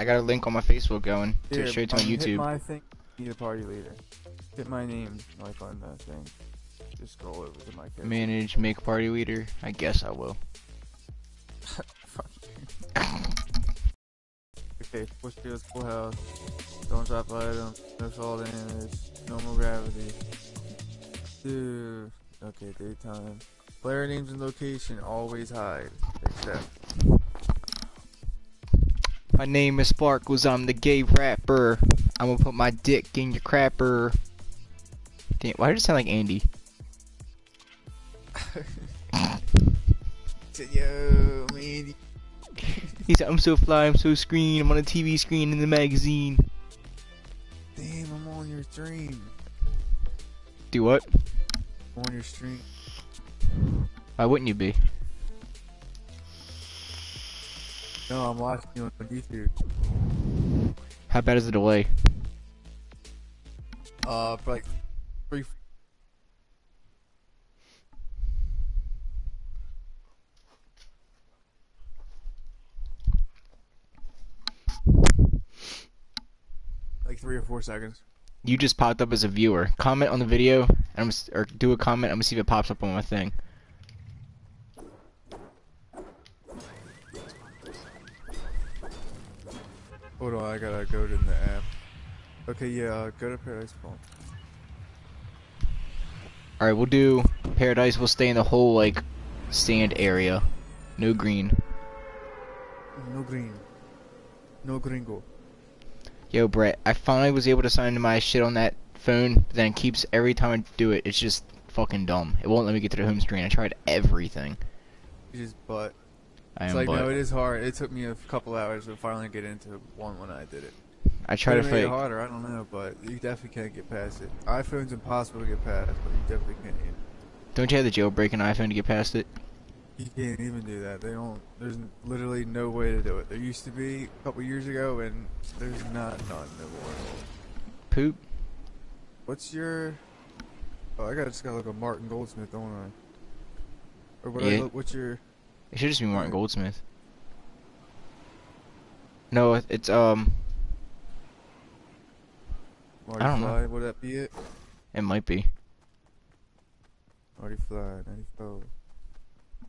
I got a link on my Facebook going to Here, show it to my um, Hit YouTube. my thing. Be the party leader. Hit my name like on that thing. Just scroll over to my character. Manage, make party leader. I guess I will. Okay, push to full house. Don't drop item. No fall damage. Normal gravity. Dude. Okay, daytime. Player names and location always hide. Except. My name is Sparkles. I'm the gay rapper. I'm gonna put my dick in your crapper. Damn, why did it sound like Andy? Yo, man. He said, I'm so fly, I'm so screen, I'm on a TV screen in the magazine. Damn, I'm on your stream. Do what? I'm on your stream. Why wouldn't you be? No, I'm watching you on YouTube. How bad is the delay? Uh, for like three. Like three or four seconds. You just popped up as a viewer. Comment on the video, and I'm or do a comment. I'm gonna see if it pops up on my thing. Hold on, I gotta go to the app. Okay, yeah, uh, go to Paradise Palm. All right, we'll do Paradise. We'll stay in the whole like sand area, no green. No green. No gringo. Yo, Brett, I finally was able to sign into my shit on that phone, but then it keeps every time I do it, it's just fucking dumb. It won't let me get to the home screen. I tried everything. You just butt. I It's am, like, no, it is hard. It took me a couple hours to finally get into one when I did it. I try to Could it harder, I don't know, but you definitely can't get past it. iPhone's impossible to get past, but you definitely can't. Don't you have the jailbreak an iPhone to get past it? You can't even do that. They don't. There's literally no way to do it. There used to be a couple years ago, and there's not none no more. Poop. What's your? Oh, I got just got to look at Martin Goldsmith, don't I? Or what? I look, what's your? It should just be Martin Goldsmith. No, it's um, Marty I don't know. Would that be it? it might be. Marty Fly, 94.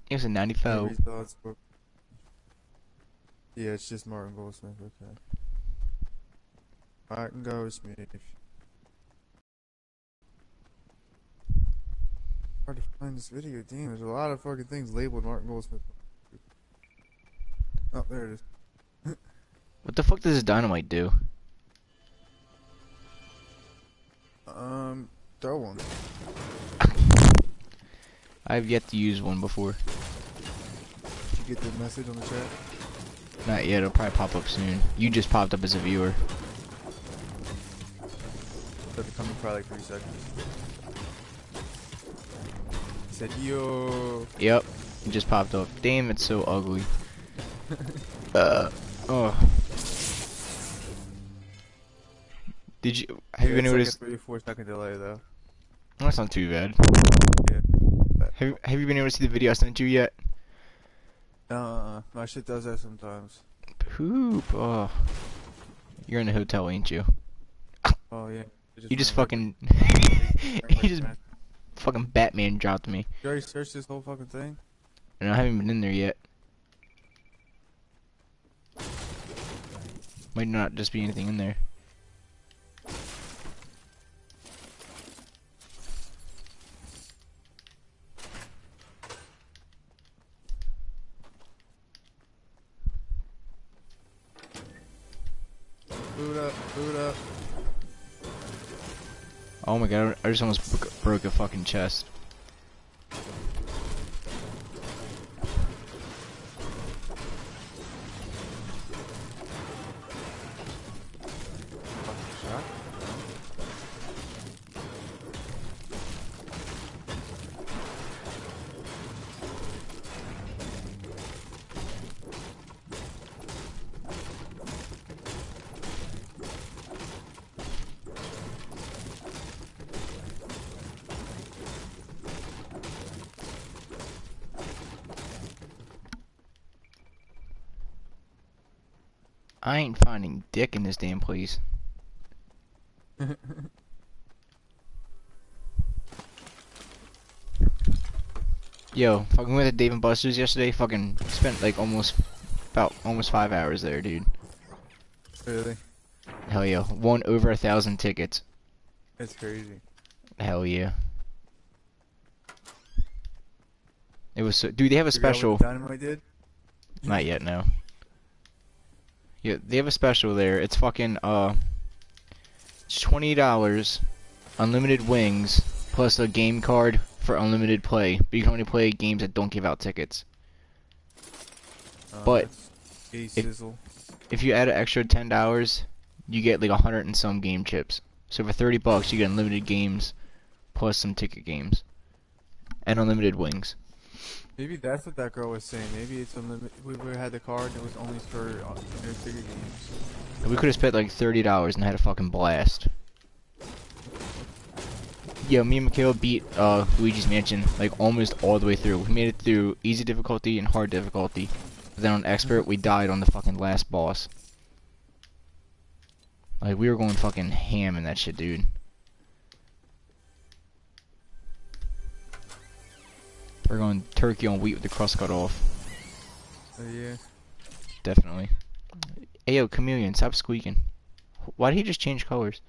It was a 95. Henry Yeah, it's just Martin Goldsmith. Okay. Martin Goldsmith. Hard to find this video. Damn, there's a lot of fucking things labeled Martin Goldsmith. Oh, there it is. What the fuck does this dynamite do? Um, throw one. I've yet to use one before. Did you get the message on the chat? Not yet. It'll probably pop up soon. You just popped up as a viewer. That'll come in probably like three seconds. Said, yo. Yep. It just popped up. Damn, it's so ugly. Uh. Oh. Did you have you Yeah, it's like a noticed? three four second delay though. That's not too bad. Yeah. Have you, Have you been able to see the video I sent you yet? Uh, my shit does that sometimes. Poop. Oh. You're in a hotel, ain't you? Oh yeah. It You just fucking. you just fucking Batman dropped me. You already searched this whole fucking thing? And I haven't been in there yet. Might not just be anything in there. Boot up, boot up. Oh my god, I just almost broke a fucking chest. Fucking shot. I ain't finding dick in this damn place. Yo, fucking went to Dave and Buster's yesterday. Fucking spent like almost about almost five hours there, dude. really? Hell yeah, won over a thousand tickets. That's crazy. Hell yeah. It was so, dude. They have a Figure out what special. Dynamite did? Not yet, no. Yeah, they have a special there. It's fucking uh, it's twenty dollars, unlimited wings, plus a game card for unlimited play. But you can only play games that don't give out tickets. Uh, But sizzle. If you add an extra ten dollars, you get like a hundred and some game chips. So for thirty bucks, you get unlimited games, plus some ticket games, and unlimited wings. Maybe that's what that girl was saying. Maybe it's unlimited. We, we had the card and it was only for uh, their figure games. We could have spent like thirty dollars and had a fucking blast. Yo, me and Mikhail beat uh, Luigi's Mansion like almost all the way through. We made it through easy difficulty and hard difficulty. But then on expert, we died on the fucking last boss. Like we were going fucking ham in that shit, dude. We're going turkey on wheat with the crust cut off. So yeah. Definitely. Hey yo, chameleon, stop squeaking. Why did he just change colors?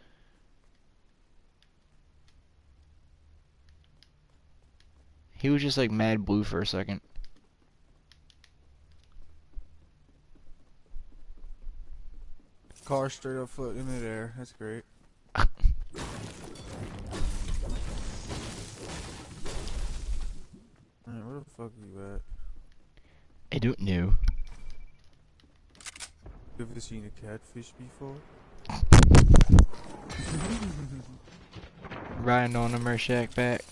He was just like mad blue for a second. Car straight up float in midair. That's great. Fuck are you at? I don't know. You ever seen a catfish before? Riding on a Mershak back.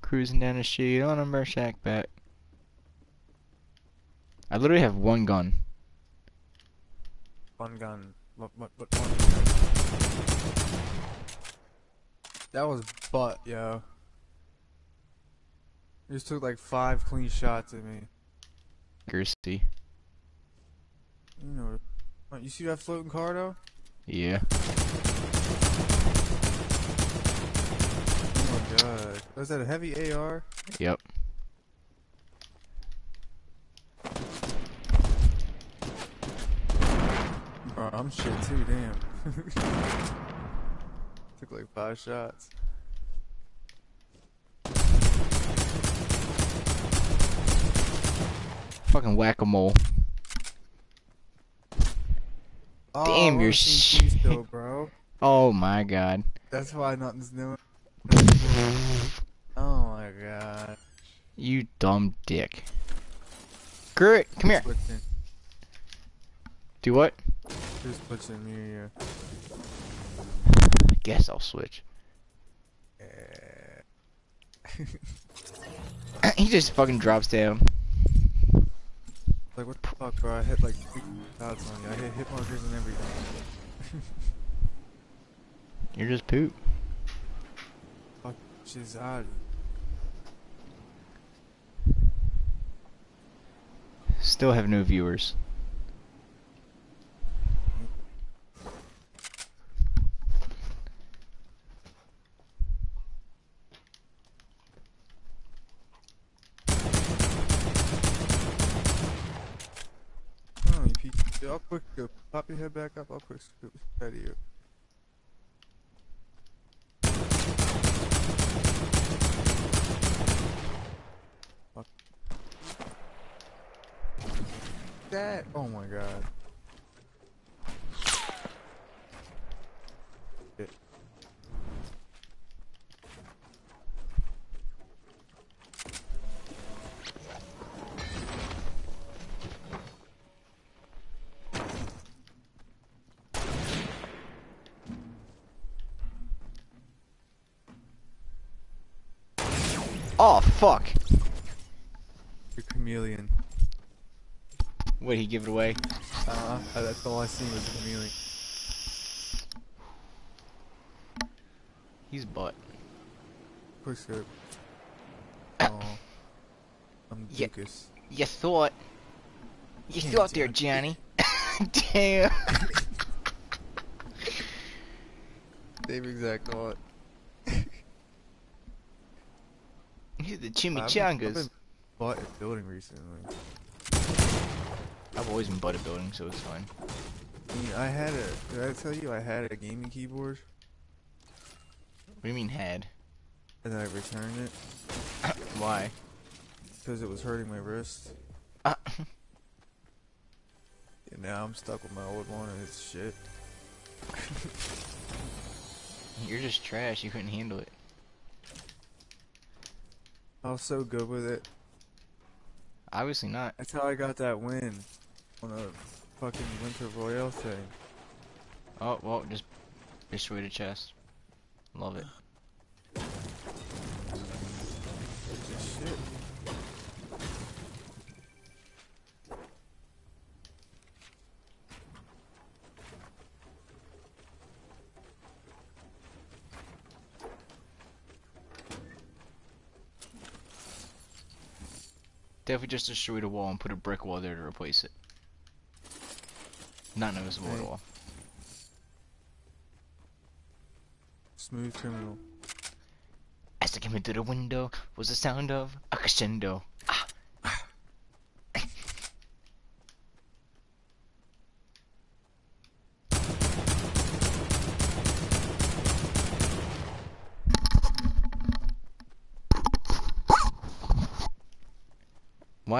Cruising down the street on a Mershak back. I literally have one gun. One gun. What, what, what, one gun. That was butt, yo. You just took like five clean shots at me. Gersty. You know, uh, you see that floating car though? Yeah. Oh my god. Was that a heavy AR? Yep. Oh, I'm shit too, damn. Took like five shots. Fucking whack-a-mole. Oh, Damn, you're Roasting sh- though, bro. Oh my god. That's why nothing's new. Oh my god. You dumb dick. Gert, come here. Do what? Who's switching me or you? I guess I'll switch. Eh. he just fucking drops down. Like what the fuck, bro? I hit like three shots on you. I hit hit markers and everything. You're just poop. Shizadi. Still have no viewers. Oh, you peek. I'll quick go. Pop your head back up. I'll quick scoop ahead of you. Fuck. That. Oh my god. Oh fuck! You're chameleon. Would he give it away? Uh, that's all I seen was a chameleon. He's butt. Quick scope. Oh. I'm Yeah. Lucas. You thought. You Yeah, thought there, Johnny. Johnny. Damn. Same exact thought. He's the I've been- I've chimichangas. been bought a building recently. I've always been butted building, so it's fine. I mean, I had a. Did I tell you I had a gaming keyboard What do you mean had? and then I returned it Why? because it was hurting my wrist. Uh, And now I'm stuck with my old one and it's shit. you're just trash. You couldn't handle it. I was so good with it. Obviously not. That's how I got that win on a fucking Winter Royale thing. Oh well, just destroy the chest. Love it. It's just shit. Definitely just destroyed a wall and put a brick wall there to replace it. Not noticeable at all. Smooth criminal. As I came into the window was the sound of a crescendo. Ah.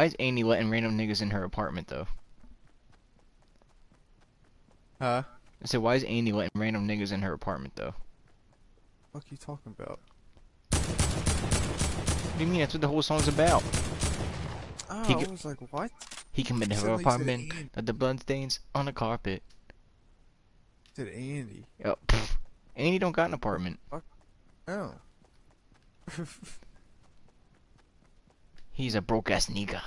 Why is Annie letting random niggas in her apartment though? Huh? I said, why is Annie letting random niggas in her apartment though? What are you talking about? What do you mean? That's what the whole song's about. Oh, He I was like, what? He into her like apartment, got the bloodstains on the carpet. said Andy. Pff. Annie don't got an apartment. Oh. He's a broke ass nigga.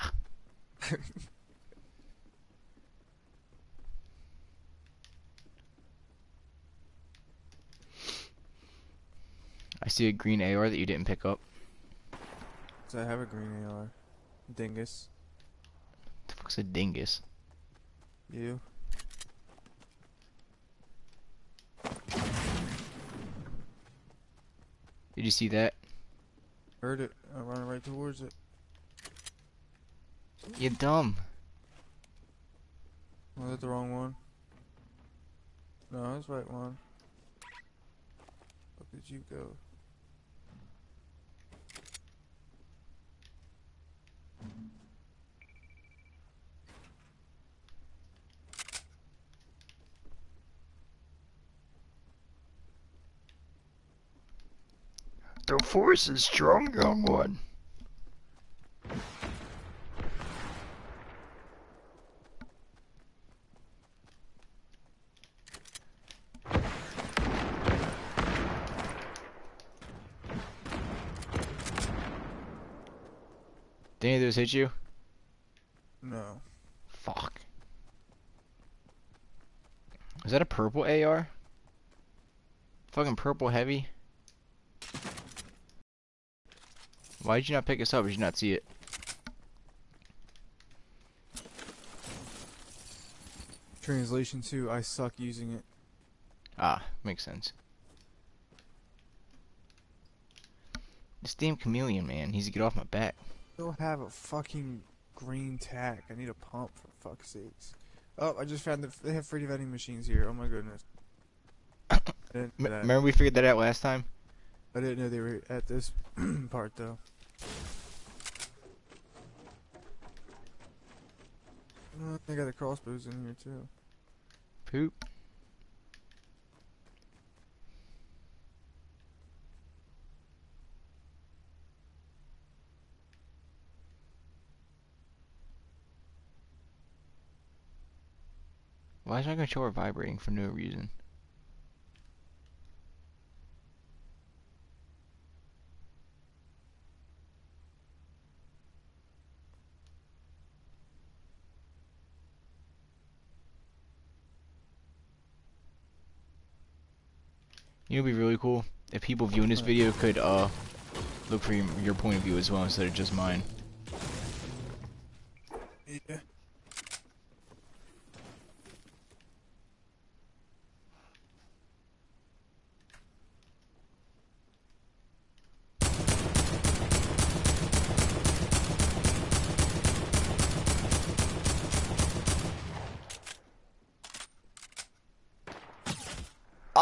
I see a green AR that you didn't pick up. so I have a green AR. Dingus. The fuck's a dingus? You. Did you see that? Heard it. I'm running right towards it. You dumb. Was that the wrong one? No, that's the right one. Where did you go? The force is strong, young one. Did any of those hit you? No. Fuck. Is that a purple AR? Fucking purple heavy? Why did you not pick us up? Did you not see it? Translation to I suck using it. Ah, makes sense. This damn chameleon, man. He's to get off my back. Still have a fucking green tack. I need a pump for fuck's sakes. Oh, I just found that they have free vending machines here. Oh my goodness. I didn't, M- know that. remember we figured that out last time? I didn't know they were at this part though. Uh, they got the crossbows in here too. Poop. Why is my controller vibrating for no reason? You know, it'd be really cool if people viewing this video could uh look for your, your point of view as well instead of just mine. Yeah.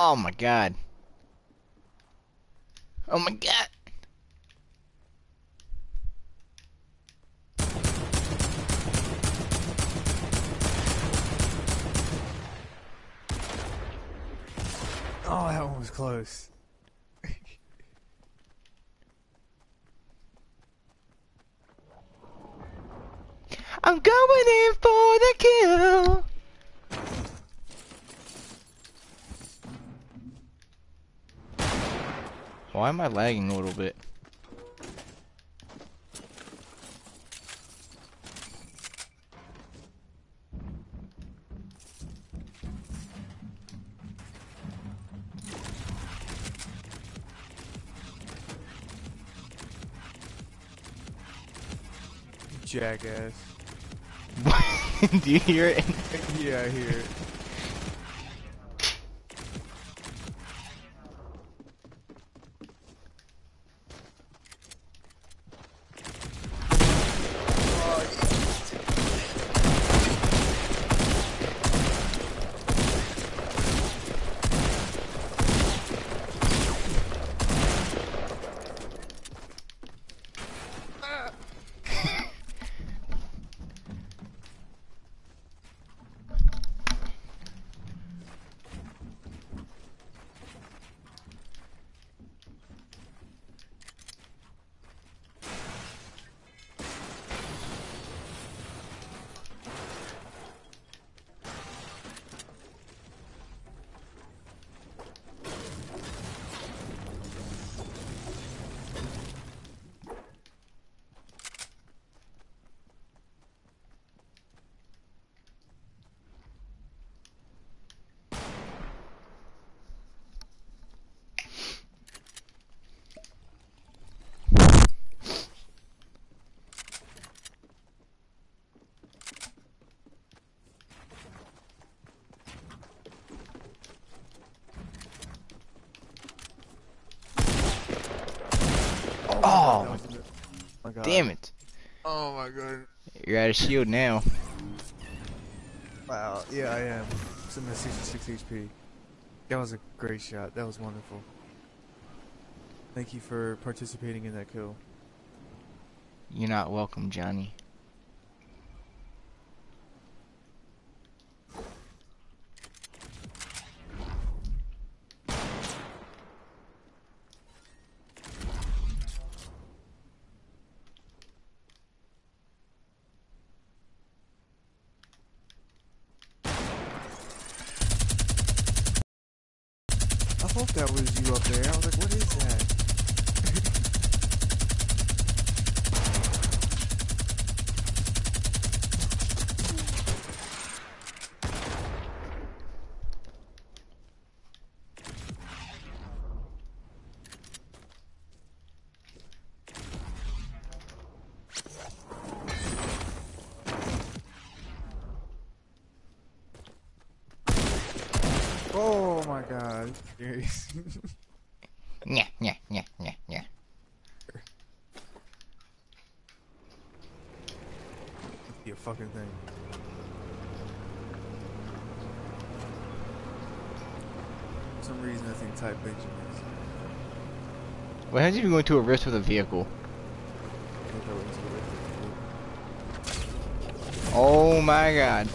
Oh my god. Oh my god. Oh, that one was close. I'm going in for the kill. Why am I lagging a little bit? Jackass. Do you hear it? yeah, I hear it. Oh, That was a bit- my God. damn it. Oh my god. You're out of shield now. Wow. Yeah, I am. I'm at 66 HP. That was a great shot. That was wonderful. Thank you for participating in that kill. You're not welcome, Johnny. I thought that was you up there. I was like, what is that? Oh my god. Yeah, yeah, yeah, yeah, yeah. a fucking thing. For some reason I think Ty Benjamin is. What happens if you go into a rift with a vehicle? I think that was the way Oh my god.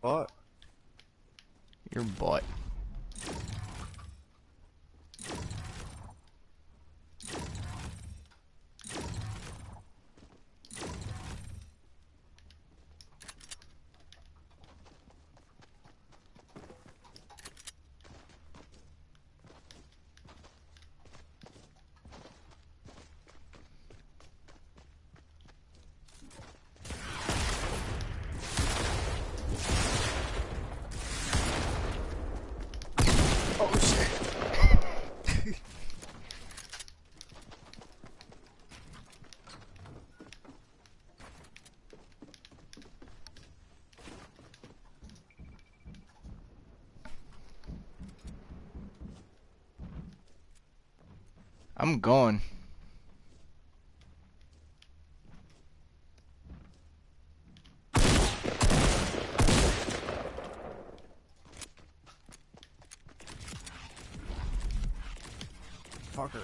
What? Your butt. I'm going. Fucker.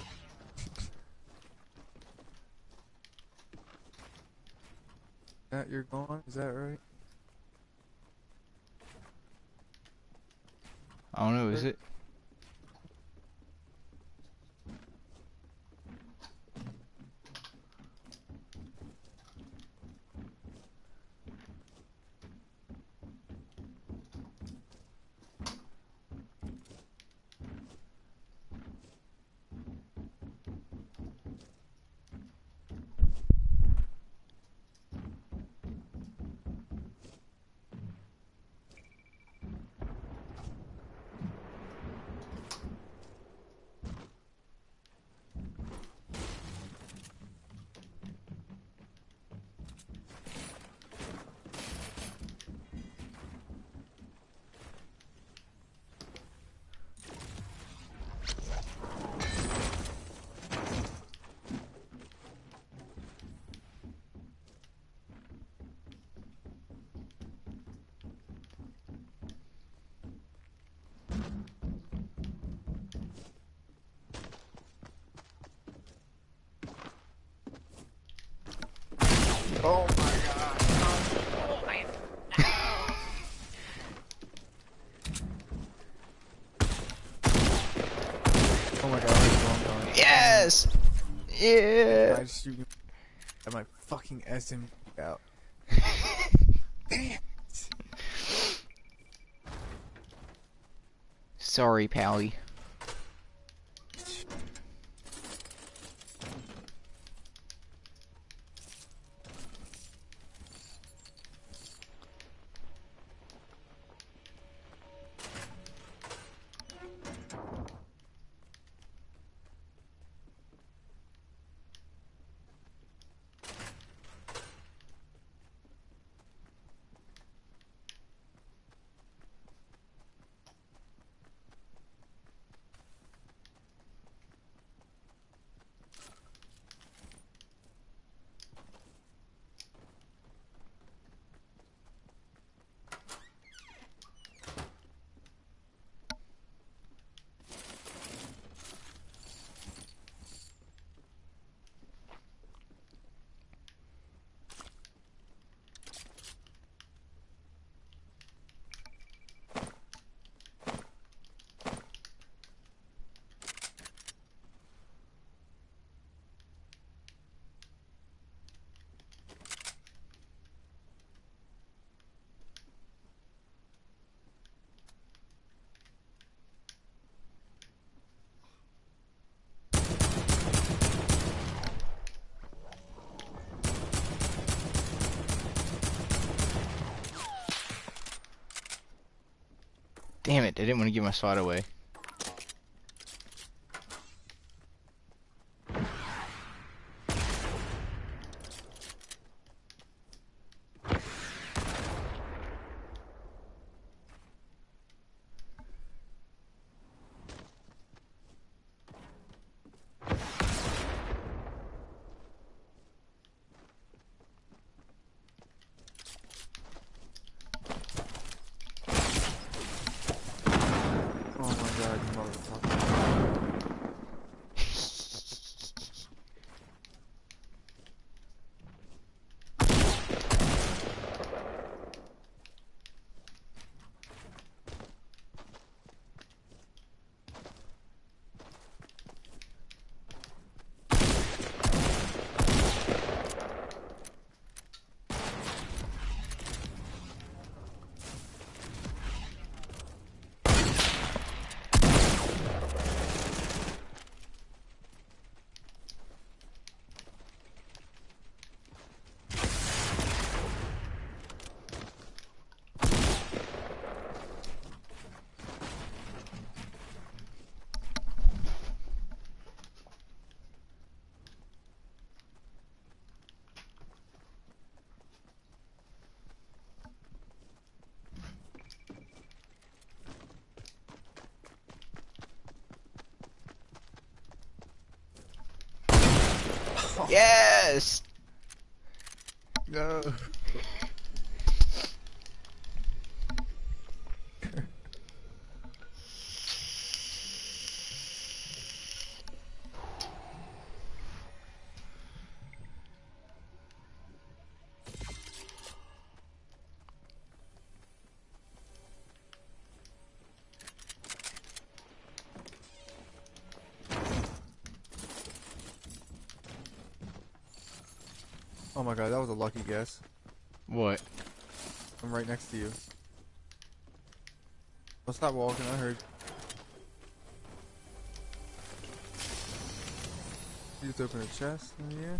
that you're gone? Is that right? I don't know, is it? Oh my god. Oh my god, I'm going, going. Yes! Yeah! I just shooting at my fucking SMG out. Sorry, Pally. Damn it, I didn't want to give my spot away. Oh my god, that was a lucky guess. What? I'm right next to you. I'll stop walking, I heard. You just open a chest in here.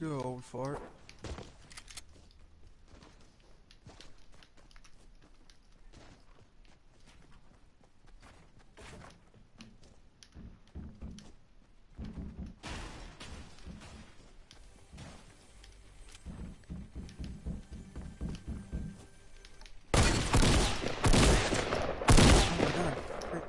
Good old fart. Oh my god. Frick.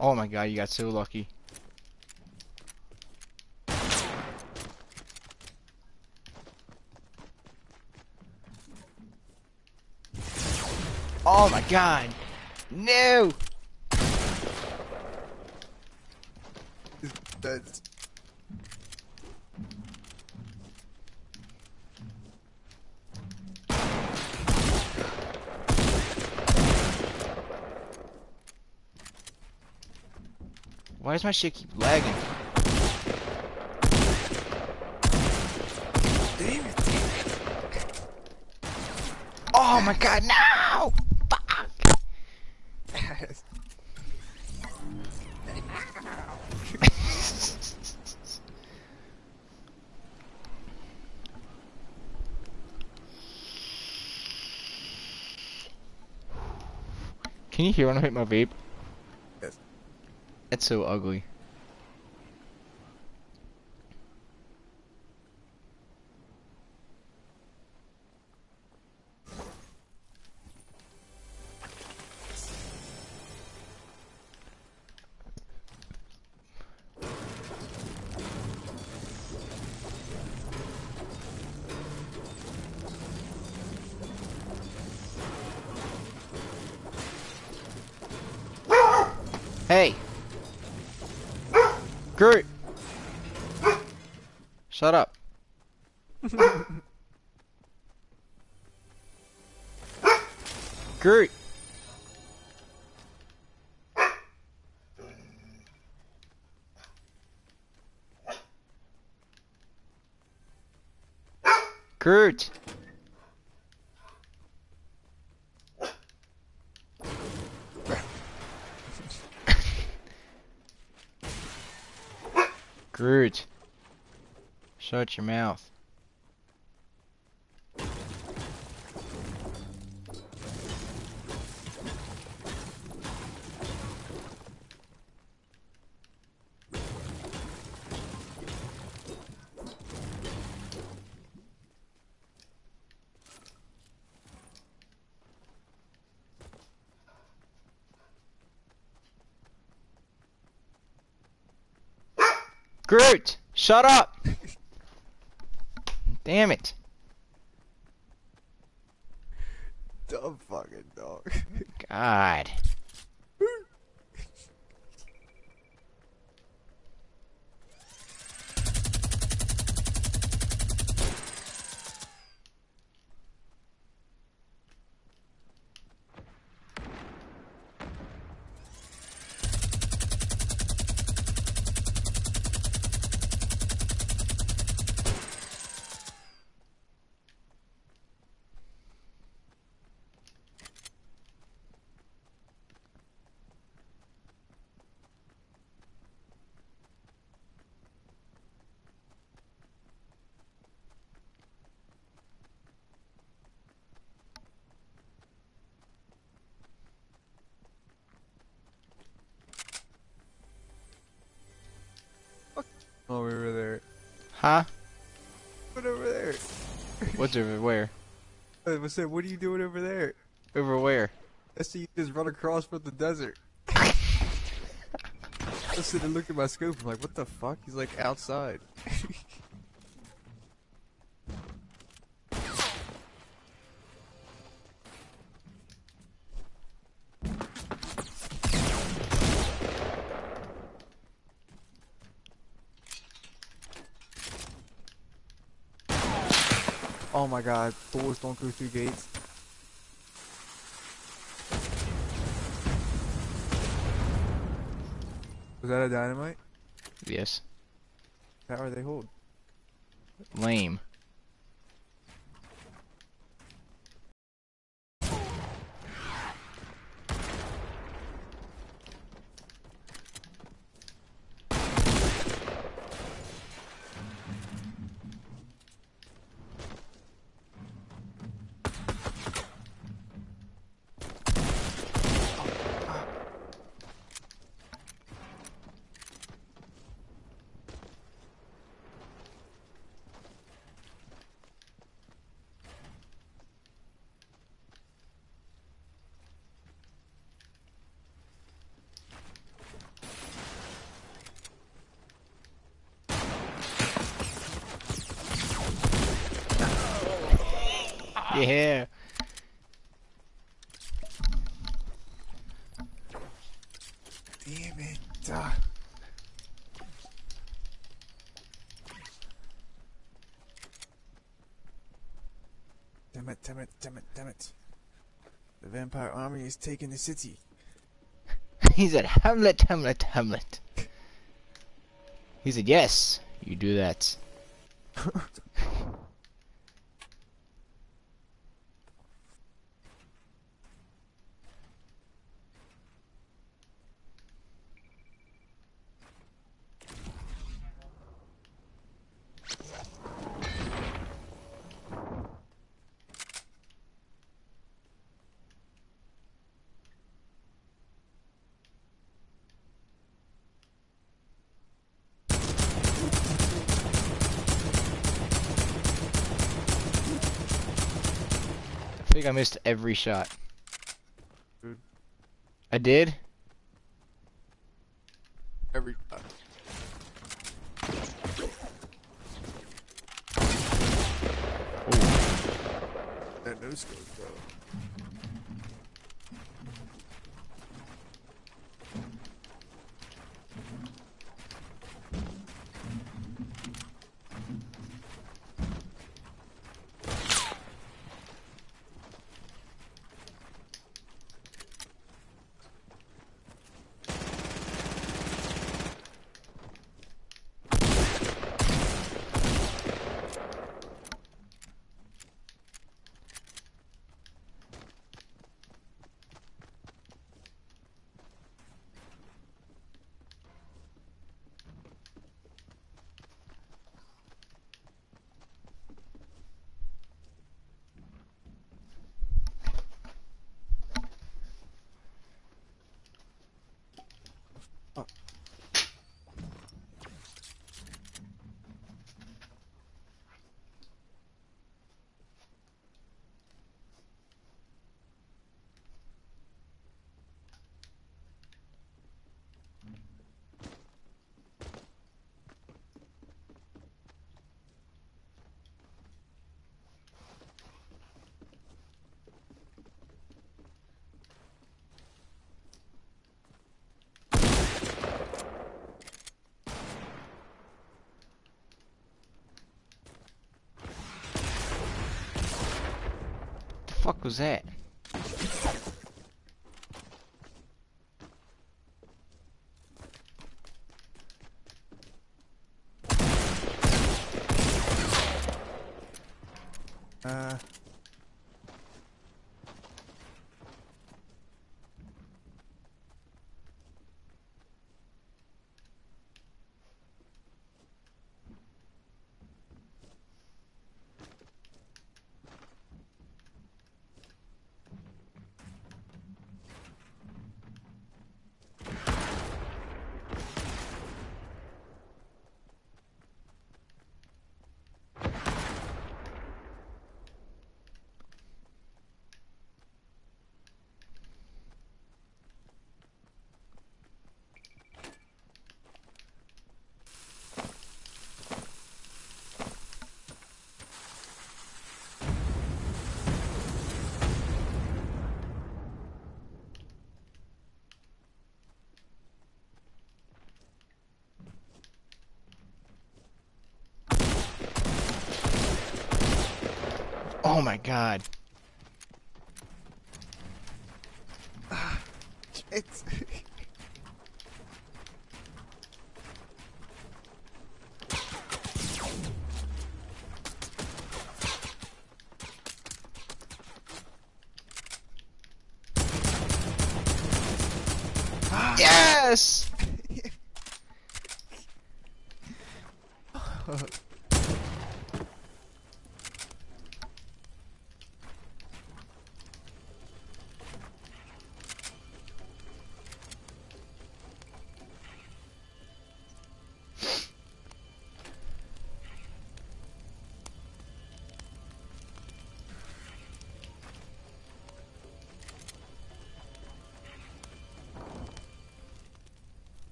Oh my god, you got so lucky. Oh my god! No! That's does my shit keep lagging? Oh my god, no! Fuck! Can you hear when I hit my vape? It's so ugly. Your mouth. Groot! Shut up! What's over where? I said, what are you doing over there? Over where? I see you just run across from the desert. I sit and look at my scope. I'm like, what the fuck? He's like outside. Oh my god, doors don't go through gates. Was that a dynamite? Yes. How are they hold? Lame. Yeah. Damn it. Ah. Damn it, damn it, damn it, damn it. The vampire army is taking the city. he said, Hamlet, Hamlet, Hamlet. He said, yes, you do that. missed every shot. Dude. I did? Every time. That no scope, bro. The fuck was that? Oh my god.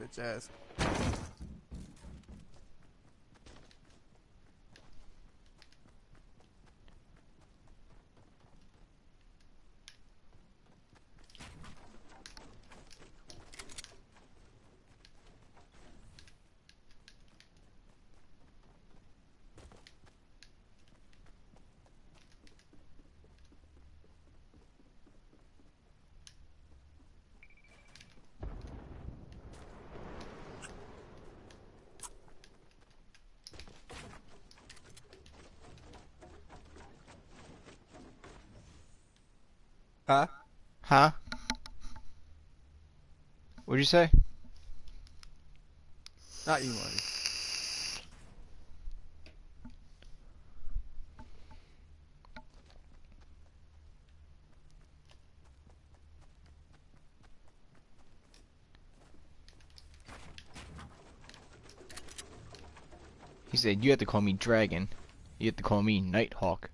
Bitch ass. Huh? Huh? What'd you say? Not you, Marty. He said, you have to call me Dragon. You have to call me Nighthawk.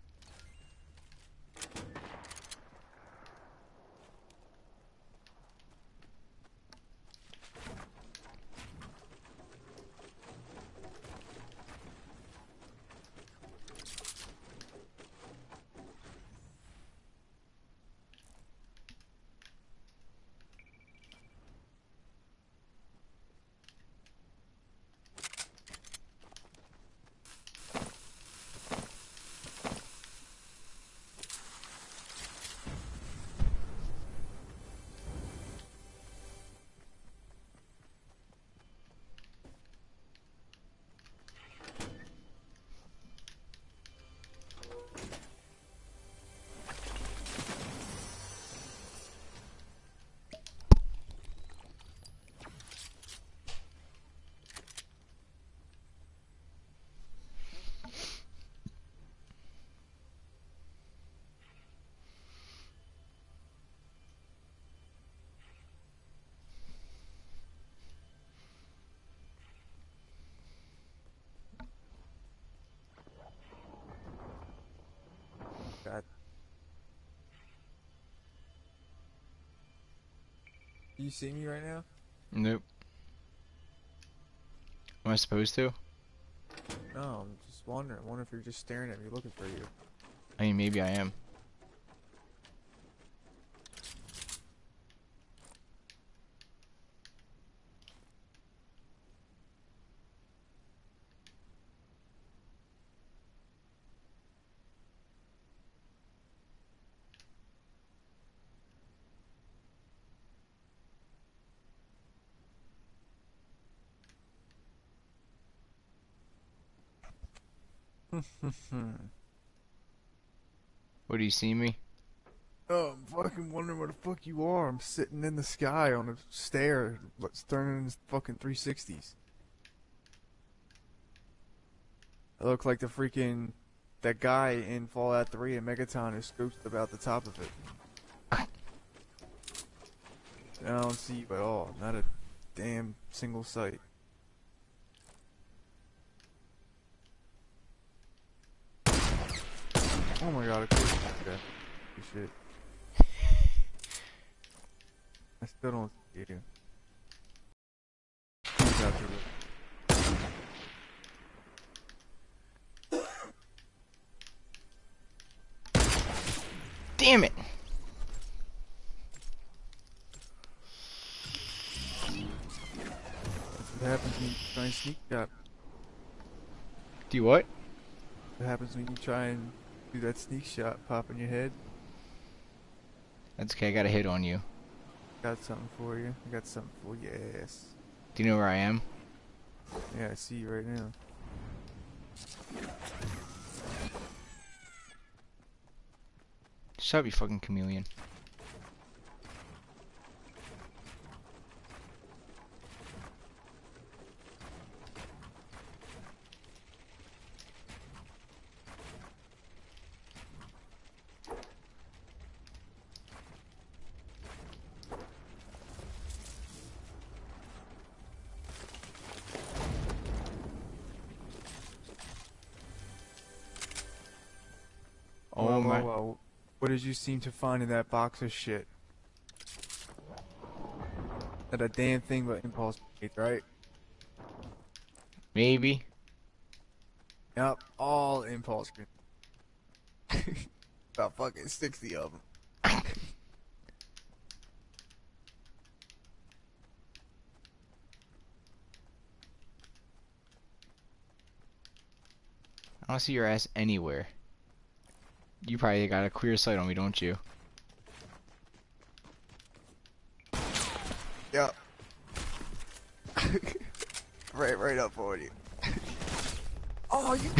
You see me right now? Nope. Am I supposed to? No, I'm just wondering. I wonder if you're just staring at me looking for you. I mean, maybe I am. What do you see me? Oh, I'm fucking wondering where the fuck you are. I'm sitting in the sky on a stair, let's turn in fucking 360s. I look like the freaking that guy in Fallout 3 and Megaton who scoops about the top of it. I don't see you at all. Not a damn single sight. Oh my god, of course okay. you shit. I still don't see you. Damn it! What happens when you try and sneak up? Do what? What happens when you try and do that sneak shot? Pop in your head. That's okay. I got a hit on you. Got something for you. I got something for your ass. Do you know where I am? Yeah, I see you right now. Shut up, you fucking chameleon. Did you seem to find in that box of shit? That a damn thing but impulse grenades, right? Maybe. Yep, all impulse grenades. About fucking 60 of them. I don't see your ass anywhere. You probably got a clear sight on me, don't you? Yep. right, right up on you. oh, you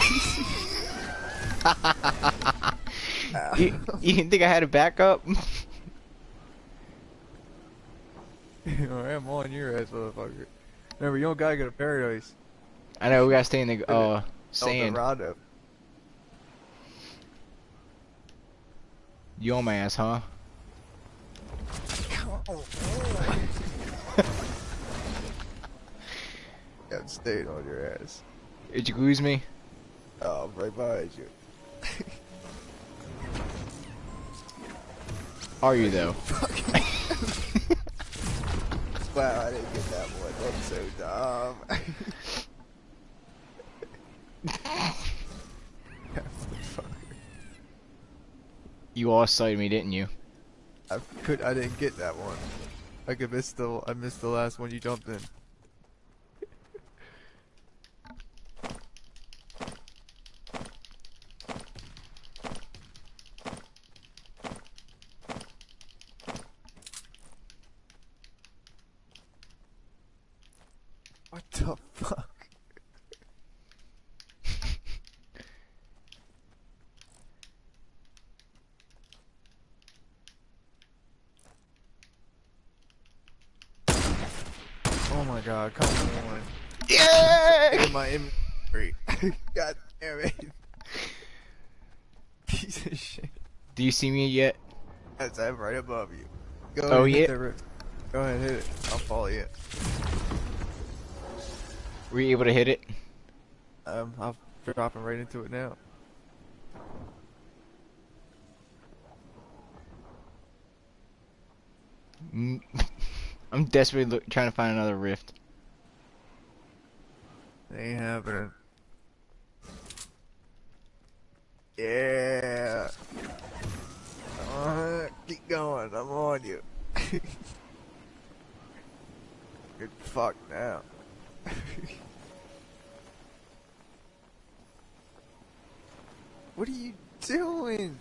you, you didn't think I had a backup? I am on your ass, motherfucker. Remember, you don't gotta go to paradise. I know we gotta stay in the uh El sand. Dorado. You on my ass, huh? I'm staying on your ass. Did you lose me? Oh, I'm right behind you. Are you though? Wow, I didn't get that one. I'm so dumb. You lost sight of me, didn't you? I could. I didn't get that one. I could miss the. I missed the last one you jumped in. What the fuck? Oh my god, come on. Yeah! In my inventory. god damn it. Piece of shit. Do you see me yet? I'm right above you. Go Oh, yeah? Go ahead, hit it. I'll follow you. Were you able to hit it? Um, I'm dropping right into it now. I'm desperately look, trying to find another rift. Ain't happening. Yeah. Keep going. I'm on you. Good fuck now. what are you doing?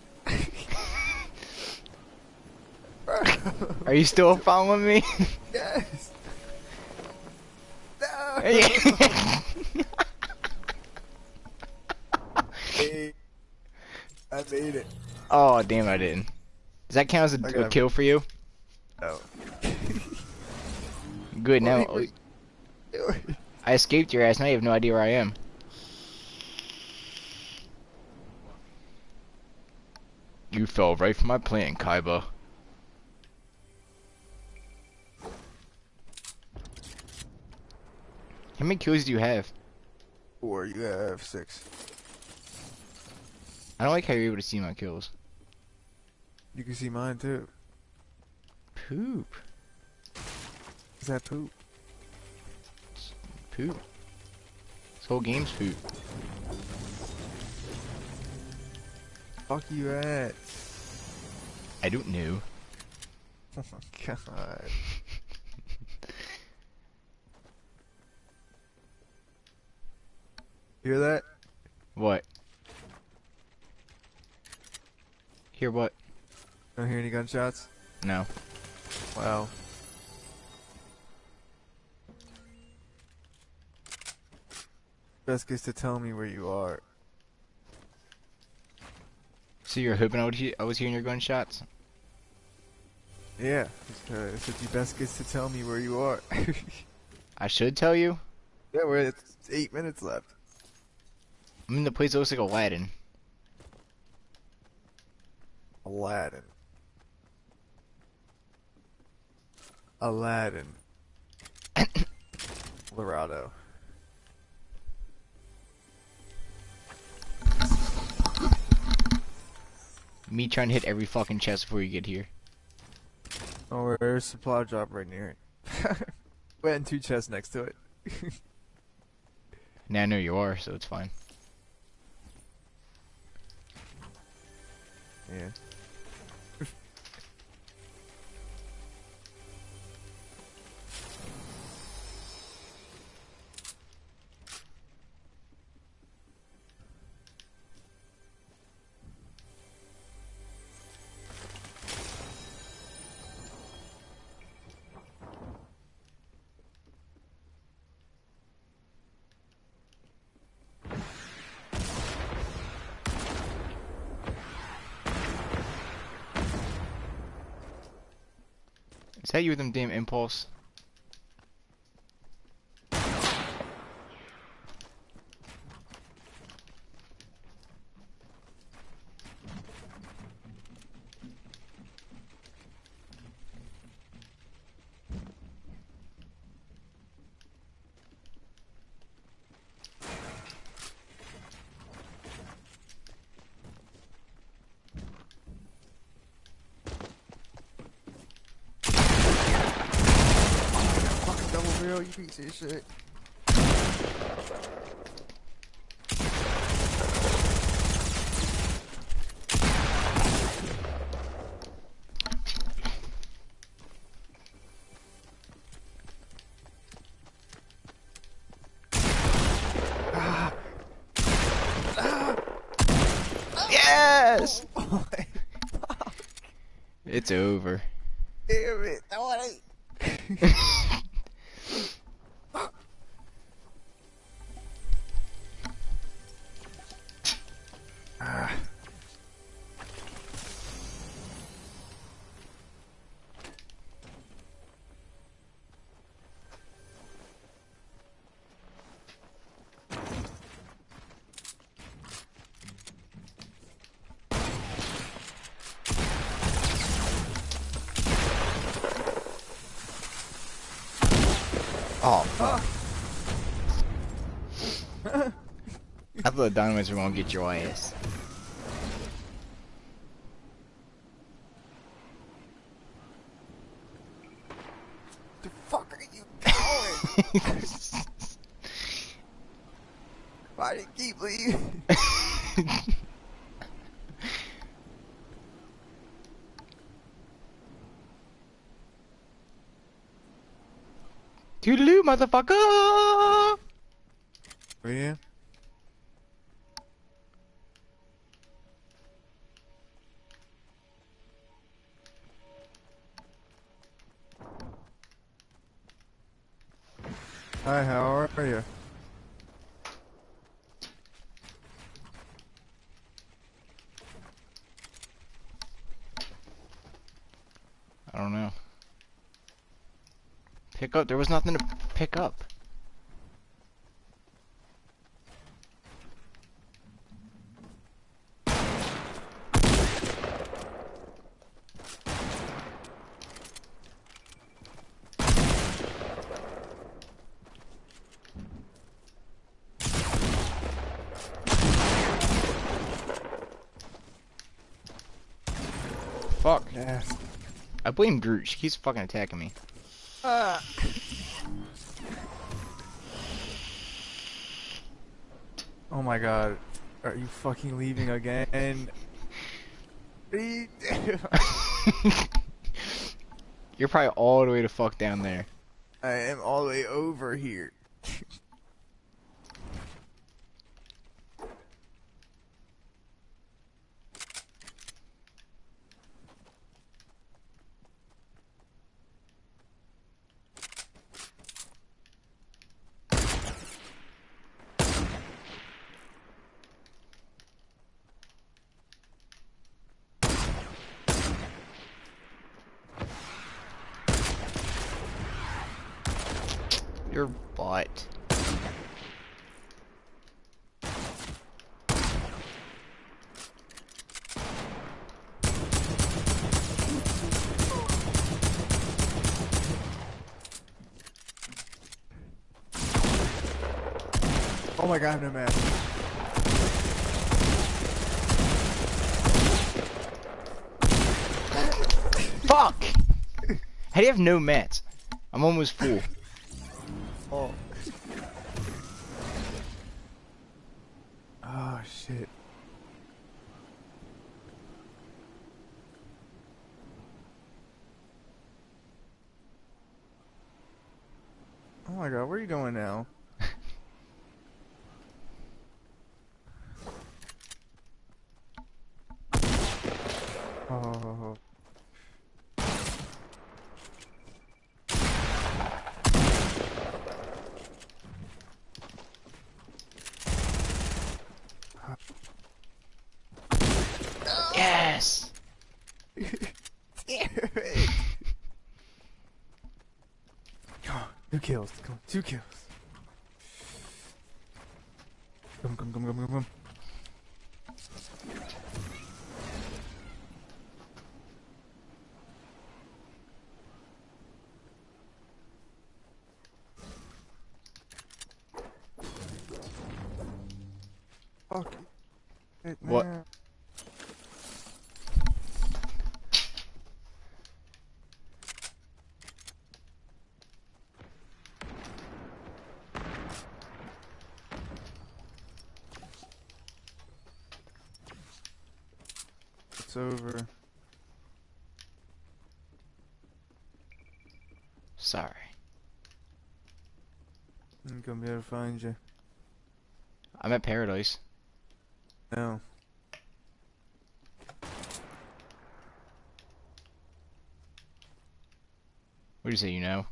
Are you still following me? Yes. No. Hey, I made it. oh, damn, I didn't. Does that count as a, I a kill for you? No. Good, now? I escaped your ass, now you have no idea where I am. You fell right for my plan, Kaiba. How many kills do you have? Four, you have six. I don't like how you're able to see my kills. You can see mine too. Poop. Is that poop? Poop. This whole game's poop. Fuck you at? I don't know. Oh my god. Hear that? What? Hear what? Don't hear any gunshots? No. Wow. Best gets to tell me where you are. So you're hoping I, would he I was hearing your gunshots? Yeah, uh, you best gets to tell me where you are. I should tell you. yeah, we're at eight minutes left. I'm in the place that looks like Aladdin. Aladdin. Aladdin. Colorado. Me trying to hit every fucking chest before you get here. Oh, there's a supply drop right near it. Went in two chests next to it. Now I know you are, so it's fine. Yeah. That you with them damn impulse? Fucking double barrel, you piece of shit. Yes! Oh, oh It's over. Thought the dynamites were gonna get your ass. The fuck are you going? Why did you keep leaving? Toodaloo, motherfucker! Oh yeah? Hi, how are you? I don't know. Pick up. There was nothing to pick up. Fuck. Yes. I blame Groot. She keeps fucking attacking me. My god. Are you fucking leaving again? You're probably all the way to fuck down there. I am all the way over here. Oh my god, I have no mask. Fuck! How do you have no mats? I'm almost full. Oh. Oh shit. Oh my god, where are you going now? Oh. Yes! Come two kills. Come on, two kills. Come, come, come, come, come, come. Fuck it, What? man. It's over. Sorry. I'm gonna be able to find you. I'm at Paradise. No. What do you say, you know?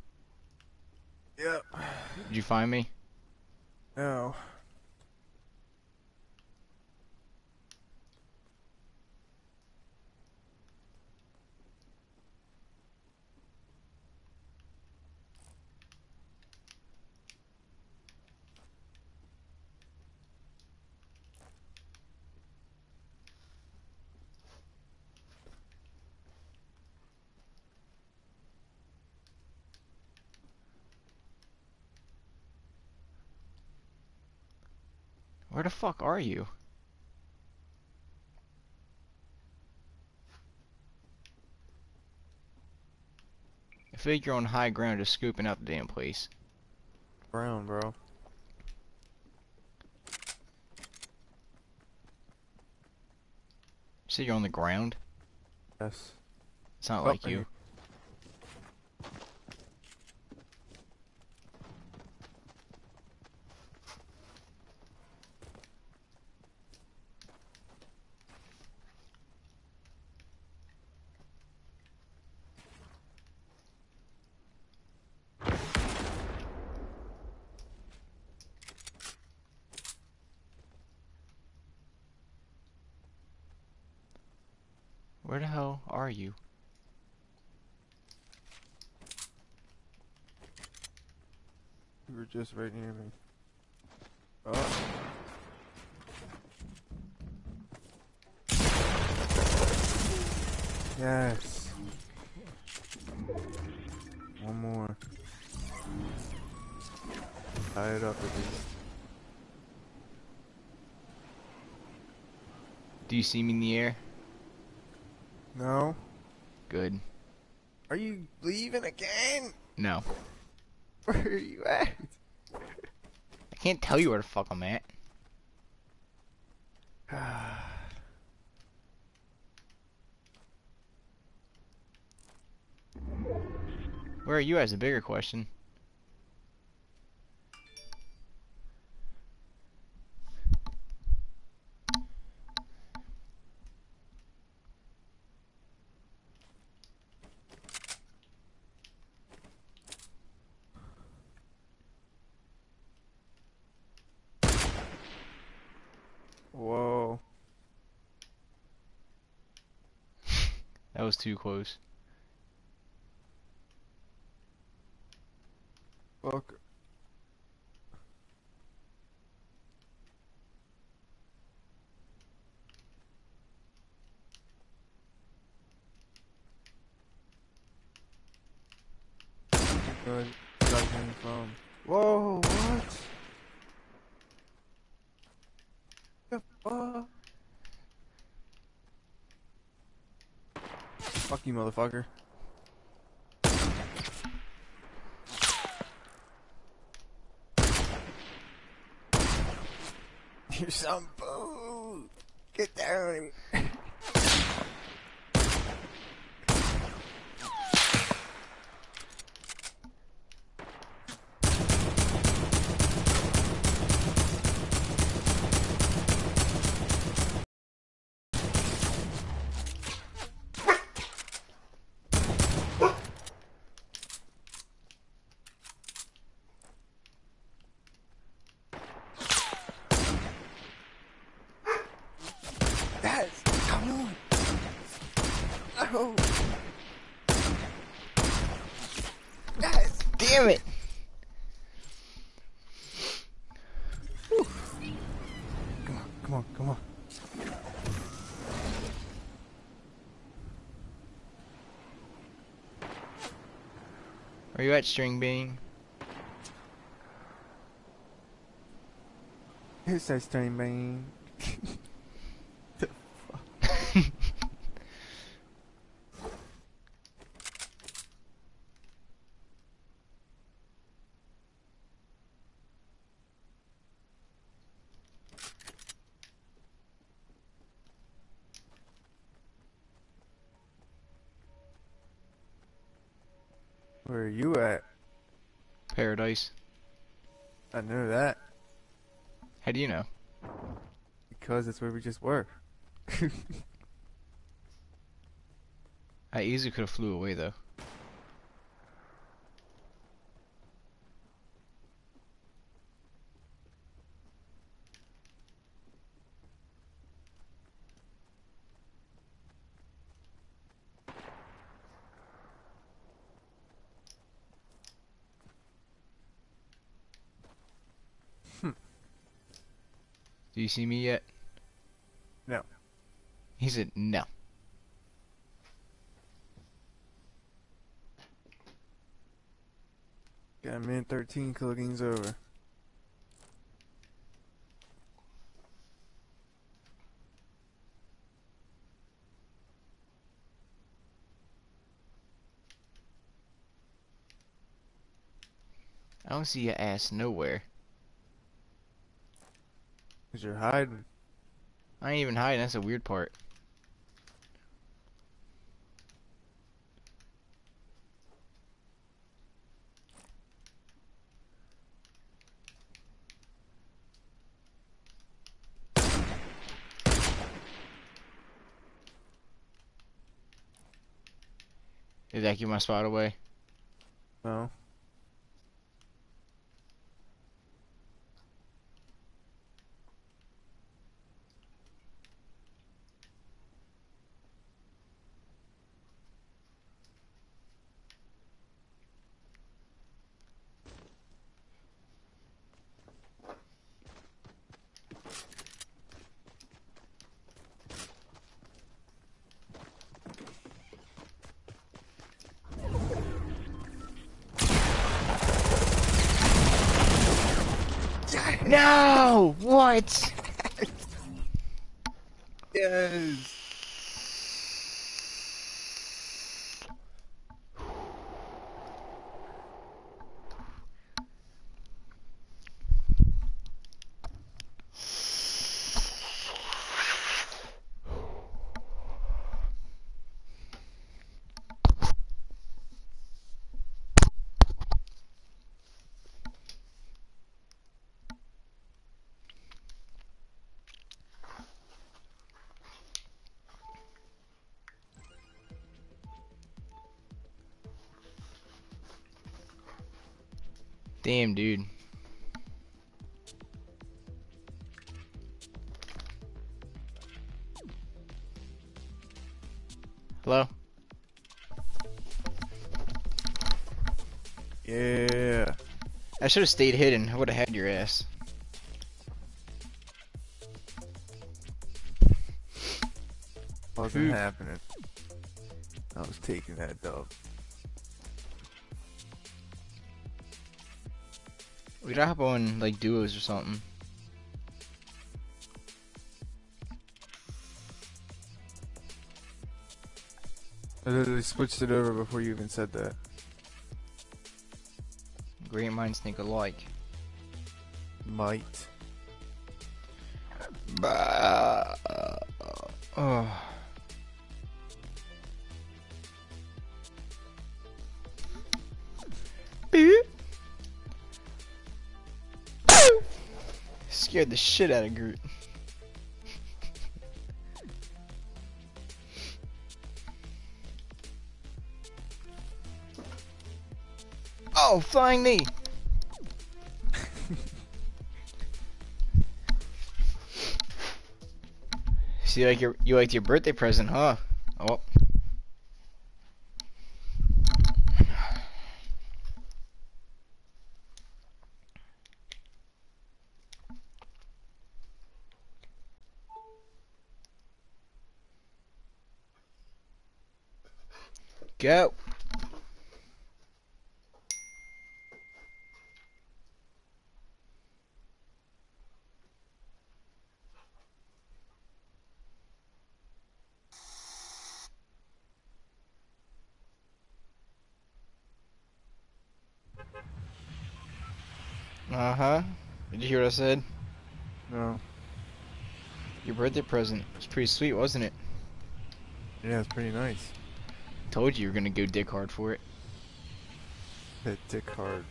Yep. Did you find me? No. Fuck are you? I feel like you're on high ground just scooping out the damn place. Brown, bro. You said you're on the ground? Yes. It's not Oh, like you. here. Where the hell are you? You were just right near me. Oh. Yes. One more. Tie it up at least. Do you see me in the air? No? Good. Are you leaving again? No. Where are you at? I can't tell you where the fuck I'm at. Where are you as a bigger question. Whoa. That was too close. Fuck. Good. Got him from. Whoa, what? What? Fuck you, motherfucker. You're some fool. Get down. Guys, come on. No. Guys, Damn it! come on, come on, come on. Are you at string bean? Here's says string bean. Where are you at? Paradise. I know that How do you know? because that's where we just were. I easily could have flew away though. Hmm. Do you see me yet? He said no. Got a minute 13 till the game's over. I don't see your ass nowhere. Cause you're hiding. I ain't even hiding. That's the weird part. Give my spot away? No! What? Yes. Damn, dude. Hello? Yeah. I should have stayed hidden. I would have had your ass. Wasn't happening. I was taking that dub. We gotta hop on like duos or something. I literally switched it over before you even said that. Great minds think alike. Might. The shit out of Groot. oh, flying knee. See, like your you liked your birthday present, huh? Oh. Go. Uh huh. Did you hear what I said? No. Your birthday present was pretty sweet, wasn't it? Yeah, it's pretty nice. Told you you were gonna go dick hard for it. Dick hard.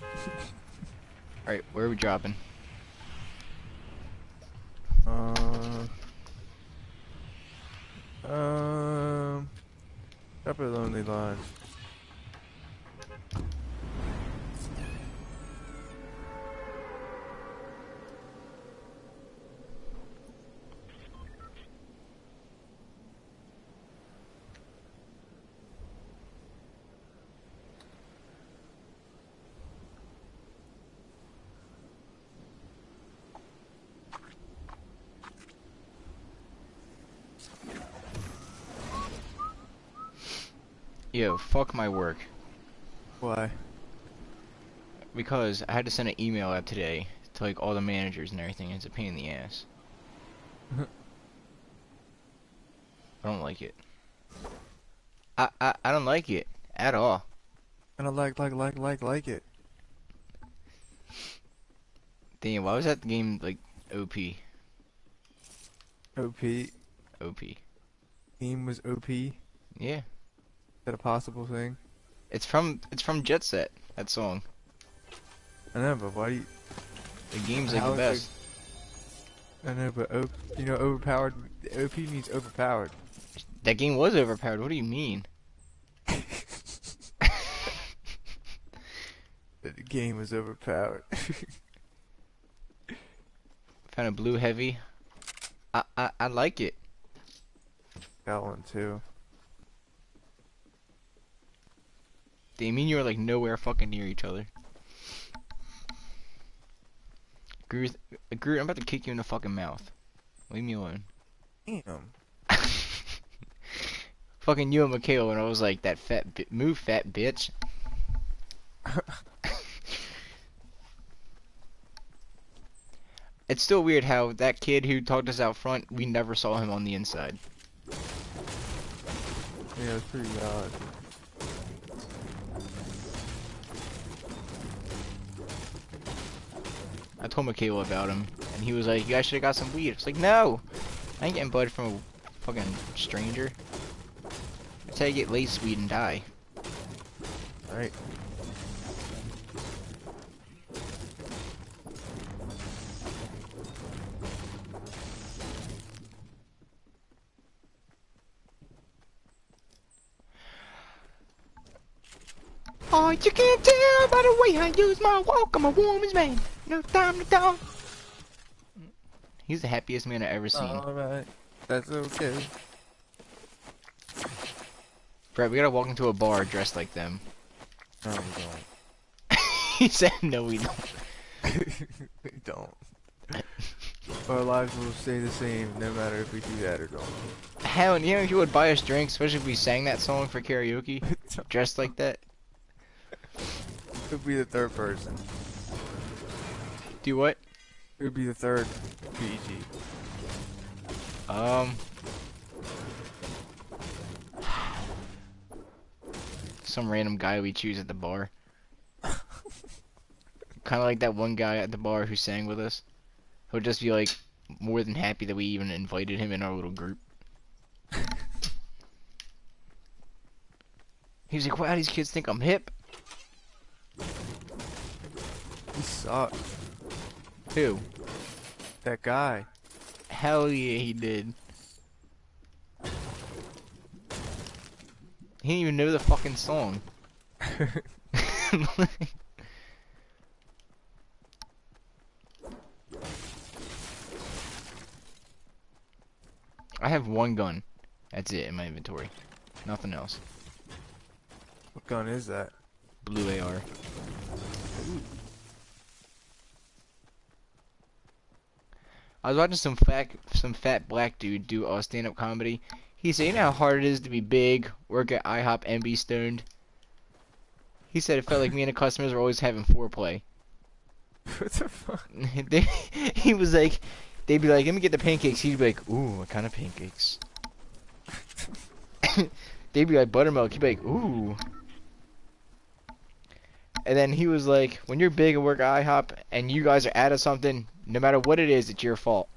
Alright, where are we dropping? Uh. Um. Up at Lonely Lodge. Yo, fuck my work. Why? Because I had to send an email out today to like all the managers and everything. and It's a pain in the ass. I don't like it. I, I I don't like it at all. And I don't like, like, like, like, like it. Damn, why was that game like OP? OP. OP. Team was OP. Yeah, that a possible thing? it's from it's from Jet Set. That song. I know, but why do you. The game's like the best. I know, but o- you know, overpowered. OP means overpowered. That game was overpowered. What do you mean? The game was overpowered. Found a blue heavy. I I I like it. Got one too. They mean you are like nowhere fucking near each other. Groot, Groot, I'm about to kick you in the fucking mouth. Leave me alone. Damn. fucking you and Michaela when I was like that fat bi- move fat bitch. it's still weird how that kid who talked us out front, we never saw him on the inside. Yeah, it's pretty odd. I told Michaela about him, and he was like, "You guys should have got some weed." It's like, no, I ain't getting bud from a fucking stranger. That's how you get lace weed and die. All right. Oh, you can't tell by the way I use my walk. I'm a woman's man. No time to talk. He's the happiest man I've ever seen. Alright. That's okay. Brett, we gotta walk into a bar dressed like them. No, we don't. he said, no, we don't. don't. we don't. Our lives will stay the same no matter if we do that or don't. Hell, you know, if you would buy us drinks, especially if we sang that song for karaoke, dressed like that. Who'd be the third person? Do what? Who'd be the third PG? Um. some random guy we choose at the bar. kind of like that one guy at the bar who sang with us. He'll just be like more than happy that we even invited him in our little group. He's like, wow, these kids think I'm hip. He sucked. Who? That guy. Hell yeah, he did. He didn't even know the fucking song. I have one gun. That's it in my inventory. Nothing else. What gun is that? Blue AR. I was watching some fat some fat black dude do a stand up comedy. He said, "You know how hard it is to be big, work at IHOP, and be stoned." He said it felt like me and the customers were always having foreplay. what the fuck? they, he was like, they'd be like, "Let me get the pancakes." He'd be like, "Ooh, what kind of pancakes?" they'd be like buttermilk. He'd be like, "Ooh." And then he was like, "When you're big and work at IHOP, and you guys are out of something, no matter what it is, it's your fault."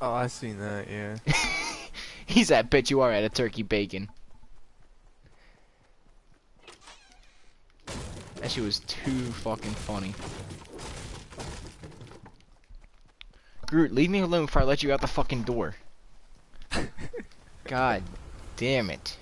Oh, I seen that. Yeah. He's that bet you are at a turkey bacon. That shit was too fucking funny. Groot, leave me alone before I let you out the fucking door. God damn it.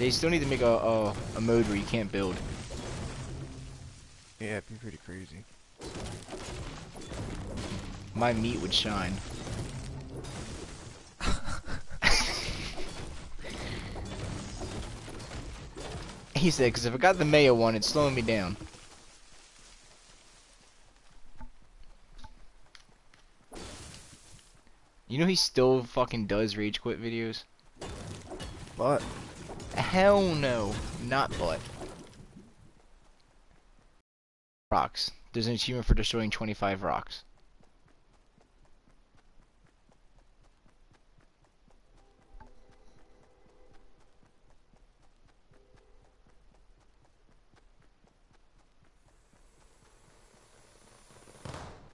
They still need to make a, a, a mode where you can't build. Yeah, it'd be pretty crazy. My meat would shine. he said, because if I got the mayo one, it's slowing me down. You know he still fucking does rage quit videos? But Hell no, not but. Rocks. There's an achievement for destroying 25 rocks.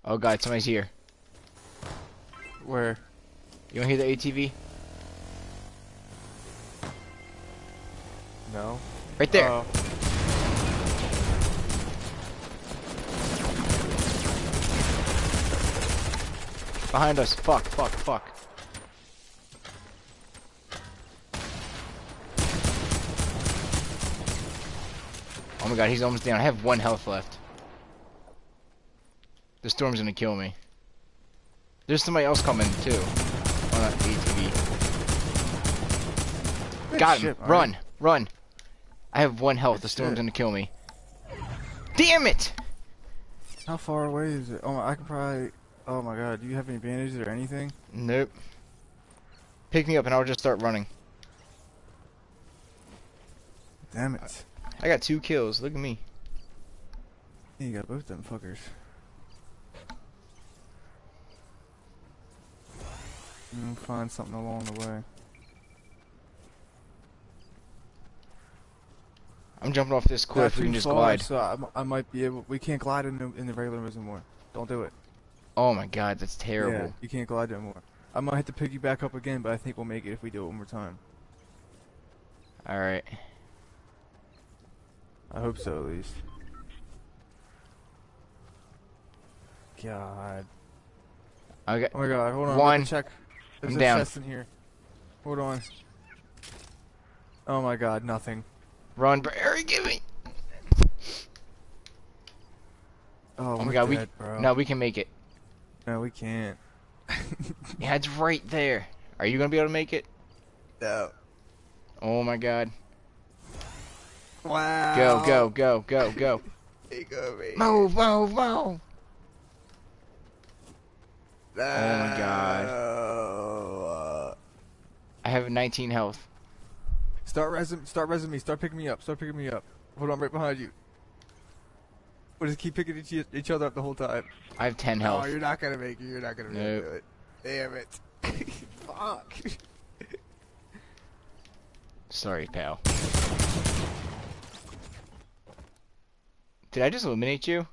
Oh god, somebody's here. where? You wanna hear the ATV? No. Right there. Oh. Behind us. Fuck, fuck, fuck. Oh my god, he's almost down. I have one health left. The storm's gonna kill me. There's somebody else coming too. Oh, On that ATV. Good Got him. shit, Marty. Run, run. I have one health. The storm's gonna kill me. Damn it! How far away is it? Oh, I could probably. Oh my god, do you have any bandages or anything? Nope. Pick me up and I'll just start running. Damn it. I got two kills. Look at me. You got both them fuckers. Mm, find something along the way. I'm jumping off this cliff. We can just glide. So I, I might be able. We can't glide in the, in the regular ones anymore. Don't do it. Oh my god, that's Yeah, terrible. you can't glide anymore. I might have to pick you back up again, but I think we'll make it if we do it one more time. Alright. I hope so, at least. God. Okay. Oh my god, hold on. One. One. Check. There's I'm a down. chest in here. Hold on. Oh my god, nothing. Run, Barry, give me. Oh, Oh my god, we bro. no, we can make it. No, we can't. Yeah, it's right there. Are you gonna be able to make it? No. Oh my god. Wow. Go, go, go, go, go. Go, me. Move, move, move. Oh my. God. I have 19 health. Start resing, start resing me. Start picking me up. Start picking me up. Hold on, right behind you. We'll just keep picking each, each other up the whole time. I have 10 health. Oh, you're not gonna make it. You're not gonna Nope. do it. Damn it. Fuck. Sorry, pal. Did I just eliminate you?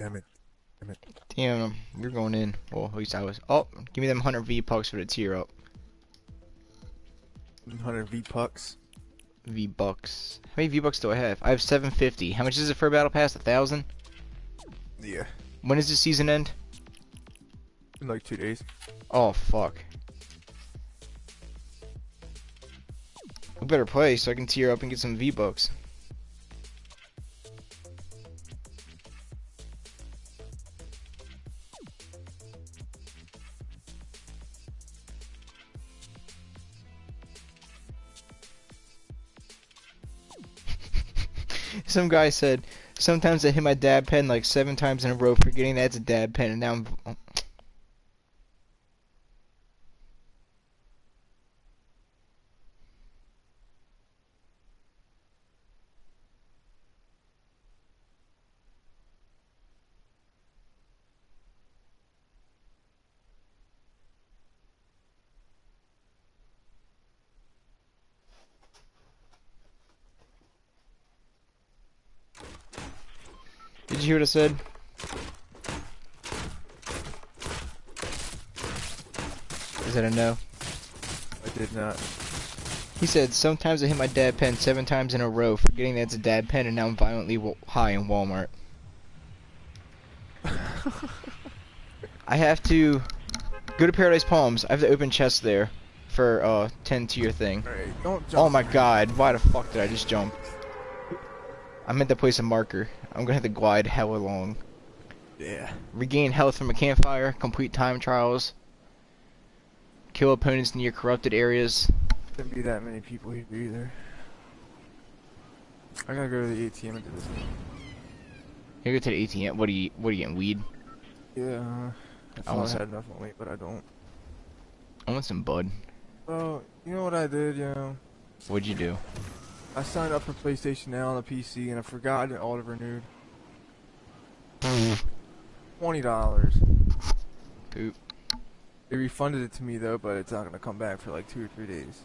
Damn it. Damn it. Damn, you're going in. Well, at least I was. Oh, give me them 100 V pucks for the tier up. 100 V pucks. V bucks. How many V bucks do I have? I have 750. How much is it for a battle pass? A thousand? Yeah. When does the season end? In like two days. Oh fuck. We better play so I can tier up and get some V bucks. Some guy said, sometimes I hit my dab pen like seven times in a row, forgetting that's a dab pen, and now I'm. Did you what I said? Is that a no? I did not. He said, sometimes I hit my dad pen seven times in a row, forgetting that it's a dad pen, and now I'm violently w- high in Walmart. I have to go to Paradise Palms. I have to open chest there for uh 10 tier thing. Jump. Oh my god, why the fuck did I just jump? I meant to place a marker. I'm gonna have to glide hella long. Yeah. Regain health from a campfire, complete time trials, kill opponents near corrupted areas. Shouldn't be that many people here either. I gotta go to the ATM and do this. You go to the ATM. What are you? What are you getting? Weed? Yeah. I I, had enough on me, but I don't. I want some bud. Well, you know what I did, you know? What'd you do? I signed up for PlayStation Now on the PC and I forgot it auto renewed. Twenty dollars. Poop. They refunded it to me though, but it's not gonna come back for like two or three days.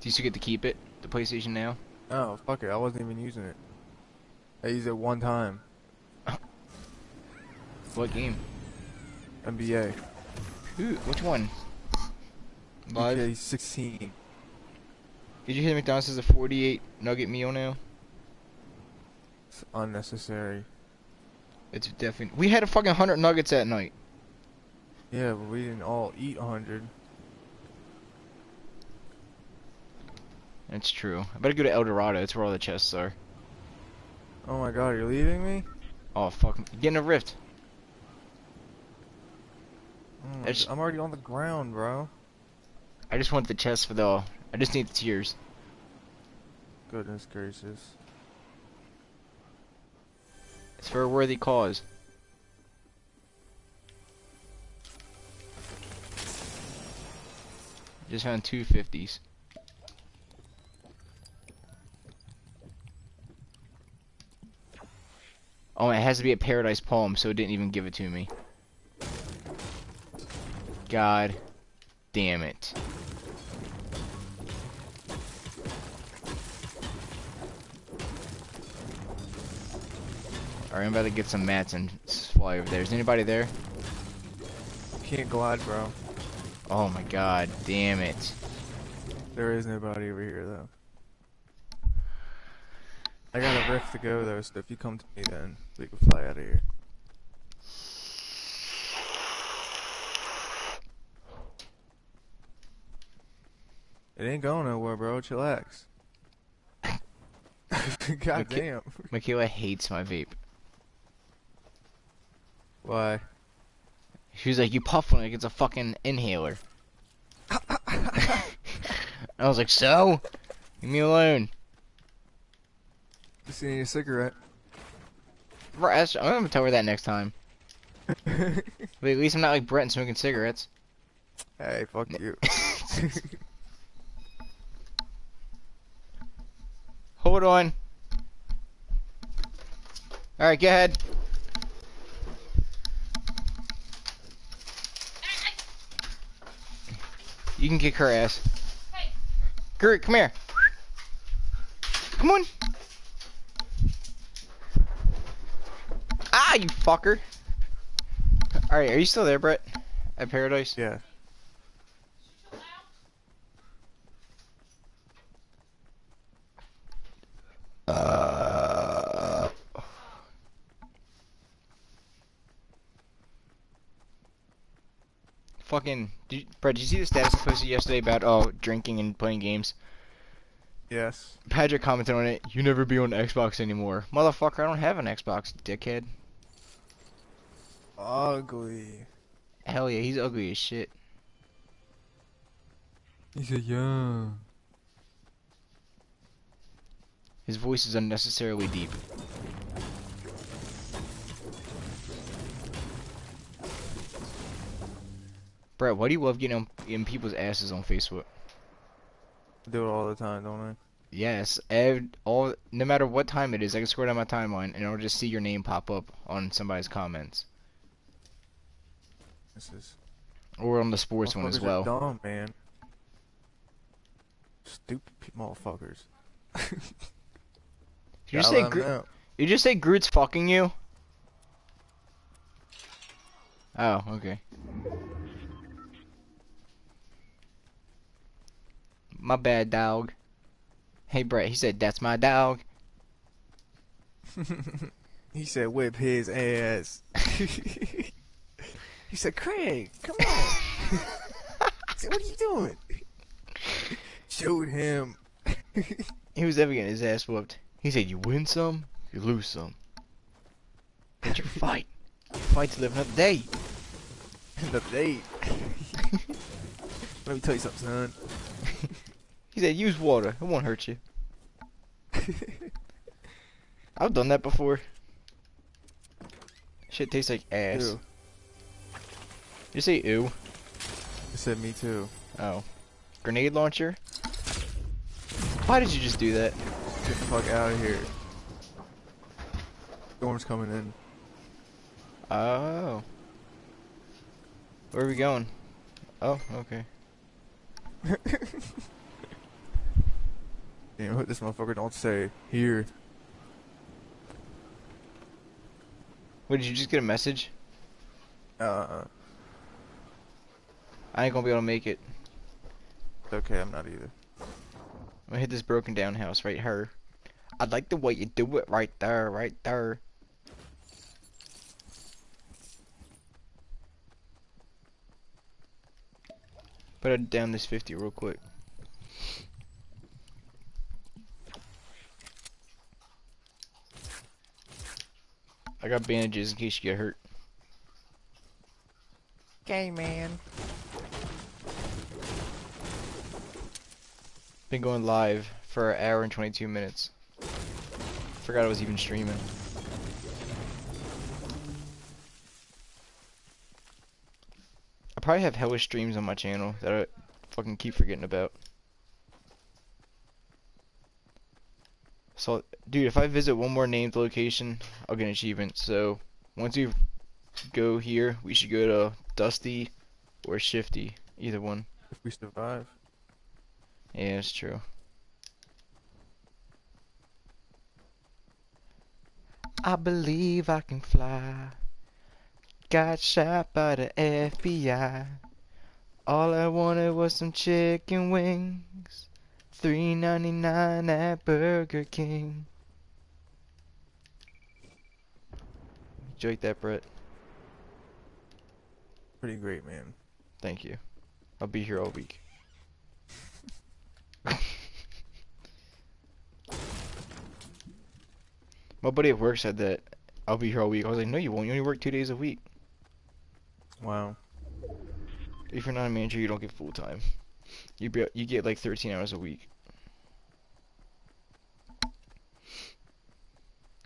Do you still get to keep it? The PlayStation now? Oh fuck it, I wasn't even using it. I used it one time. What game? NBA. Who? Which one? Live. UK 16. Did you hear McDonald's has a 48 nugget meal now? It's unnecessary. It's definitely. We had a fucking hundred nuggets that night. Yeah, but we didn't all eat 100. That's true. I better go to El Dorado. That's where all the chests are. Oh my god, you're leaving me? Oh fuck! Get in a rift. Mm, oh my It's- g- I'm already on the ground, bro. I just want the chest for the. I just need the tiers. Goodness gracious. It's for a worthy cause. Just found two fifties. Oh, it has to be a Paradise Palm, so it didn't even give it to me. God damn it. Alright, I'm about to get some mats and fly over there. Is anybody there? Can't glide, bro. Oh my god, damn it. There is nobody over here, though. I got a rift to go, though, so if you come to me, then we can fly out of here. It ain't going nowhere, bro. Chillax. God damn. Michaela hates my vape. Why? She was like, you puffing like it's a fucking inhaler. I was like, so? Leave me alone. Just need a cigarette. Right, I'm gonna tell her that next time. But at least I'm not like Brett and smoking cigarettes. hey, fuck you. Hold on. Alright, go ahead. You can kick her ass. Hey. Gert, come here. Come on. Ah, you fucker. Alright, are you still there, Brett? At Paradise? yeah. Uh, fucking, did you, Brett, did you see the status I posted yesterday about oh drinking and playing games? Yes. Patrick commented on it. You never be on Xbox anymore, motherfucker. I don't have an Xbox, dickhead. Ugly. Hell yeah, he's ugly as shit. He said, yeah. His voice is unnecessarily deep. Brett, why do you love getting in people's asses on Facebook? I do it all the time, don't I? Yes, ev- all no matter what time it is, I can scroll down my timeline and I'll just see your name pop up on somebody's comments This is. or on the sports one as well. Dumb man. Stupid motherfuckers. Did you just say let 'em Gro- you just say Groot's fucking you? Oh, okay. My bad, dog. Hey, Brett. He said that's my dog. he said, whip his ass. he said, Craig, come on. Said, what are you doing? Showed him. He was ever getting his ass whooped. He said, "You win some, you lose some. But you fight. You fight to live another day." Another date. Let me tell you something, son. He said, "Use water. It won't hurt you." I've done that before. Shit tastes like ass. Ew. You say ew? It said me too. Oh. Grenade launcher? Why did you just do that? Get the fuck out of here. Storm's coming in. Oh. Where are we going? Oh, okay. Damn, what this motherfucker don't say here. What, did you just get a message? Uh, I ain't gonna be able to make it. it's okay, I'm not either. I'm gonna hit this broken down house right here. I like the way you do it right there, right there. Put it down this 50 real quick. I got bandages in case you get hurt. Okay, man. Been going live for an hour and 22 minutes. Forgot I was even streaming. I probably have hellish streams on my channel that I fucking keep forgetting about. So, dude, if I visit one more named location, I'll get an achievement. So, once you go here, we should go to Dusty or Shifty. Either one. If we survive. Yeah, it's true. I believe I can fly. Got shot by the FBI. All I wanted was some chicken wings. Three ninety nine at Burger King. Like that, Brett? Pretty great, man. Thank you. I'll be here all week. My buddy at work said that I'll be here all week. I was like, no, you won't. You only work two days a week. Wow. If you're not a manager, you don't get full time. You be, you get like 13 hours a week.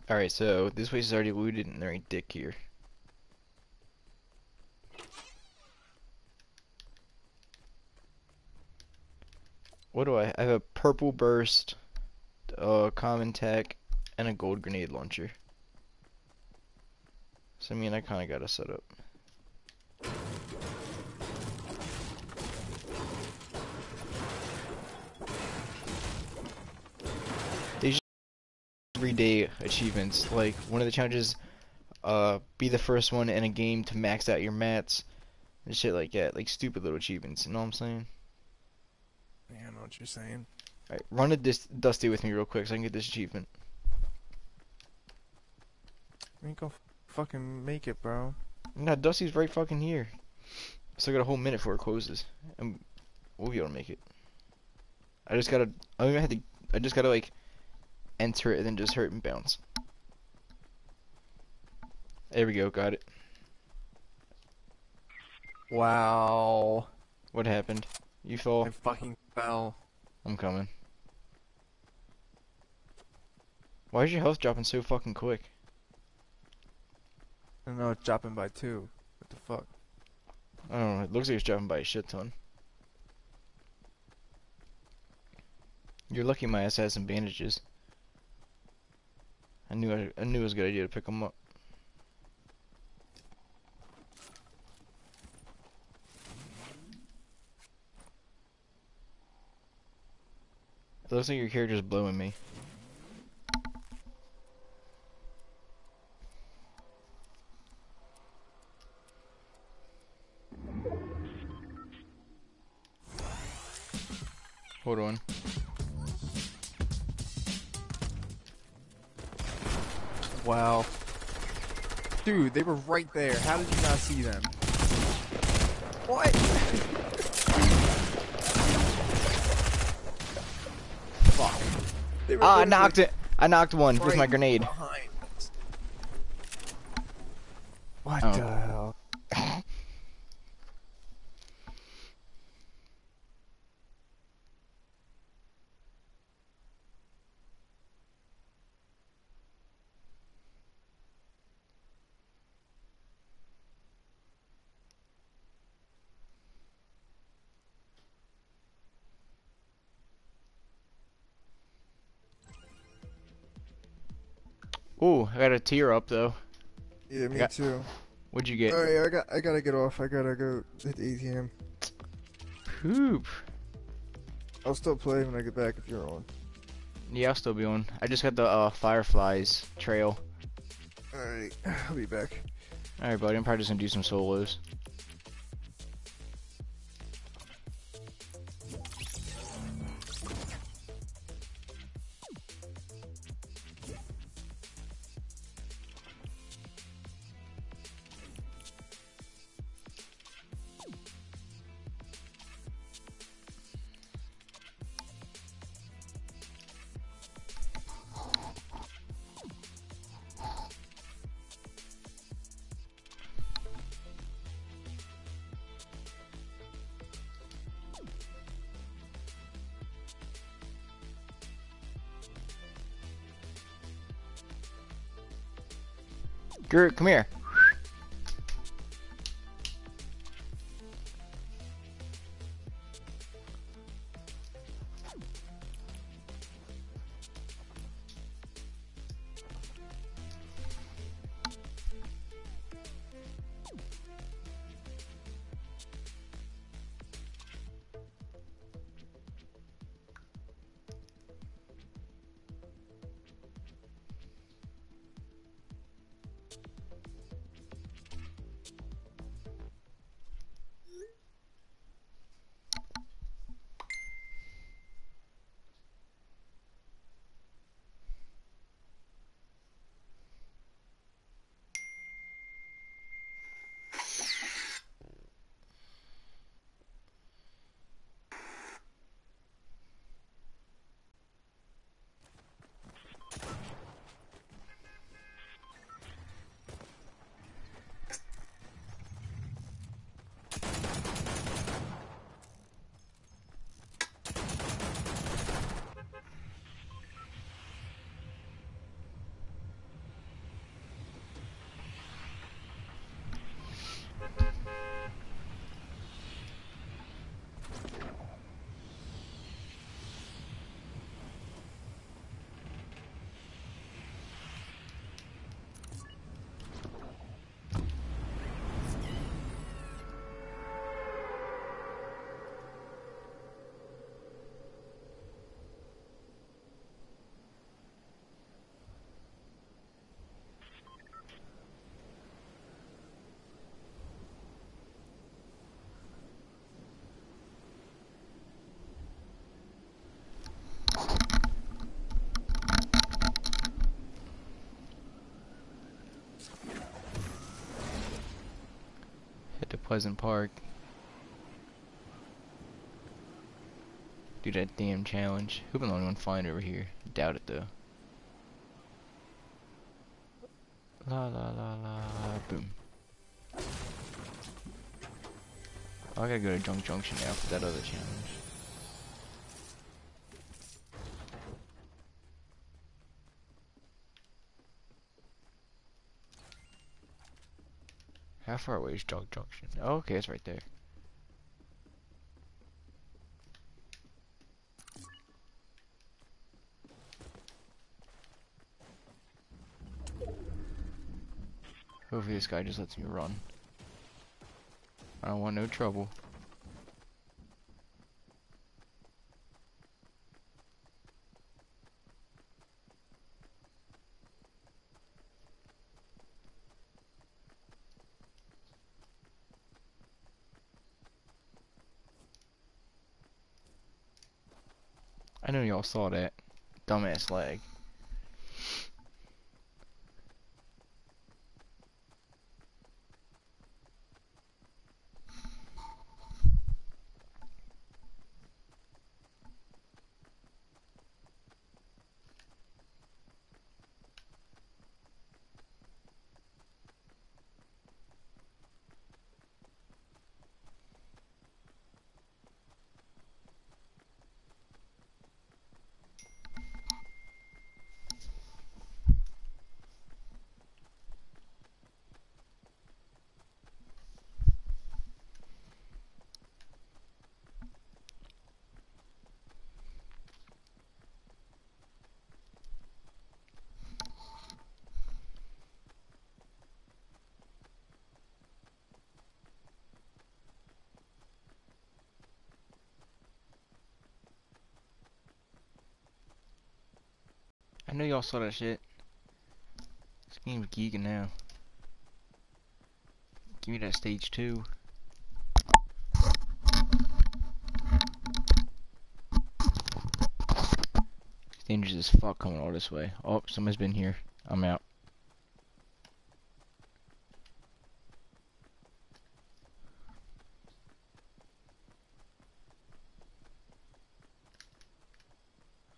All right, so this place is already looted, and there ain't dick here. What do I? I have a purple burst, uh, common tech, and a gold grenade launcher. So I mean, I kind of got to set up. Everyday achievements. Like one of the challenges, uh, be the first one in a game to max out your mats and shit like that. Like stupid little achievements. You know what I'm saying? Yeah, I know what you're saying. Alright, run a dis Dusty with me real quick so I can get this achievement. I mean, go fucking make it, bro. Nah, Dusty's right fucking here. Still got a whole minute before it closes. And we'll be able to make it. I just gotta, I don't even have to, I just gotta like, enter it and then just hurt and bounce. There we go, got it. Wow. What happened? You fall? I fucking fell. I'm coming. Why is your health dropping so fucking quick? I know it's dropping by two. What the fuck? I don't know, it looks like it's dropping by a shit ton. You're lucky my ass has some bandages. I knew I, I knew it was a good idea to pick them up. It looks like your character's blowing me. Hold on. Wow. Dude, they were right there. How did you not see them? What? Fuck. They were Ah, I knocked it. I knocked one with my grenade. behind got a tear up though. Yeah, me got- too. What'd you get? Alright, I got I gotta get off. I gotta go hit the ATM. Poop. I'll still play when I get back if you're on. Yeah, I'll still be on. I just got the uh, Fireflies trail. Alright, I'll be back. Alright, buddy. I'm probably just gonna do some solos. Gert, come here. Pleasant Park. Do that damn challenge. Who been the only one flying over here? Doubt it though. La la la la boom. Oh, I gotta go to Junk Junction now for that other challenge. Far away is Junk Junction? Oh, okay, it's right there. Hopefully this guy just lets me run. I don't want no trouble. I know y'all saw that. Dumbass lag. Y'all saw that shit. This game's geeking now. Give me that stage two. It's dangerous as fuck coming all this way. Oh, somebody's been here. I'm out.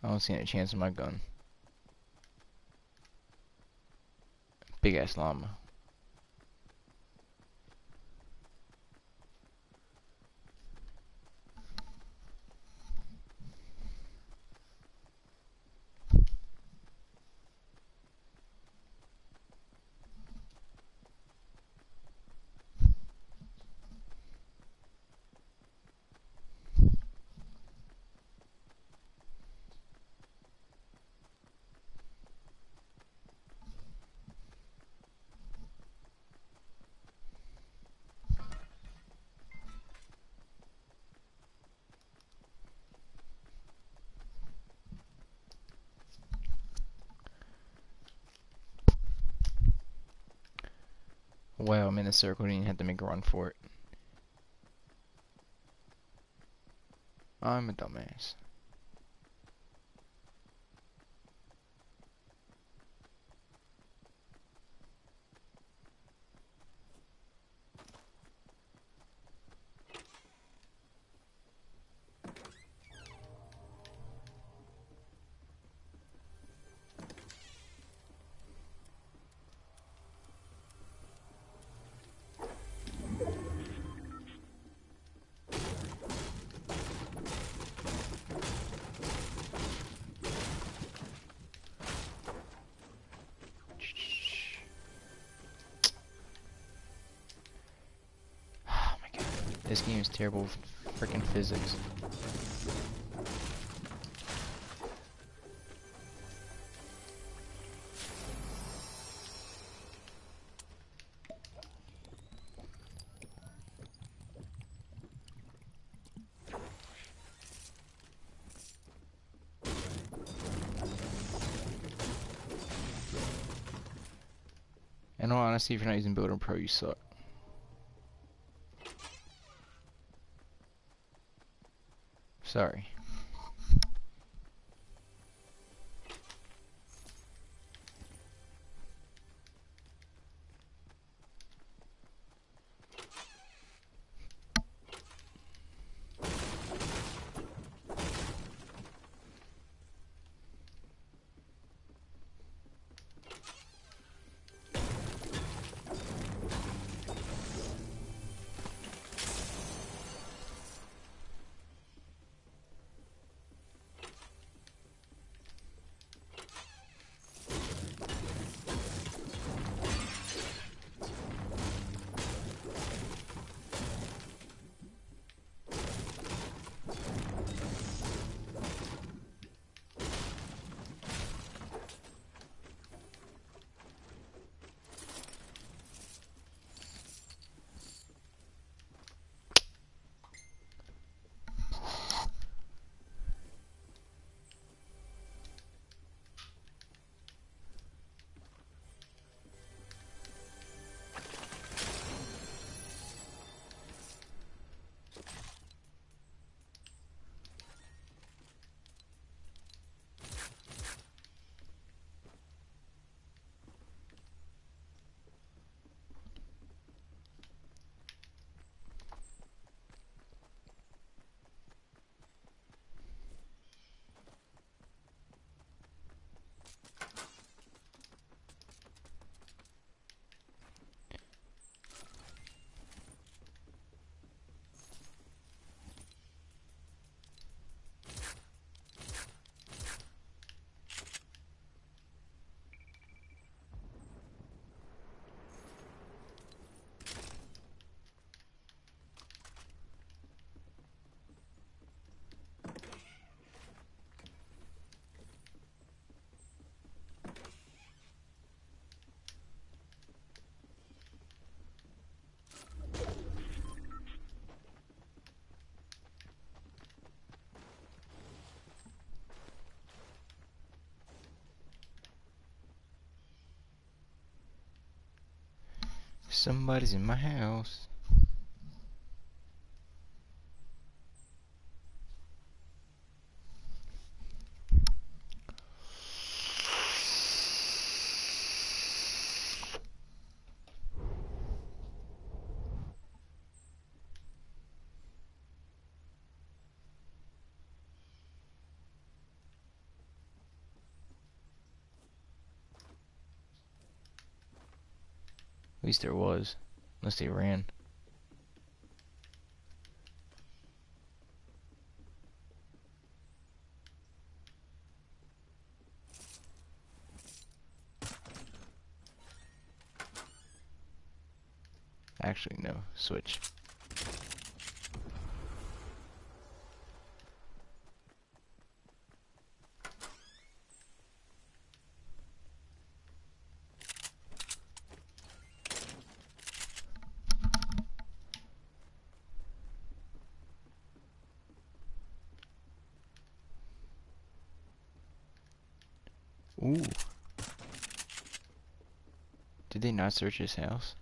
I don't see any chance of my gun. Ass llama. A circle, didn't have to make a run for it. I'm a dumbass. Terrible freaking physics. In all honesty, if you're not using Builder Pro, you suck. Sorry. Somebody's in my house. At least there was. Unless they ran. Actually, no. Switch. Ooh. Did they not search his house?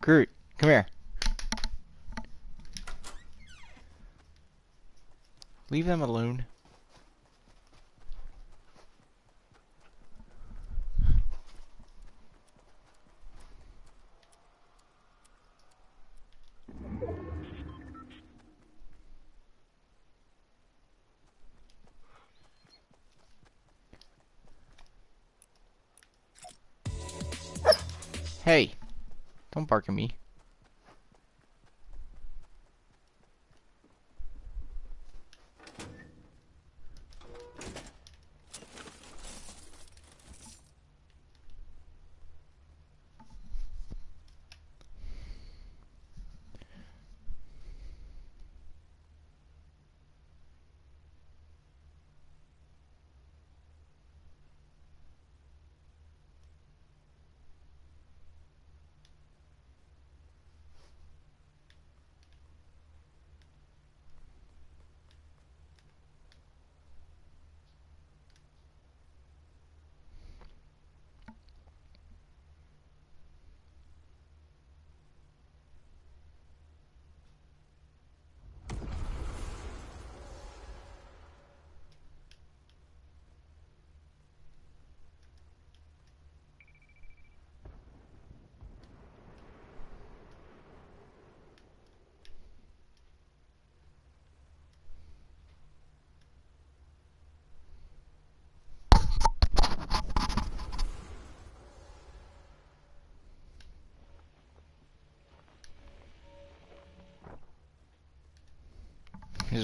Groot, come here. Leave them alone. Don't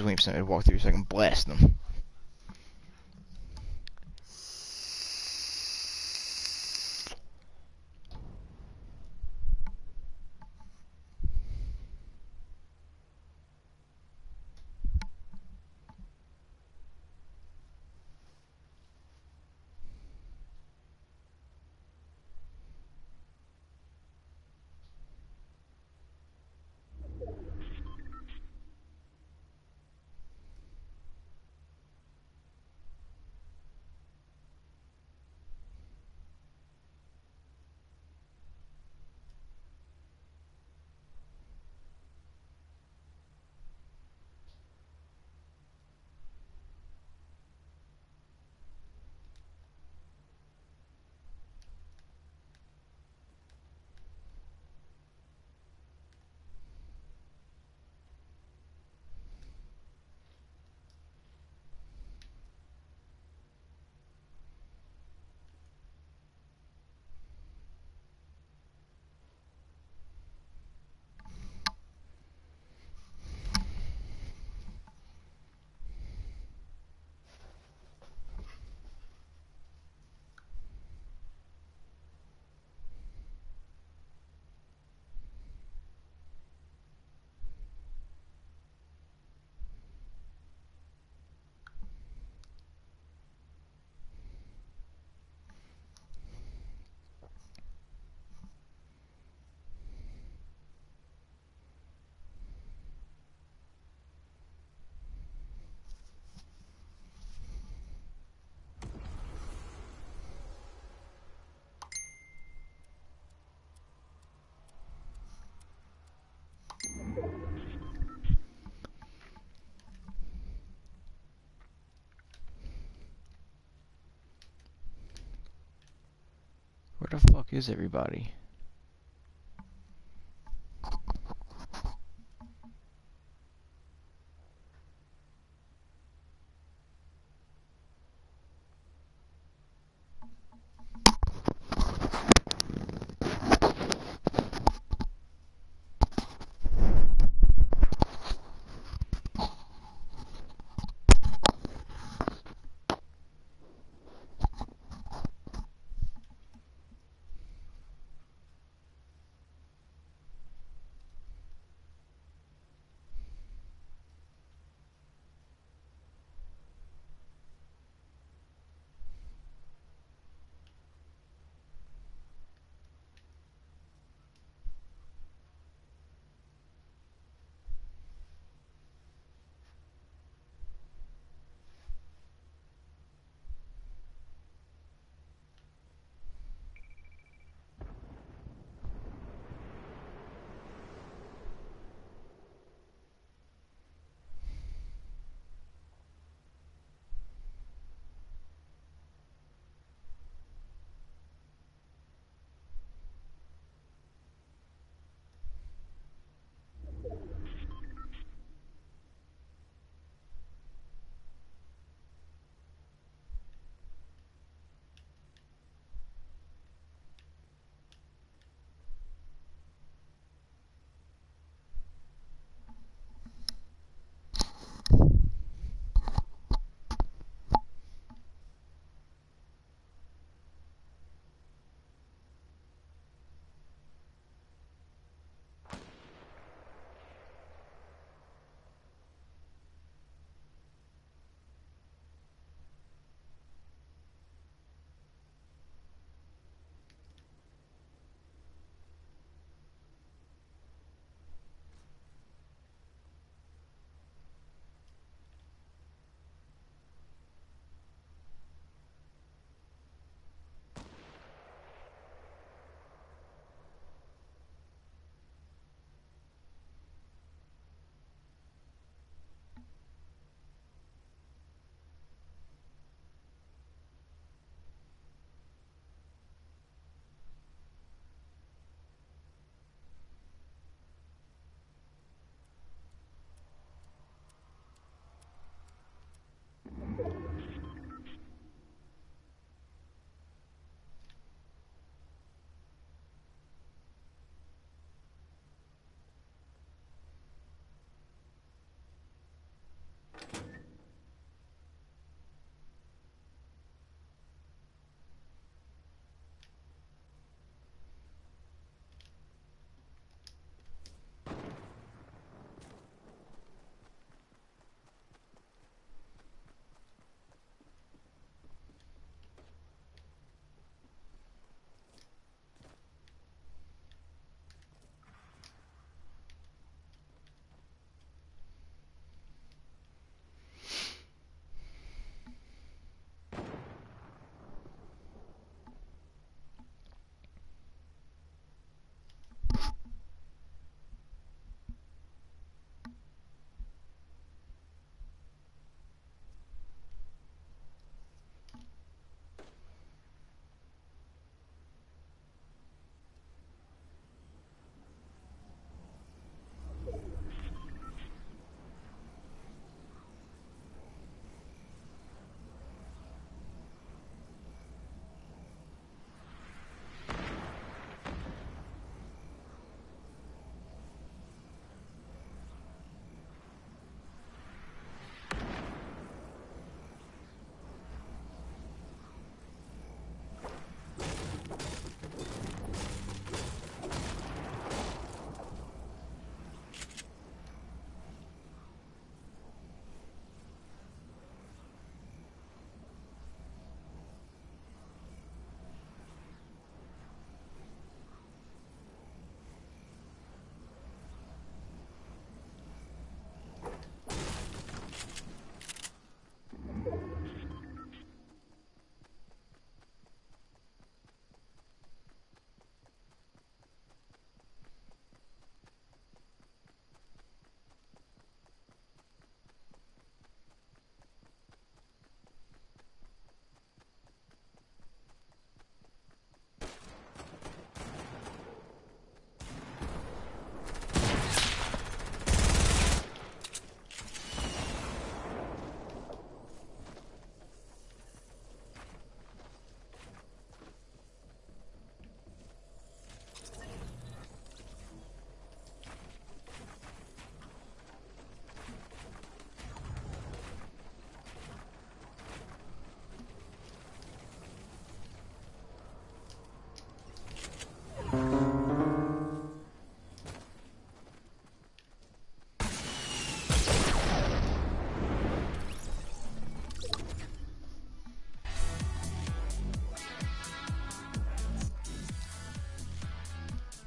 waiting for somebody walk through so I can blast them. Where the fuck is everybody?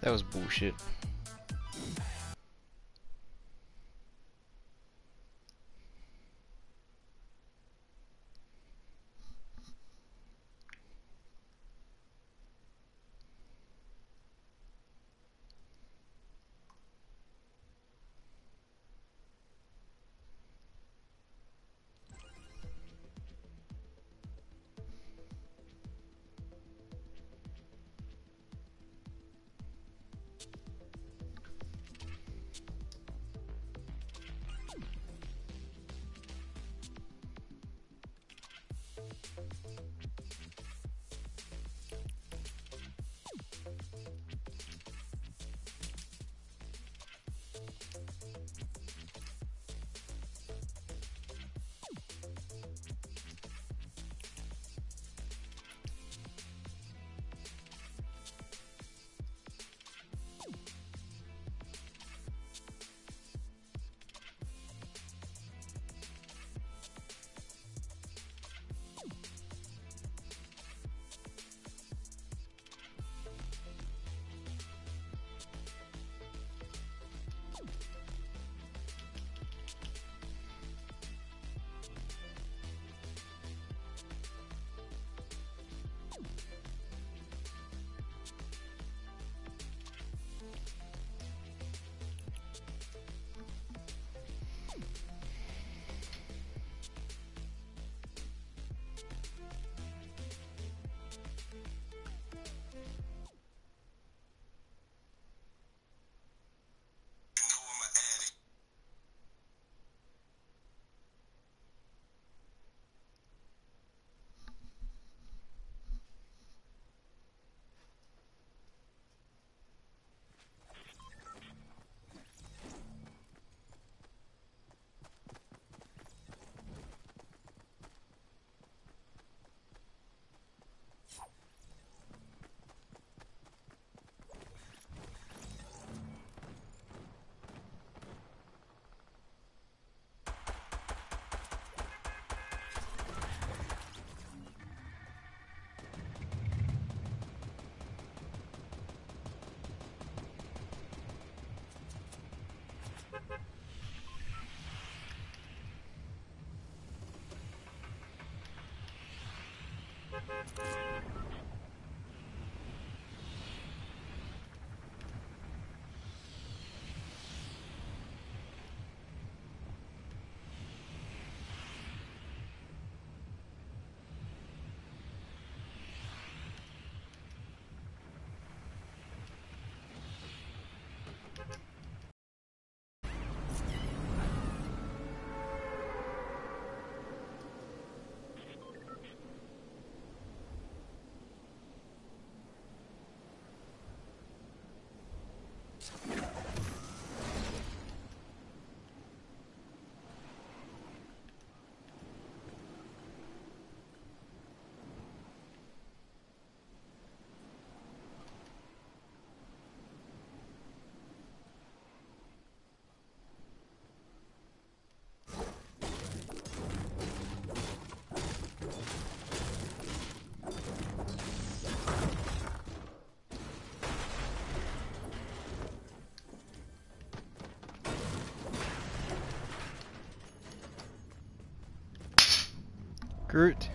That was bullshit. えっ? Groot.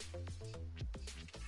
ピッ!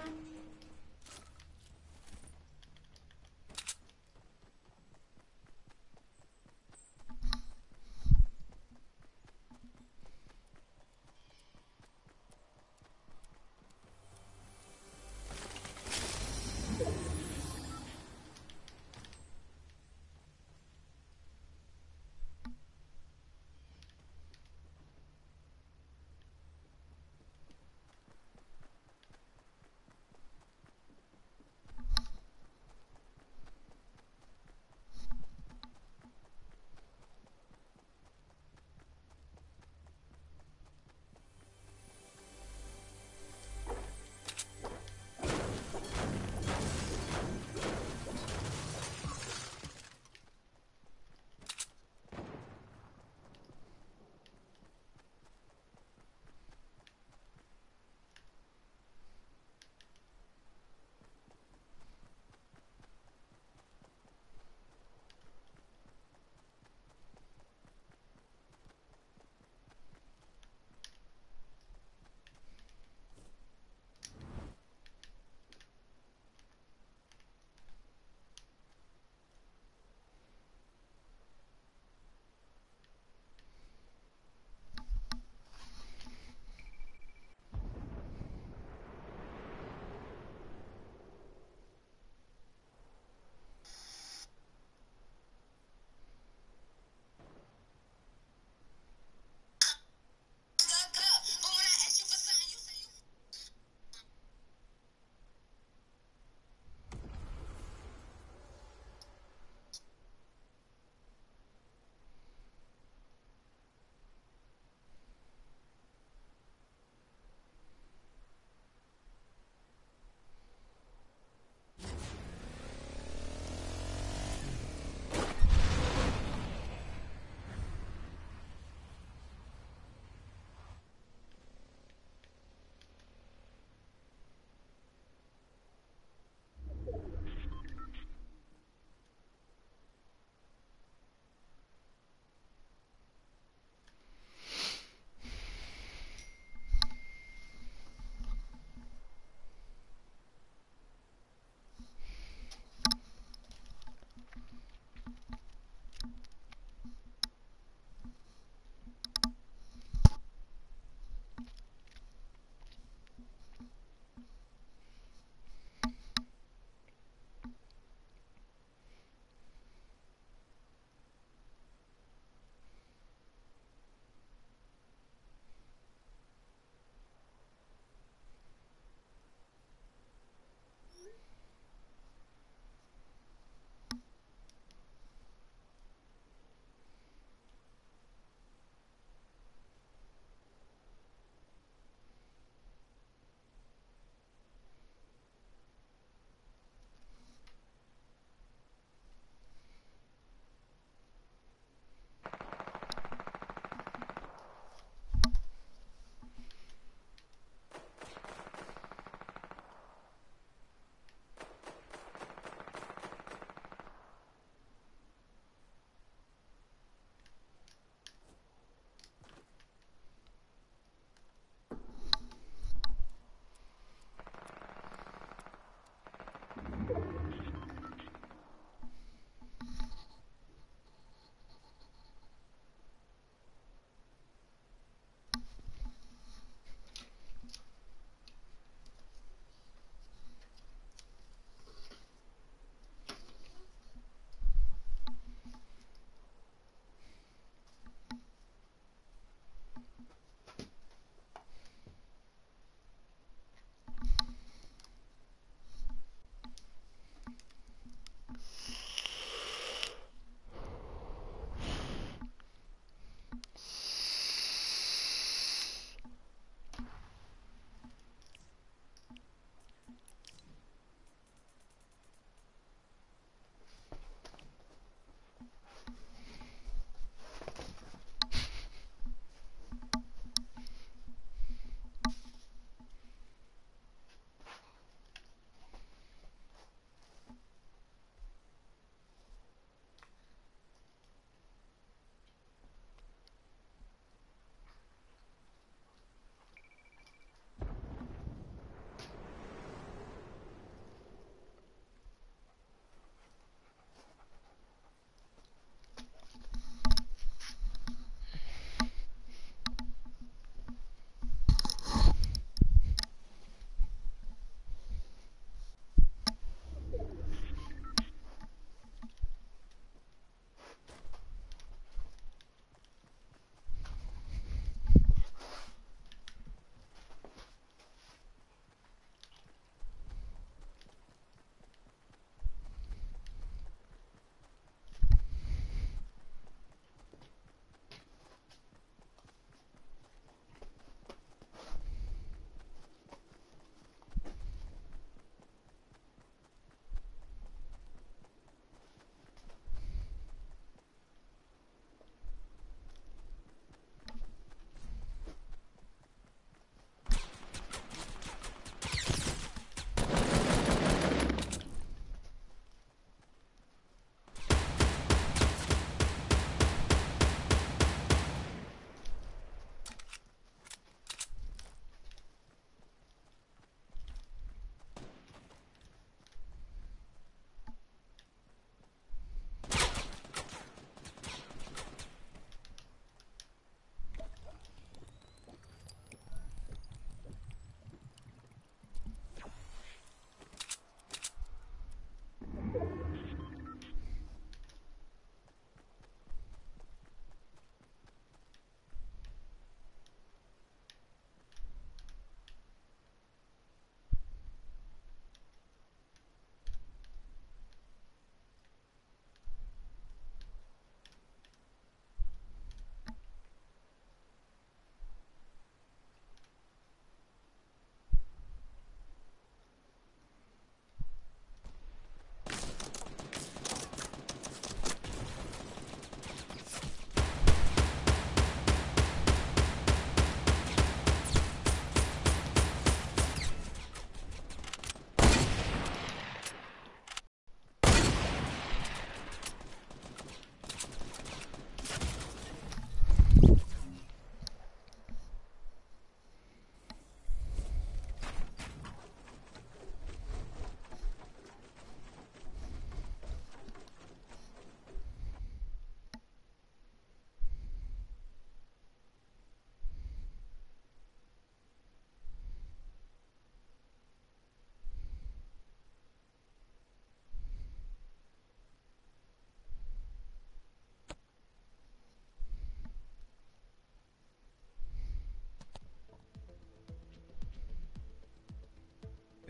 Mm-hmm.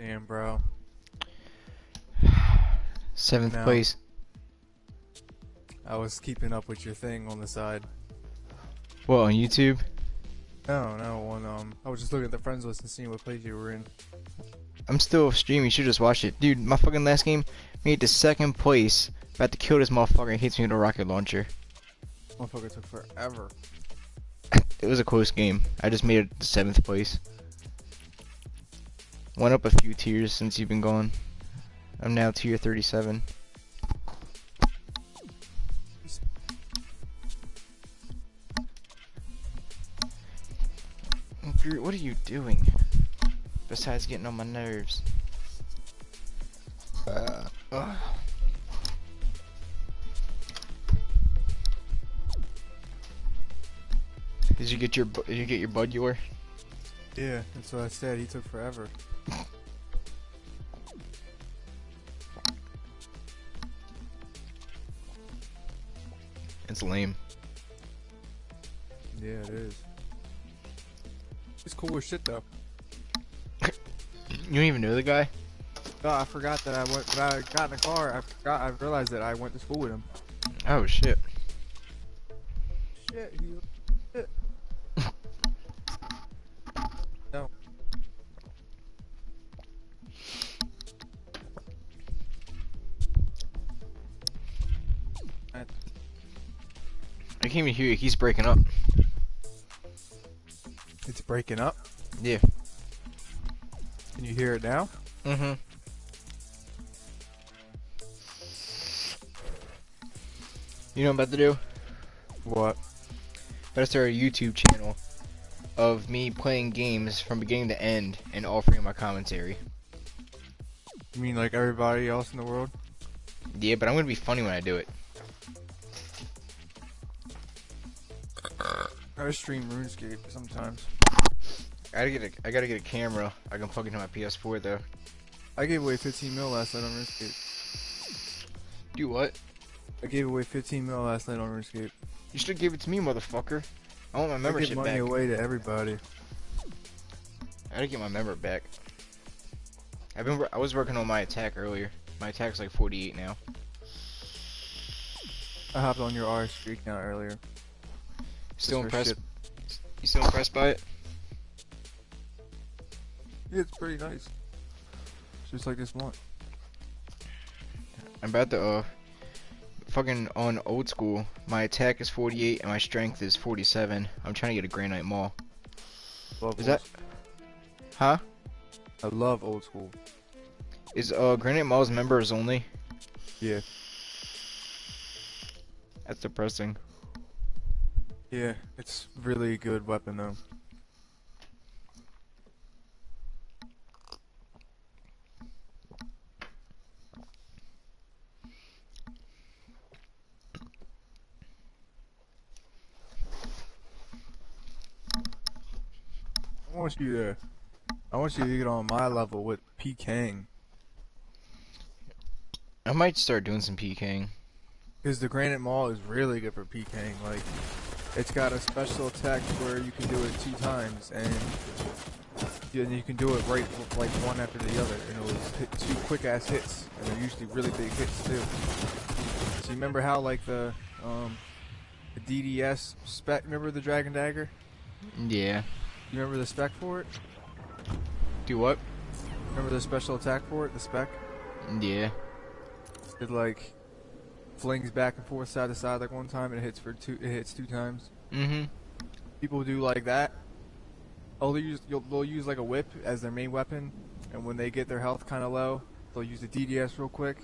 Damn, bro. Seventh No. place. I was keeping up with your thing on the side. What on YouTube? No, no, on um, I was just looking at the friends list and seeing what place you were in. I'm still streaming. You should just watch it, dude. My fucking last game made the second place. About to kill this motherfucker. He hits me with a rocket launcher. Motherfucker took forever. It was a close game. I just made it to seventh place. Went up a few tiers since you've been gone. I'm now tier 37. Drew, what are you doing? Besides getting on my nerves. Uh, ugh. Did you get your did you get your bud your? Yeah, that's what I said. He took forever. Lame. Yeah, it is. It's cool as shit though. You don't even know the guy? No, I forgot that I went. When I got in the car, I forgot. I realized that I went to school with him. Oh. Shit, Hear you. He's breaking up. It's breaking up. Yeah. Can you hear it now? Mm-hmm. You know what I'm about to do? What? About to start a YouTube channel of me playing games from beginning to end and offering my commentary. You mean like everybody else in the world? Yeah, but I'm gonna be funny when I do it. I stream RuneScape sometimes. I gotta get a I gotta get a camera. I can plug into my PS4 though. I gave away 15 mil last night on RuneScape. Do what? I gave away 15 mil last night on RuneScape. You should give it to me, motherfucker. I want my membership I give money back. away to everybody. I gotta get my member back. I've been I was working on my attack earlier. My attack's like 48 now. I hopped on your R streak now earlier. Still impressed? shit. You still impressed by it? Yeah, it's pretty nice. It's just like this one. I'm about to uh fucking on old school. My attack is 48 and my strength is 47. I'm trying to get a Granite Maul. Love Is old that Huh? I love old school. Is uh Granite Maul's members only? Yeah. That's depressing. Yeah, it's really good weapon though. I want you to, I want you to get on my level with PKing, I might start doing some PKing. because the Granite Maul is really good for PKing. Like, it's got a special attack where you can do it two times, and you, can do it right like one after the other, and it'll hit two quick ass hits, and they're usually really big hits too. So you remember how like the um the DDS spec? Remember the Dragon Dagger? Yeah. You remember the spec for it? Do what? Remember the special attack for it? The spec? Yeah. It like flings back and forth side to side like one time, and it hits for two. It hits two times. Mm-hmm. People do like that. Oh, they use you'll, they'll use like a whip as their main weapon, and when they get their health kind of low, they'll use the DDS real quick,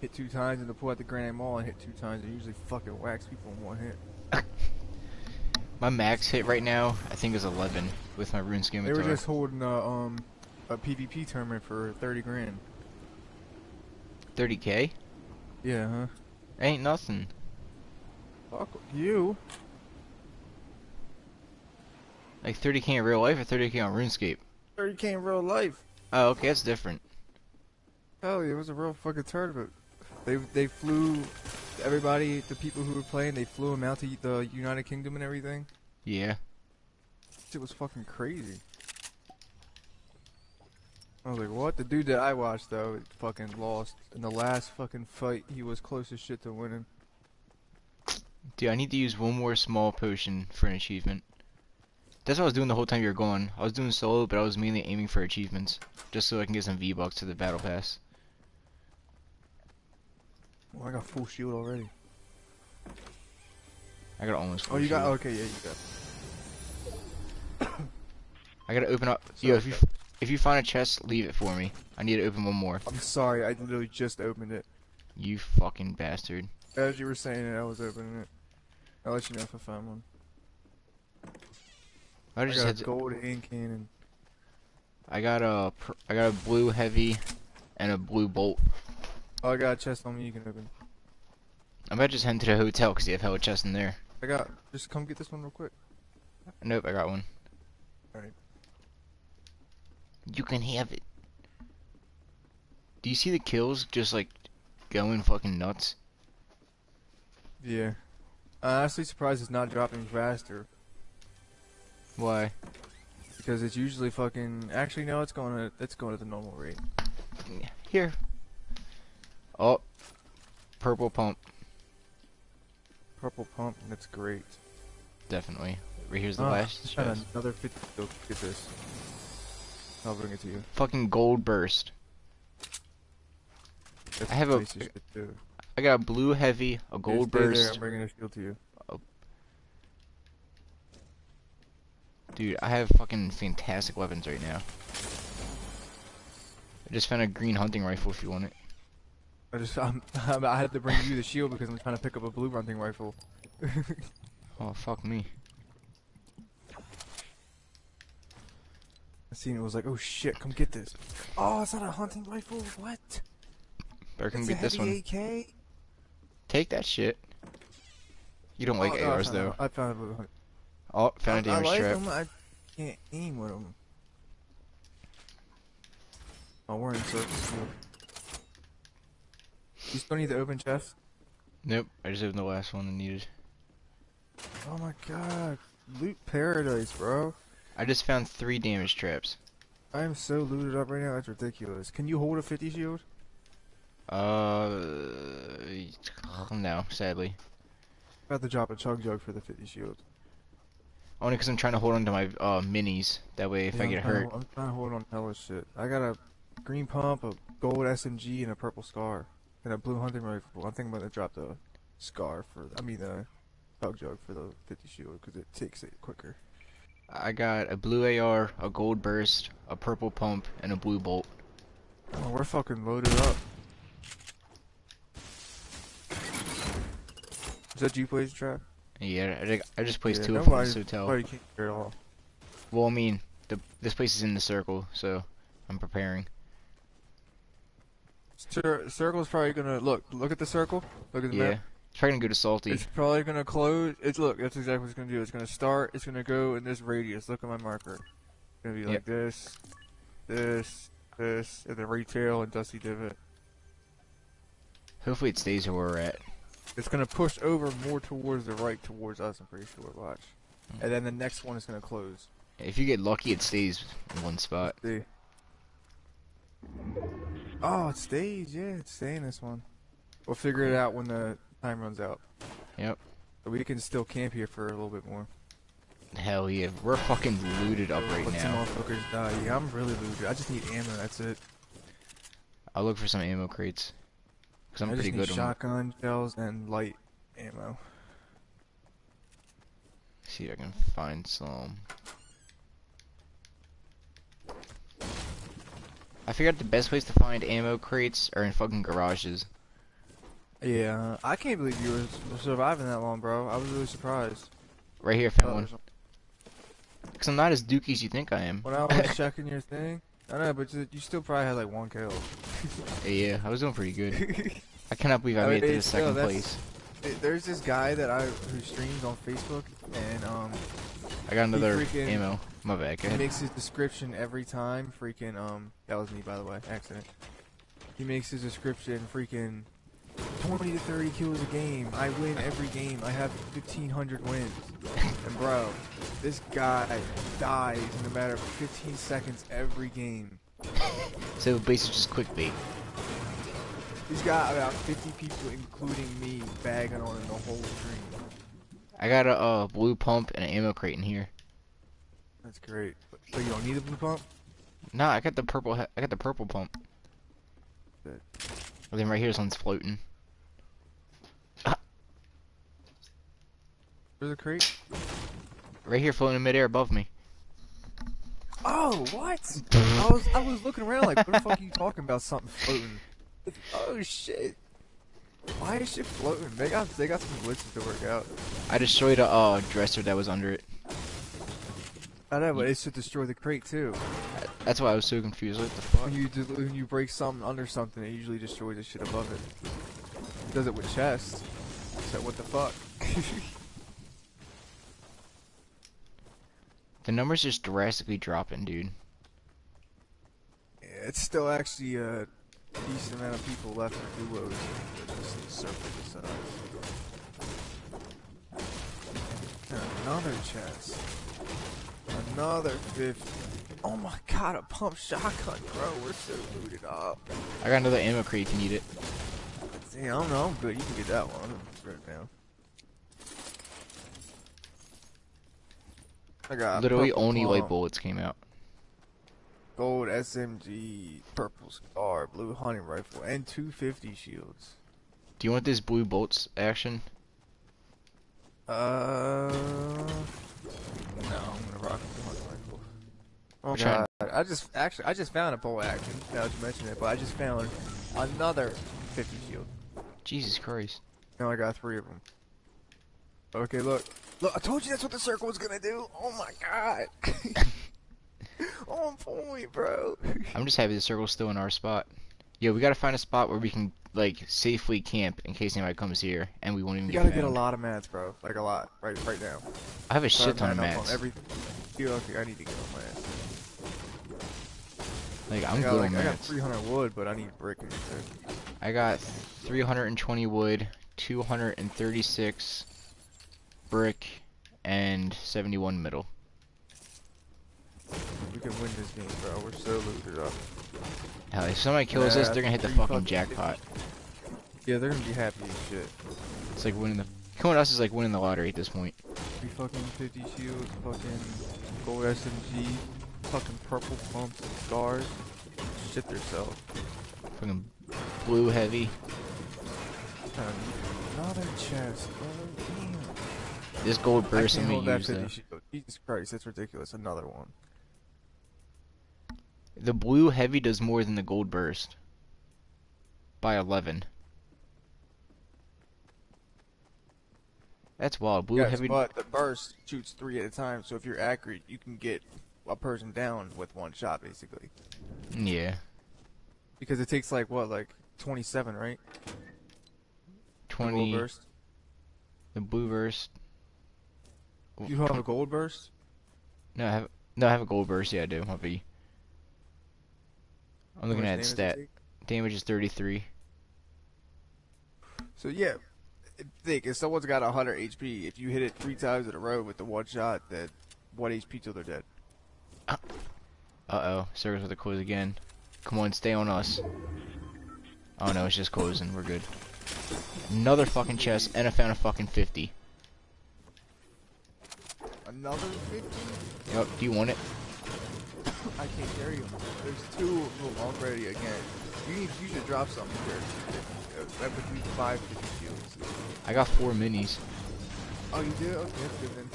hit two times, and they'll pull out the Granite Maul and hit two times, and usually fucking wax people in one hit. My max hit right now, I think is 11 with my rune They were just holding a um a PvP tournament for thirty grand. 30k? Yeah, huh? Ain't nothing. Fuck you. Like 30k in real life or 30k on RuneScape? Thirty K in real life. Oh, okay, that's different. Hell, yeah, it was a real fucking tournament. They they flew everybody, the people who were playing, they flew them out to the United Kingdom and everything. Yeah. It was fucking crazy. I was like, what? The dude that I watched though, fucking lost in the last fucking fight. He was close as shit to winning. Dude, I need to use one more small potion for an achievement. That's what I was doing the whole time you were gone. I was doing solo, but I was mainly aiming for achievements. Just so I can get some V-Bucks to the Battle Pass. Oh, I got full shield already. I got almost Oh, full you got? Okay, yeah, you got. I gotta open up. So- Yo, if you if you find a chest, leave it for me. I need to open one more. I'm sorry, I literally just opened it. You fucking bastard. As you were saying it, I was opening it. I'll let you know if I find one. I I just got had a gold hand cannon. I got a pr- I got a blue heavy and a blue bolt. Oh, I got a chest on me you can open. I might just head to the hotel because they have hella chests in there. I got. Just come get this one real quick. Nope, I got one. Alright. You can have it. Do you see the kills just like going fucking nuts? Yeah. I'm honestly surprised it's not dropping faster Why? because it's usually fucking. Actually, no, it's going at it's going at the normal rate. Here. Oh. Purple pump. Purple pump, that's great. Definitely. Right here's the Ah, last just chest. another 50. Go get this. I'll bring it to you. Fucking gold burst. That's I have a- nice as shit, too. I got a blue heavy, a gold there, burst. I'm bringing a shield to you. Oh. Dude, I have fucking fantastic weapons right now. I just found a green hunting rifle if you want it. I just I'm, I had to bring you the shield because I'm trying to pick up a blue hunting rifle. Oh, fuck me. Seen it was like, oh shit, come get this. Oh, it's not a hunting rifle. Oh, what? Better come It's get a this one. AK. Take that shit. You don't oh, like Oh, no, I ARs a- though. I found a hunting. Oh, found a I, I damage I like trap. them. I can't aim with them. Oh, we're in circles. too. You still need the open chest? Nope, I just opened the last one I needed. Oh my god. Loot paradise, bro. I just found three damage traps. I am so looted up right now, that's ridiculous. Can you hold a 50 shield? Uh, no, sadly. Have to drop a chug jug for the 50 shield. Only because I'm trying to hold on to my uh, minis. That way, if Yeah, I I'm get to- hurt, I'm trying to hold on to hella shit. I got a green pump, a gold SMG, and a purple scar. And a blue hunting rifle. I think I'm gonna drop the scar for, I mean the chug jug for the 50 shield because it takes it quicker. I got a blue AR, a gold burst, a purple pump, and a blue bolt. Oh, we're fucking loaded up. Is that you plays trap? Yeah, I, I just placed Yeah, two of them in this hotel. Nobody can hear it all. Well, I mean, the this place is in the circle, so I'm preparing. Cir- circle's probably gonna look. Look at the circle. Look at the Yeah, map. It's probably gonna go to salty. It's probably gonna close. It's look. That's exactly what it's gonna do. It's gonna start. It's gonna go in this radius. Look at my marker. It's gonna be Yep. like this, this, this, and then retail and dusty divot. Hopefully, it stays where we're at. It's gonna push over more towards the right, towards us. I'm pretty sure. Watch. Mm. And then the next one is gonna close. If you get lucky, it stays in one spot. See. Oh, it stays. Yeah, it's staying this one. We'll figure it out when the time runs out. Yep. But we can still camp here for a little bit more. Hell yeah, we're fucking looted up right Let some now. motherfuckers die. Yeah, I'm really looted. I just need ammo. That's it. I'll look for some ammo crates. Cause I'm I pretty good shotgun shells and light ammo. See if I can find some. I figured out the best place to find ammo crates are in fucking garages. Yeah, I can't believe you were surviving that long, bro. I was really surprised. Right here, found one. Cause I'm not as dookie as you think I am. When I was checking your thing, I know, but you still probably had like one kill. yeah, I was doing pretty good. I cannot believe I I made it to the second place. There's this guy that I who streams on Facebook, and um, I got another freaking- ammo. My bad. Go he makes his description every time. Freaking um, that was me by the way, accident. He makes his description freaking 20 to 30 kills a game. I win every game. I have 1500 wins. And bro, this guy dies in a matter of 15 seconds every game. So basically just quick bait. He's got about 50 people, including me, bagging on the whole stream. I got a uh, blue pump and an ammo crate in here. That's great. So you don't need a blue pump? Nah, I got the purple. I got the purple pump. Good. And then right here's one's floating. There's a crate. Right here, floating in midair above me. Oh, what? I was I was looking around like, what the fuck are you talking about? Something floating. Oh shit. Why is shit floating? They got they got some glitches to work out. I destroyed a uh, dresser that was under it. I know, but it should destroy the crate too. That's why I was so confused. What the fuck? When you do, when you break something under something, it usually destroys the shit above it. It does it with chests. So what the fuck? The numbers just drastically dropping, dude. Yeah, it's still actually a decent amount of people left for duos. Just circle the size. Another chest. Another 50. Oh my god, a pump shotgun, bro. We're so looted up. I got another ammo crate you need it. See, I don't know. I'm good. You can get that one. Right now. I got Literally only light pump, bullets came out. gold SMG, purple scar, blue hunting rifle, and 250 shields. Do you want this blue bolts action? Uh, no, I'm gonna rock the rifle. Oh god, I just actually I just found a bolt action. Now that you mention it, but I just found another 50 shield. Jesus Christ. Now I got three of them. Okay, look. Look, I told you that's what the circle was gonna do. Oh my god. On point, bro. I'm just happy the circle's still in our spot. Yo, we gotta find a spot where we can like safely camp in case anybody comes here, and we won't even You get gotta get a lot of mats, bro. Like a lot, right, right now. I have a shit ton of matting up on mats. Every... Okay, I need to get on my ass. Like I I'm got, good like, on I got 300 wood, but I need brick and. I got 320 wood, 236 brick, and 71 metal. We can win this game, bro. We're so looted up. Hell, if somebody kills us, they're gonna hit the fucking fucking jackpot. Yeah, they're gonna be happy as shit. It's like winning the. Killing us is like winning the lottery at this point. Three fucking 50 shields, fucking gold SMG, fucking purple pumps and scars. Shit themselves. Fucking blue heavy. Another chest, bro. Damn. This gold burst, gonna that use 50 Jesus Christ, that's ridiculous. Another one. The blue heavy does more than the gold burst. By 11. That's wild. Blue yes, heavy. but the burst shoots three at a time, so if you're accurate, you can get a person down with one shot, basically. Yeah. Because it takes like what, like 27, right? The gold 20. burst. The blue burst. You have a gold burst? No, I have. No, I have a gold burst. Yeah, I do. I'll be. I'm looking at stat. damage it take? Damage is 33. So yeah, think if someone's got 100 HP, if you hit it three times in a row with the one shot, then one HP till they're dead. Uh oh. Circles with the close again. Come on, stay on us. Oh no, it's just closing. We're good. Another fucking chest, and I found a fucking 50. Another 50? Yup, do you want it? I can't carry them. There's two of them already again. You need, you should drop something here. That would be five 50 shields. I got four minis. Oh, you do? Okay, that's good then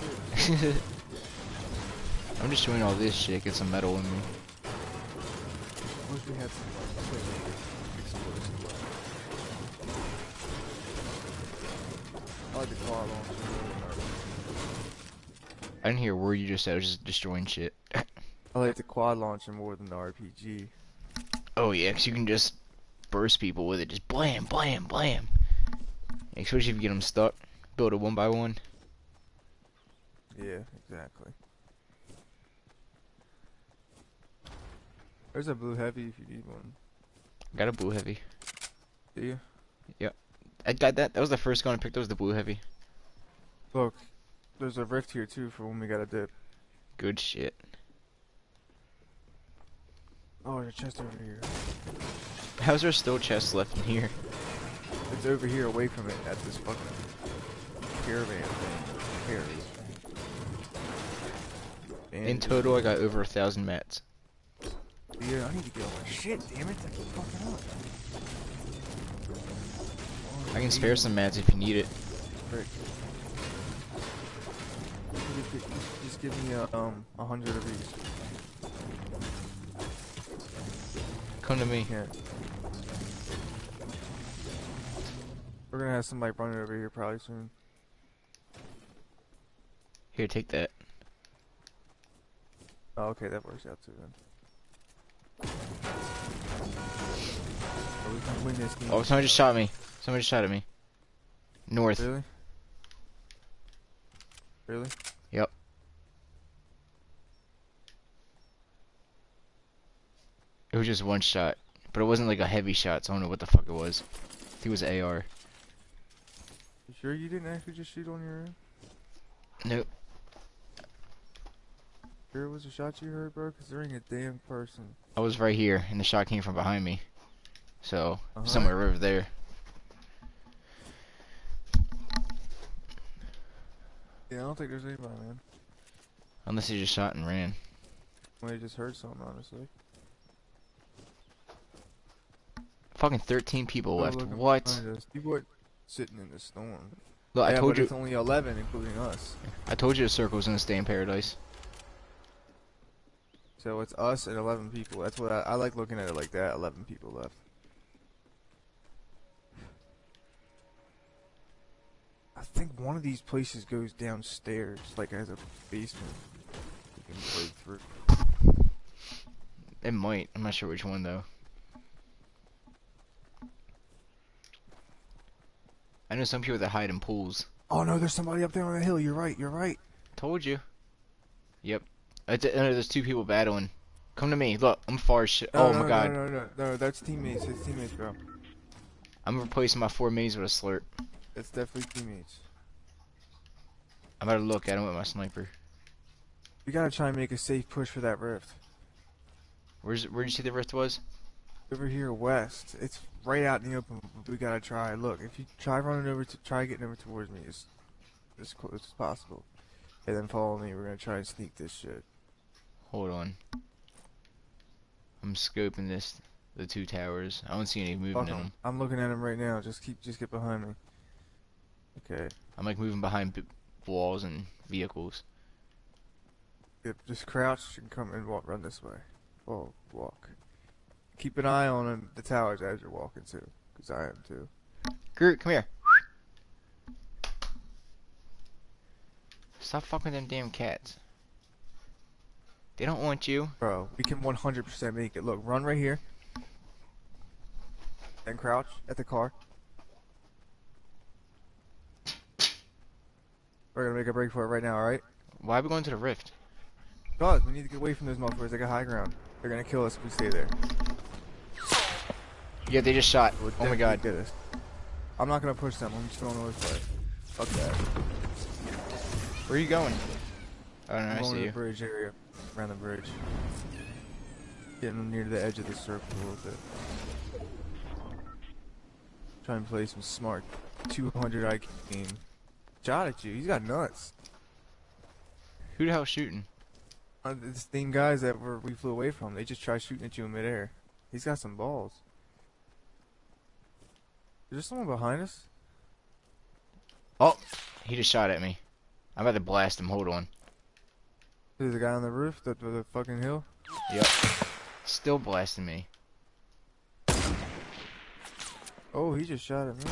too. I'm just doing all this shit, get some metal in me. Wish we had some explosive weapons. I like the launcher. I didn't hear a word you just said, I was just destroying shit. I like the quad launcher more than the RPG. oh yeah, 'cause you can just burst people with it, just blam, blam, blam. Especially if you get them stuck. Build it one by one. Yeah, exactly. There's a blue heavy if you need one. Got a blue heavy. Do you? I got that. That was the first gun I picked. That was the blue heavy. Look, there's a rift here too for when we got a dip. Good shit. Oh, there's a chest over here. How's there still chests left in here? It's over here, away from it, at this fucking caravan thing. Caravan. In total, I got over a thousand mats. Yeah, I need to get all my shit, damn it, I keep fucking up. I can spare some mats if you need it. Frick. Just give me a, um, a hundred of these. Come to me. Yeah. We're gonna have somebody running over here probably soon. Here, take that. Oh, okay, that works out too then. Oh, we can win this game. Oh, somebody just shot me. Somebody just shot at me. North. Really? Really? Yep. It was just one shot, but it wasn't like a heavy shot, so I don't know what the fuck it was. I think it was AR. You sure you didn't actually just shoot on your own? Nope. Sure it was a shot you heard, bro? Cause there ain't a damn person. I was right here, and the shot came from behind me. So, Uh-huh. somewhere over there. Yeah, I don't think there's anybody, man. Unless he just shot and ran. Well, just heard something, honestly. Fucking 13 people left. What? You what? Sitting in the storm. Look, I told you. it's only 11, including us. I told you the circle was gonna stay in paradise. So it's us and 11 people. That's what I, I like looking at it like that. 11 people left. I think one of these places goes downstairs, like as a basement. You can break through. It might. I'm not sure which one though. I know some people that hide in pools. Oh no, there's somebody up there on the hill. You're right. You're right. Told you. Yep. I know there's two people battling. Come to me. Look, I'm far as shit. No, oh no, my god. No, no, no, no. That's teammates. It's teammates, bro. I'm replacing my four minis with a slurp. It's definitely teammates. I'm about to look at him with my sniper. We gotta try and make a safe push for that rift. Where's where'd you see the rift was? Over here west, it's right out in the open. but We gotta try. Look, if you try running over to try getting over towards me as as close as possible, and then follow me. We're gonna try and sneak this shit. Hold on. I'm scoping this the two towers. I don't see any movement Fuck in 'em. them. I'm looking at them right now. Just keep, just get behind me. Okay, I'm like moving behind b- walls and vehicles. Yep, just crouch and come and walk. Run this way. Oh, walk. Keep an eye on the towers as you're walking too, cause I am too. Groot, come here. Stop fucking them damn cats. They don't want you. Bro, we can 100% make it. Look, run right here. And crouch at the car. We're gonna make a break for it right now, alright? Why are we going to the rift? Guys, we need to get away from those motherfuckers. They got high ground. They're gonna kill us if we stay there. Yeah, they just shot. Oh my god. Get us. I'm not gonna push them. I'm just going this way. Fuck that. Where are you going? Oh no, I'm I going see to the you. bridge area. Around the bridge. Getting near the edge of the circle a little bit. Try and play some smart 200 IQ game. Shot at you. He's got nuts. Who the hell shooting? Uh, the same guys that were we flew away from. They just try shooting at you in midair. He's got some balls. Is there someone behind us? Oh, he just shot at me. I'm about to blast him. Hold on. There's a guy on the roof, the, the, the fucking hill. Yep. Still blasting me. Oh, he just shot at me.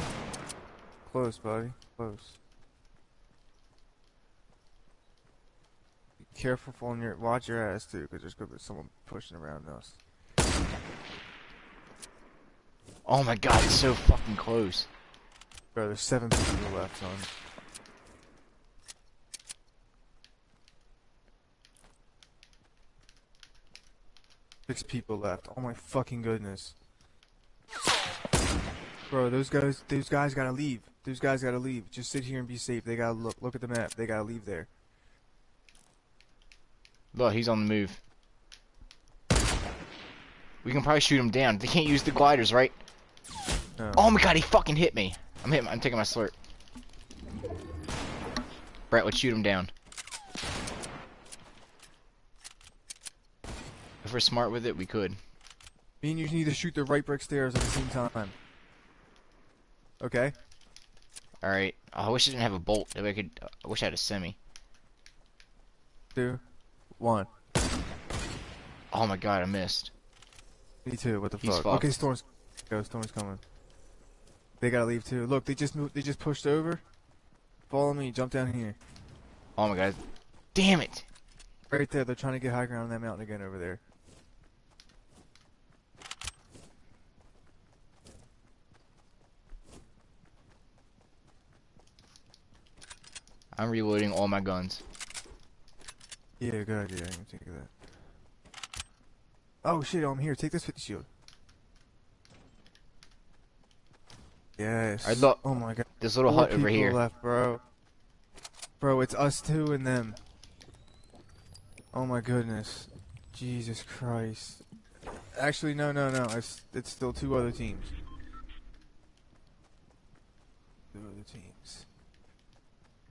Close, buddy. Close. Be careful on your watch your ass too, because there's gonna be someone pushing around us. Oh my god, it's so fucking close. Bro, there's seven people left, son. Six people left. Oh my fucking goodness. Bro, those guys, those guys gotta leave. Those guys gotta leave. Just sit here and be safe. They gotta look, look at the map. They gotta leave there. Look, he's on the move. We can probably shoot him down. They can't use the gliders, right? No. Oh my god, he fucking hit me. I'm hitting. I'm taking my slurp. Brett, let's shoot him down. If we're smart with it, we could. Me and you need to shoot the right brick stairs at the same time. Okay? All right. Oh, I wish I didn't have a bolt. If I could, I wish I had a semi. Two, one. Oh my god, I missed. Me too. What the He's fuck? fucked. Okay, storm's go. Storm's coming. They gotta leave too. Look, they just moved. They just pushed over. Follow me. Jump down here. Oh my god. Damn it. Right there. They're trying to get high ground on that mountain again over there. I'm reloading all my guns. Yeah, good idea. I can think of that. Oh shit! I'm here. Take this 50 shield. Yes. I lo- oh my god. This little Four hut over here. left, bro. Bro, it's us two and them. Oh my goodness. Jesus Christ. Actually, no, no, no. It's, it's still two other teams. Two other teams.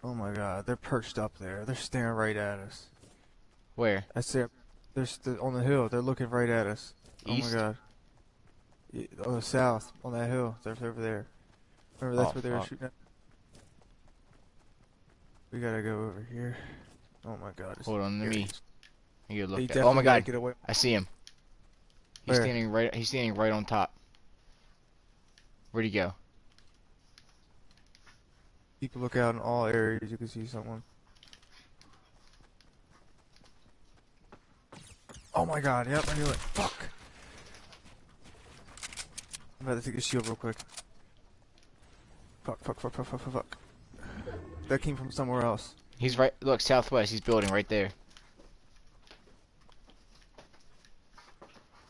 Oh my god, they're perched up there. They're staring right at us. Where? That's it. They're st- on the hill. They're looking right at us. East? Oh my god. On the south, on that hill. They're over there. Remember, that's Oh, where they were shooting at. We gotta go over here. Oh my god. Hold on, to me- You look. At, oh my god, Get away. I see him. He's Where? standing right. He's standing right on top. Where'd he go? Keep a lookout in all areas. You can see someone. Oh my god. Yep, I knew it. Fuck. I'm about to take a shield real quick. Fuck, fuck, fuck, fuck, fuck, fuck, fuck. That came from somewhere else. He's right. Look, southwest. He's building right there.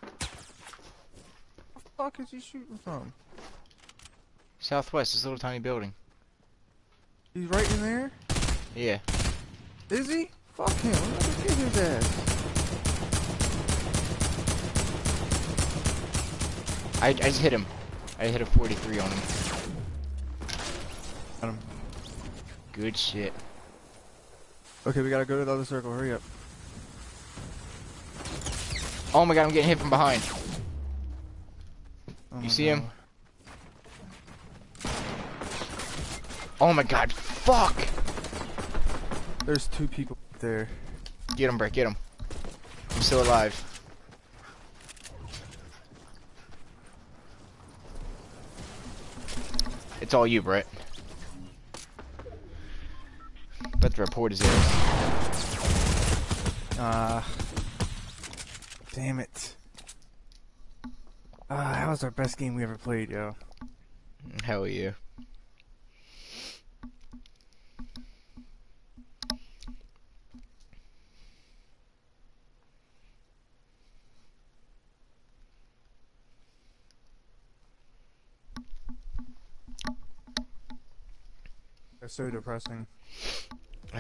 Where the fuck is he shooting from? Southwest. This little tiny building. He's right in there? Yeah. Is he? Fuck him. I'm gonna get his ass. I, I just hit him. I hit a 43 on him. Got him. Good shit. Okay, we gotta go to the other circle. Hurry up. Oh my god, I'm getting hit from behind. Oh You see him? Oh my god, fuck! There's two people there. Get him, Brett, get him. I'm still alive. It's all you, Brett. About to report his ass. Ah. damn it. Ah, that was our best game we ever played, yo. Hell yeah. That's so depressing.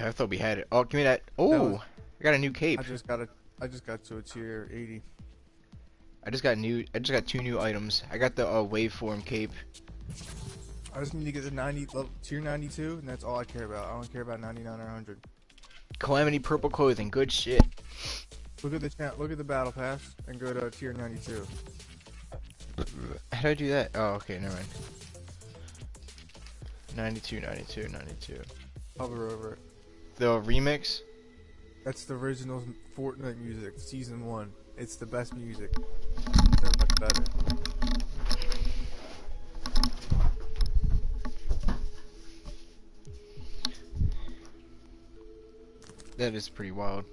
I thought we had it. Oh, give me that. Oh, I got a new cape. I just got a, I just got to a tier 80. I just got new. I just got two new items. I got the uh, waveform cape. I just need to get the 90 level, tier 92, and that's all I care about. I don't care about 99 or 100. Calamity purple clothing. Good shit. Look at the chat, look at the battle pass, and go to tier 92. How do I do that? Oh, okay, never mind. 92, 92, 92. Hover over it. The remix? That's the original Fortnite music, season one. It's the best music. They're much better. That is pretty wild.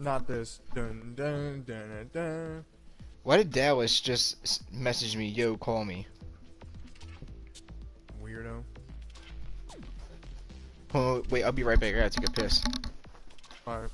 Not this. Dun dun dun dun dun. Why did Dallas just message me, yo, call me? Weirdo. Oh, wait, I'll be right back. I gotta take a piss. Alright.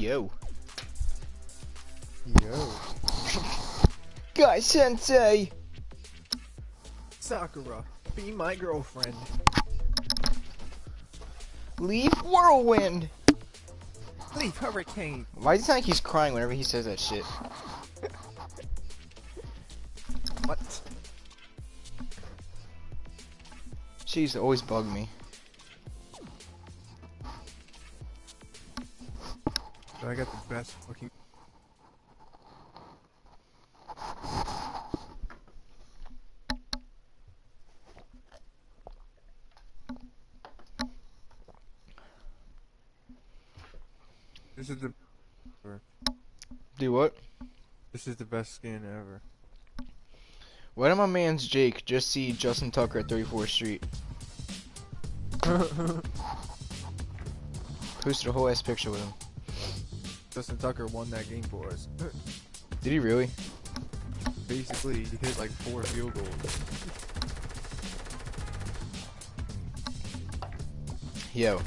Yo. Yo. Guy Sensei! Sakura, be my girlfriend. Leaf Whirlwind! Leaf Hurricane. Why does it sound like he's crying whenever he says that shit? What? She used to always bug me. Best fucking. This is the Do what? this is the best skin ever. Why did my man's Jake just see Justin Tucker at 34th Street? Posted a whole ass picture with him. Justin Tucker won that game for us. Did he really? Basically, he hit like four field goals. Yo.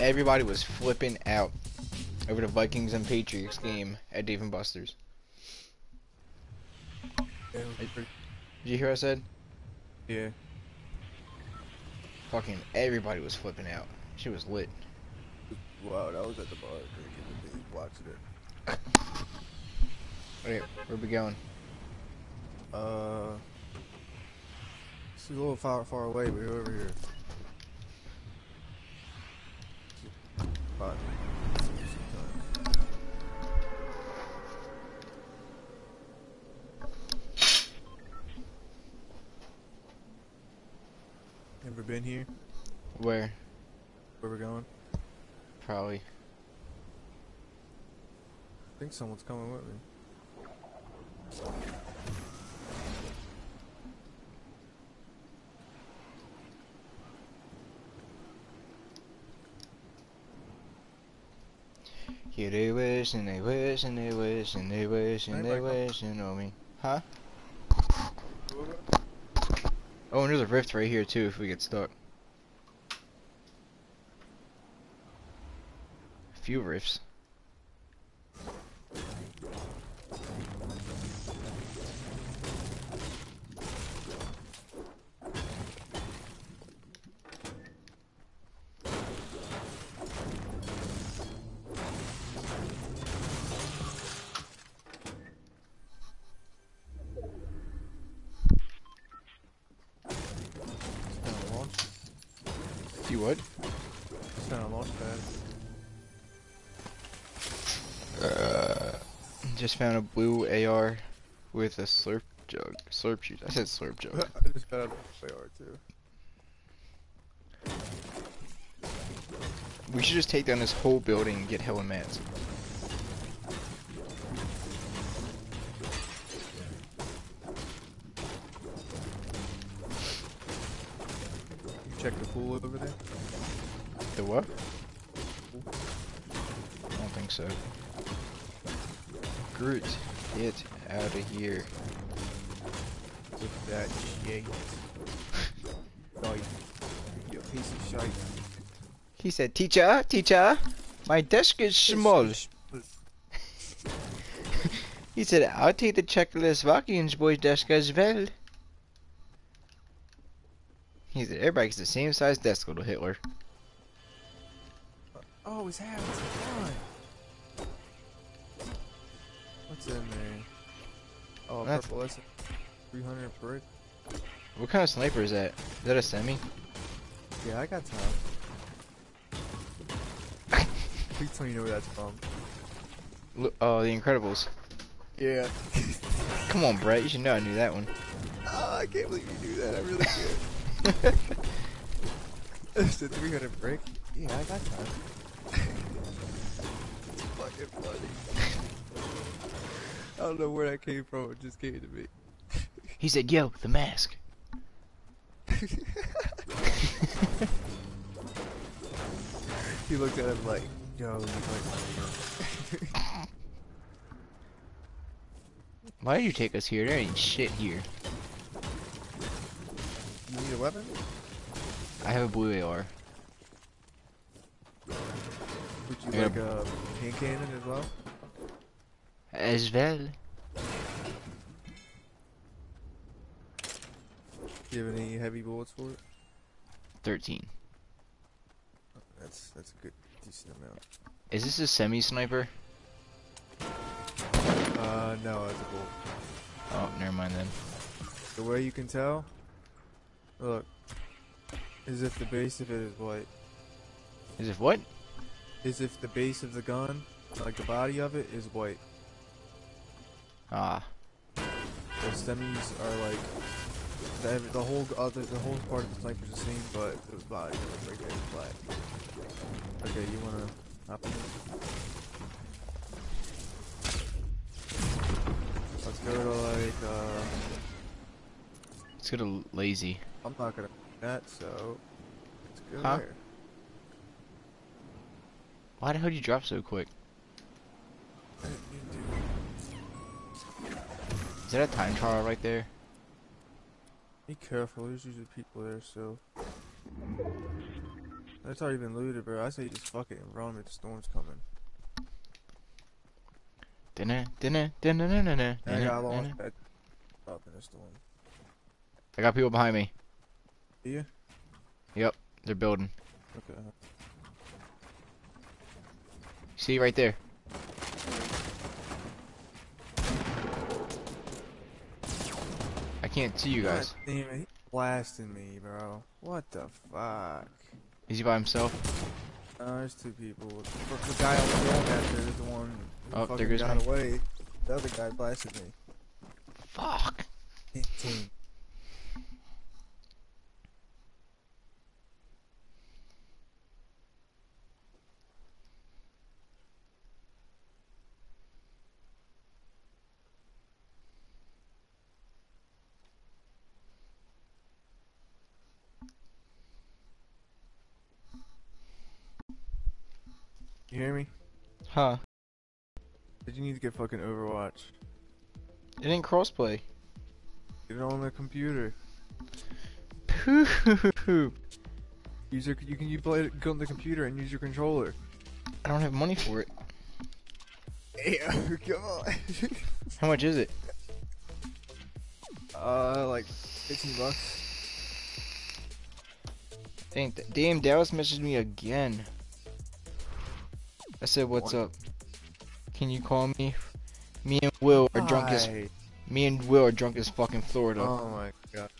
Everybody was flipping out over the Vikings and Patriots game at Dave and Buster's. Yeah, pretty- Did you hear what I said? yeah. Fucking everybody was flipping out. She was lit. Wow, that was at the bar drinking watching it. Wait, where we going? Uh, it's a little far, far away, but we're over here. Fine. Ever been here? Where? Where we're going? Probably. I think someone's coming with me. Yeah, they wish and they wish and they wish and they wish and they wish and on me. Huh? Oh, and there's a rift right here too if we get stuck. A few rifts. Just found a blue AR with a slurp jug. Slurp juice. I said slurp jug. I just got out of AR too. We should just take down this whole building and get hella mats. You check the pool over there? The what? I don't think so. Groot, get out of here. With that shit. you, piece of shite. He said, Teacher, teacher, my desk is small. He said, I'll take the Czechoslovakian boy's desk as well. He said, everybody gets the same size desk, little Hitler. Oh, his hat. Oh, That's- purple S. 300 brick. What kind of sniper is that? Is that a semi? Yeah, I got time. Please tell me you know where that's from. Look, oh, The Incredibles. Yeah. Come on, Brett, you should know I knew that one. oh, I can't believe you knew that. I really did. It's a 300 brick. Yeah, I got time. it's fucking funny. I don't know where that came from. It just came to me. He said, yo, the mask. He looked at him like, yo, you like Why did you take us here? There ain't shit here. You need a weapon? I have a blue AR. Would you I like got a hand cannon as well? As well. Do you have any heavy bullets for it? 13. That's that's a good decent amount. Is this a semi-sniper? Uh, no, it's a bolt. Oh, never mind then. The way you can tell, look, is if the base of it is white. Is it what? Is if the base of the gun, like the body of it, is white. Ah. The semis are like the, the whole other the whole part of the sniper is the same, but the body is right there black. Okay, you wanna hop in? Let's go to like uh. Let's go to lazy. I'm not gonna do that, so let's go Huh? there. Why the hell did you drop so quick? I didn't mean Is that a time trial right there? Be careful, there's usually people there, so. That's already been looted, bro. I say just fuck it and run if the storm's coming. Dinner, dinner, dinner, dinner, dinner, I got lost dinner. up in the storm. I got people behind me. Do you? Yep, they're building. Okay. Uh-huh. See right there. can't see you guys. God damn it, he blasting me, bro. What the fuck? Is he by himself? Uh, there's two people. The, the guy on the left after is the one who oh, fucking got me. away. The other guy blasted me. Fuck. 15. Huh. Did you need to get fucking Overwatch? It didn't crossplay. Get it on the computer. Poo. Use your, you can you play it on the computer and use your controller. I don't have money for it. Yeah, come on. How much is it? uh, like 15 bucks. Dang, damn, Dallas messaged me again. I said, "What's What? up? Can you call me? Me and Will are drunk as me and Will are drunk as fucking Florida." Oh my god.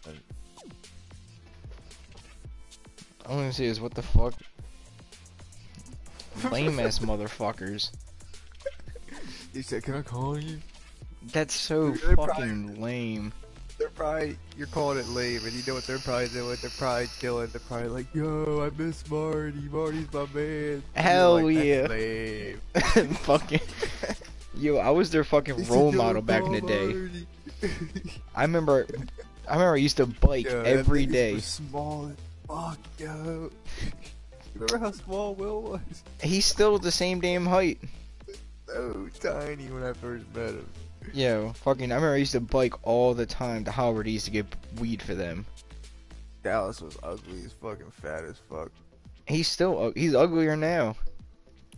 All I'm gonna say is, what the fuck? Lame ass motherfuckers. He said, "Can I call you?" That's so They're probably- fucking lame. They're probably you're calling it lame, and you know what they're probably doing? They're probably chilling. They're probably like, "Yo, I miss Marty. Marty's my man." Hell like, yeah. Fucking. Yo, I was their fucking said, role "Yo, model back in the day. I remember, I remember I used to bike Yo, every day. small as fuck, yo. Remember how small Will was? He's still the same damn height. So tiny when I first met him. Yo, fucking, I remember I used to bike all the time to Howard East to get weed for them. Dallas was ugly as fucking fat as fuck. He's still, he's uglier now.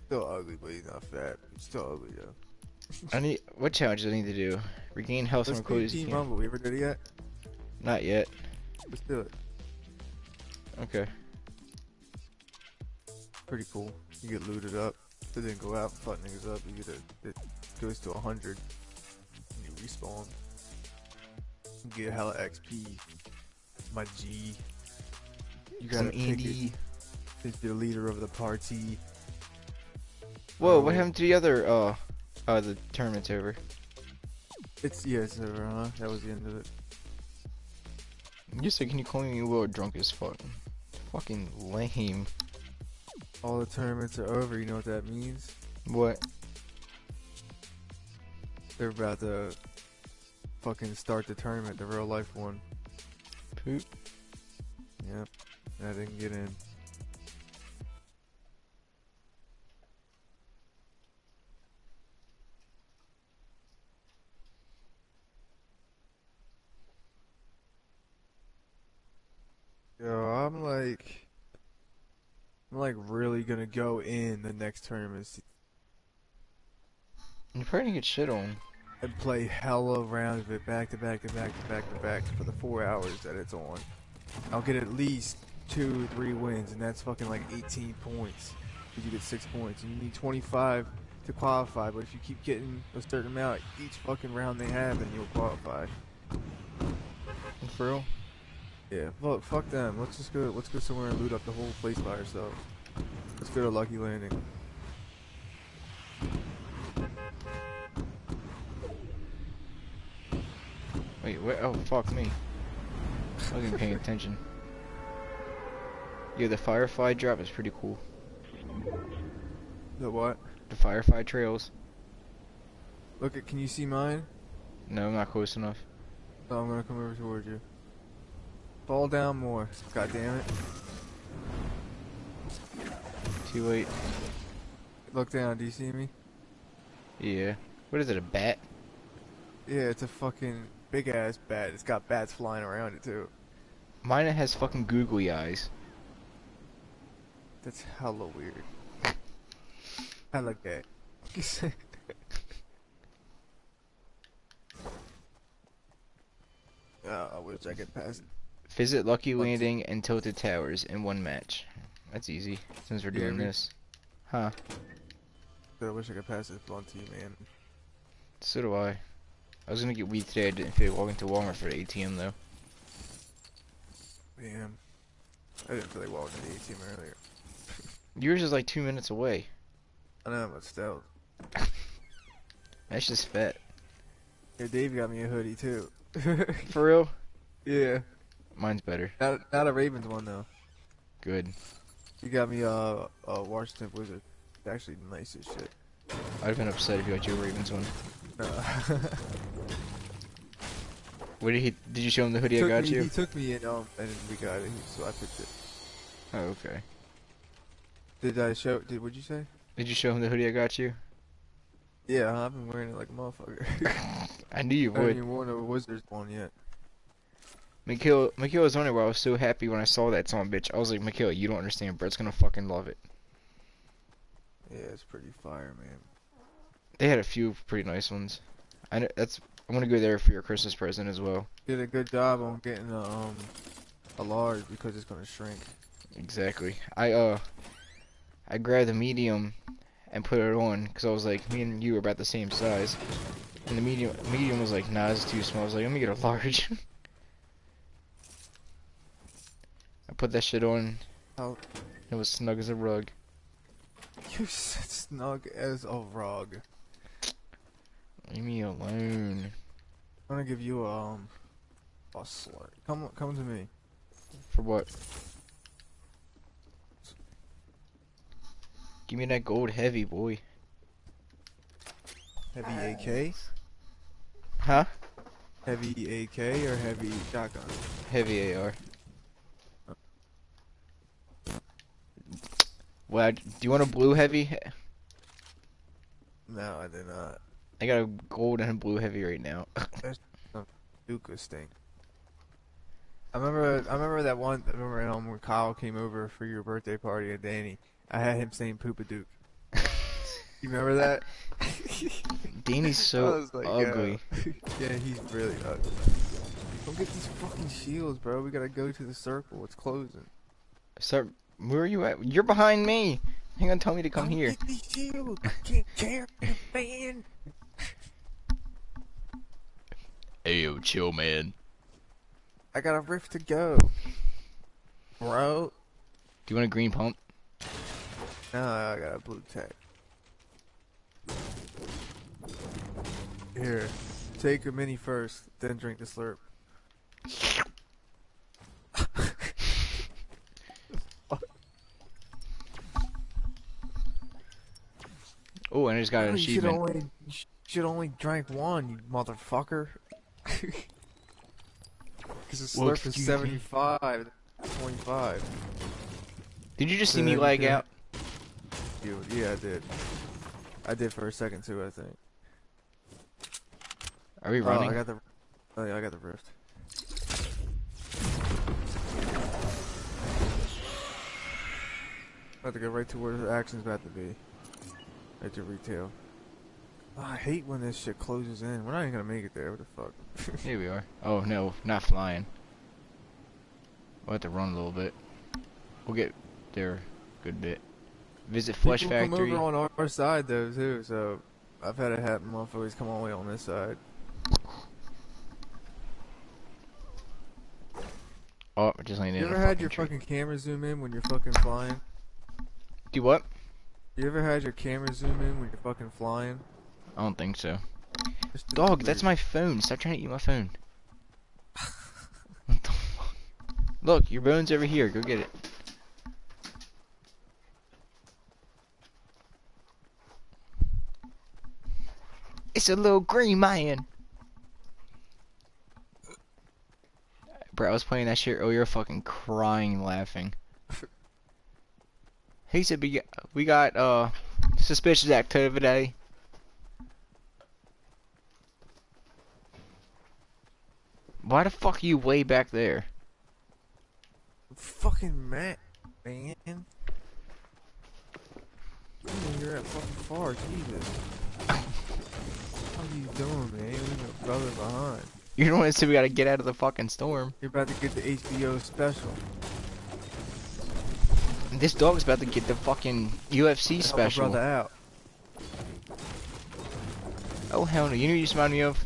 Still ugly, but he's not fat. He's still ugly, yo. I need, what challenge do I need to do? Regain health Let's and recruit. Team Rumble. We ever did it yet? Not yet. Let's do it. Okay. Pretty cool. You get looted up. It didn't go out, fuck niggas up. You get a, it goes to 100. Respawn. Get hella XP. My G. You gotta pick Andy. It's the leader of the party. Whoa, Oh. what happened to the other, uh, uh, the tournament's over. It's, yeah, it's over, huh? That was the end of it. You said, can you call me a little drunk as fuck? Fucking lame. All the tournaments are over, you know what that means? What? They're about to fucking start the tournament, the real life one. Poop. Yep. I didn't get in. Yo, I'm like I'm like really gonna go in the next tournament You're probably gonna get shit on. and play hella rounds of it back to back to back to back to back for the four hours that it's on. I'll get at least two or three wins, and that's fucking like 18 points. 'Cause you get six points, and you need 25 to qualify. But if you keep getting a certain amount each fucking round they have, then you'll qualify. For real? Yeah, fuck, fuck them. Let's just go. Let's go somewhere and loot up the whole place by ourselves. Let's go to Lucky Landing. Wait, where? Oh, fuck me. I wasn't paying attention. Yeah, the Firefly drop is pretty cool. The what? The Firefly trails. Look at. Can you see mine? No, I'm not close enough. Oh, I'm gonna come over towards you. Fall down more. God damn it. Too late. Look down. Do you see me? Yeah. What is it, a bat? Yeah, it's a fucking big ass bat. It's got bats flying around it too. Mine has fucking googly eyes. That's hella weird. I like that. oh, I wish I could pass it. Visit Lucky Landing and Tilted Towers in one match. That's easy, since we're doing this. Huh. I wish I could pass this blunt to you, man. So do I. I was gonna get weed today, I didn't feel like walking to Walmart for the ATM though. Damn. I didn't feel like walking to the ATM earlier. Yours is like two minutes away. I don't know, but still. That's just fat. Here, Dave got me a hoodie too. For real? yeah. Mine's better. Not, not a Ravens one though. Good. You got me uh, a Washington Wizard. It's actually nice as shit. I'd have been upset if you got your Ravens one. What did he? Did you show him the hoodie I got me, you? He took me in, um, and we got it, so I picked it. Oh, okay. Did I show? Did what'd you say? Did you show him the hoodie I got you? Yeah, I've been wearing it like a motherfucker. I knew you would. I haven't even worn a Wizards one yet. Mikhail, Mikhail was on it. why I was so happy when I saw that song, bitch. I was like, Mikhail, you don't understand. Brett's gonna fucking love it. Yeah, it's pretty fire, man. They had a few pretty nice ones. I know, that's. I'm gonna go there for your Christmas present as well. Did a good job on getting a um a large because it's gonna shrink. Exactly. I uh, I grabbed the medium and put it on because I was like, me and you are about the same size. And the medium, medium was like, nah, it's too small. I was like, let me get a large. I put that shit on. How- It was snug as a rug. You said snug as a rug. Leave me alone. I'm gonna give you a, um a slur. Come come to me. For what? Give me that gold heavy, boy. Heavy AK, Huh? heavy AK, or heavy shotgun. Heavy AR. Well, do you want a blue heavy? No, I did not. I got a gold and a blue heavy right now. Dukas thing. I remember. I remember that one. I remember um, when Kyle came over for your birthday party at Danny. I had him saying "Poopa Duke." You remember that? Danny's so like, ugly. yo. yeah, he's really ugly. Don't get these fucking shields, bro. We gotta go to the circle. It's closing. Sir, where are you at? You're behind me. You're gonna tell me to come here. Get these shields. I can't carry the fan. Ayo, chill, man. I got a rift to go, bro. Do you want a green pump? No, I got a blue tech. Here, take a mini first, then drink the slurp. Oh, and I just got an you should only you should only drank one, you motherfucker. Because the Well, slurp is excuse me. 75, 25. Did you just see So me then lag out? You, yeah, I did. I did for a second too, I think. Are we Oh, running? I got the. Oh yeah, I got the rift. I have to go right to where the action's about to be. Right to retail. Oh, I hate when this shit closes in. We're not even gonna make it there. What the fuck? Here we are. Oh no, not flying. We'll have to run a little bit. We'll get there a good bit. Visit Flesh People Factory. come over on our, side though too. So I've had it happen. Motherfuckers come all the way on this side. Oh, just landed You in ever had your tree. fucking camera zoom in when you're fucking flying? Do what? You ever had your camera zoom in when you're fucking flying? I don't think so. Dog, that's my phone. Stop trying to eat my phone. what the fuck? Look, your bone's over here. Go get it. It's a little green man. Bro, I was playing that shit earlier, fucking crying, laughing. He said we got, we got uh suspicious activity. Why the fuck are you way back there? fucking Matt, man. You're at fucking far, Jesus. What are you doing, man? You're brother behind. You're the one that said we gotta get out of the fucking storm. You're about to get the HBO special. This dog's about to get the fucking UFC Help special. brother out. Oh hell no! You know you just remind me of?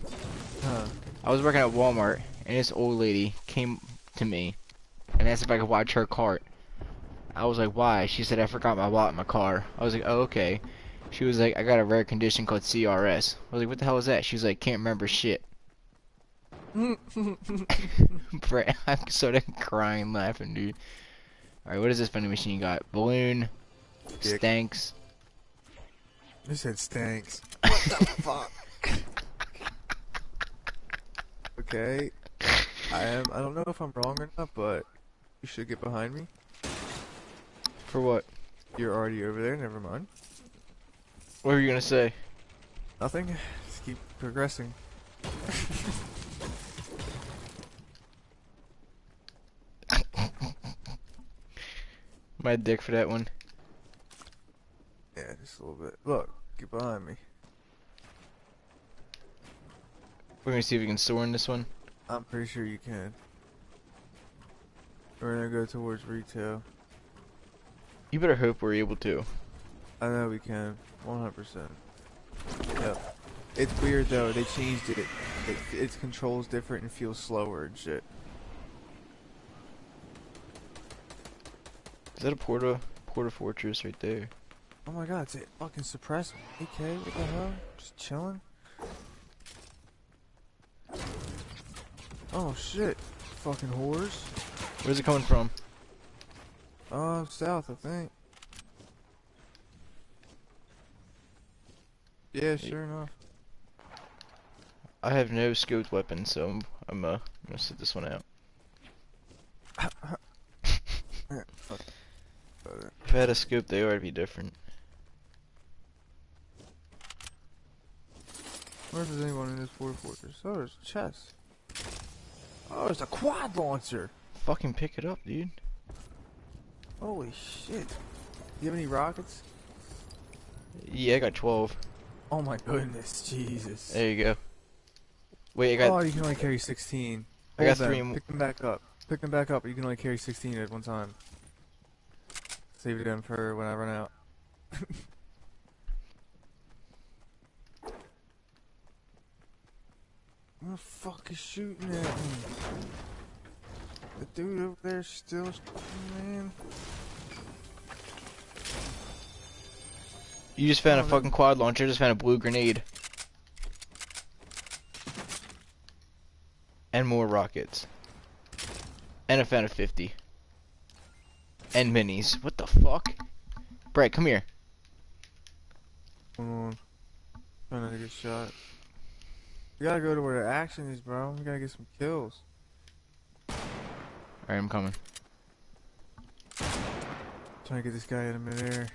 Huh. I was working at Walmart, and this old lady came to me and asked if I could watch her cart. I was like, why? She said, I forgot my wallet in my car. I was like, oh, okay. She was like, I got a rare condition called CRS. I was like, what the hell is that? She was like, can't remember shit. Brett, I started crying, laughing, dude. Alright, what is this vending machine you got? Balloon, Dick. stanks. You said stanks. What the fuck? okay. I am. I don't know if I'm wrong or not, but you should get behind me. For what? You're already over there. Never mind. What were you gonna say? Nothing. Just keep progressing. My dick for that one. Yeah, just a little bit. Look, get behind me. We're gonna see if we can soar in this one. I'm pretty sure you can. We're gonna go towards retail. You better hope we're able to. I know we can. 100%. Yep. It's weird though. They changed it. it its controls different and feels slower and shit. Is that a Porta Porta Fortress right there? Oh my god, it's a fucking suppressor. AK, what the hell? Just chilling? Oh shit. Fucking whores. Where's it coming from? Uh, south, I think. Yeah, sure enough. I have no scoped weapon, so I'm, I'm uh, gonna sit this one out. If I had a scope, they would be different. Where is anyone in this Ford Fortress? Oh, there's a chest. Oh, there's a quad launcher. Fucking pick it up, dude. Holy shit. Do you have any rockets? Yeah, I got 12. Oh my goodness, Jesus. There you go. Wait, I got. oh, you can only carry 16. I got them. three Pick them back up. Pick them back up, you can only carry 16 at one time. Save them for when I run out. Who the fuck is shooting at me? The dude over there still, man. You just found Oh, a fucking quad launcher. Just found a blue grenade. And more rockets. And I found a 50. And minis. What the fuck? Brett, come here. Hold on. Trying not to get shot. We gotta go to where the action is, bro. We gotta get some kills. Alright, I'm coming. Trying to get this guy in the midair.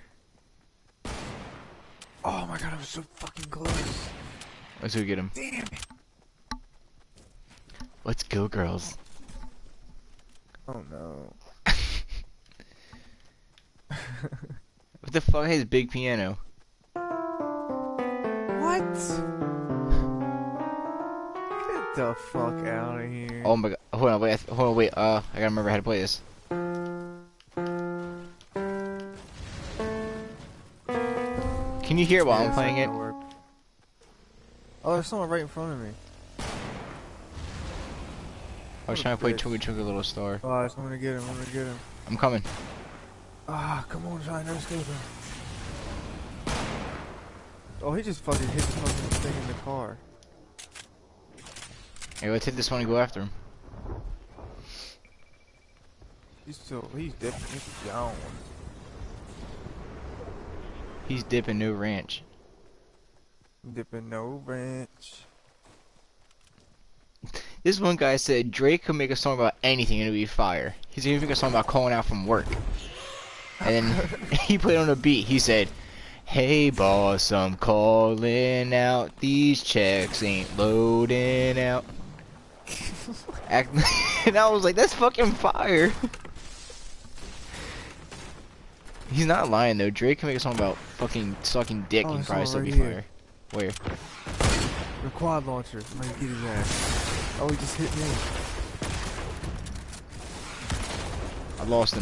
Oh my god, I was so fucking close. Let's go get him. Damn it. Let's go, girls. Oh no. What the fuck is big piano? What? Get the fuck out of here. Oh my god. Hold on, wait. Hold on, wait. Uh, I gotta remember how to play this. Can you hear while Yeah, I'm playing it? work. Oh, there's someone right in front of me. I was What trying to play bitch. Twinkle Twinkle Little Star. Oh, I'm gonna get him. I'm gonna get him. I'm coming. Ah, come on, try no escape him. Oh, he just fucking hit the fucking thing in the car. Hey, let's hit this one and go after him. He's still, he's dipping. He's gone. He's dipping no ranch. Dipping no ranch. This one guy said Drake could make a song about anything and it'd be fire. He's gonna make a song about calling out from work. And then he played on a beat. He said, Hey boss, I'm calling out. These checks ain't loading out. Act and I was like, that's fucking fire. He's not lying though. Drake can make a song about fucking sucking dick Oh, and probably still be fire. Where? The quad launcher. I'm gonna get his ass. Oh, he just hit me. I lost him.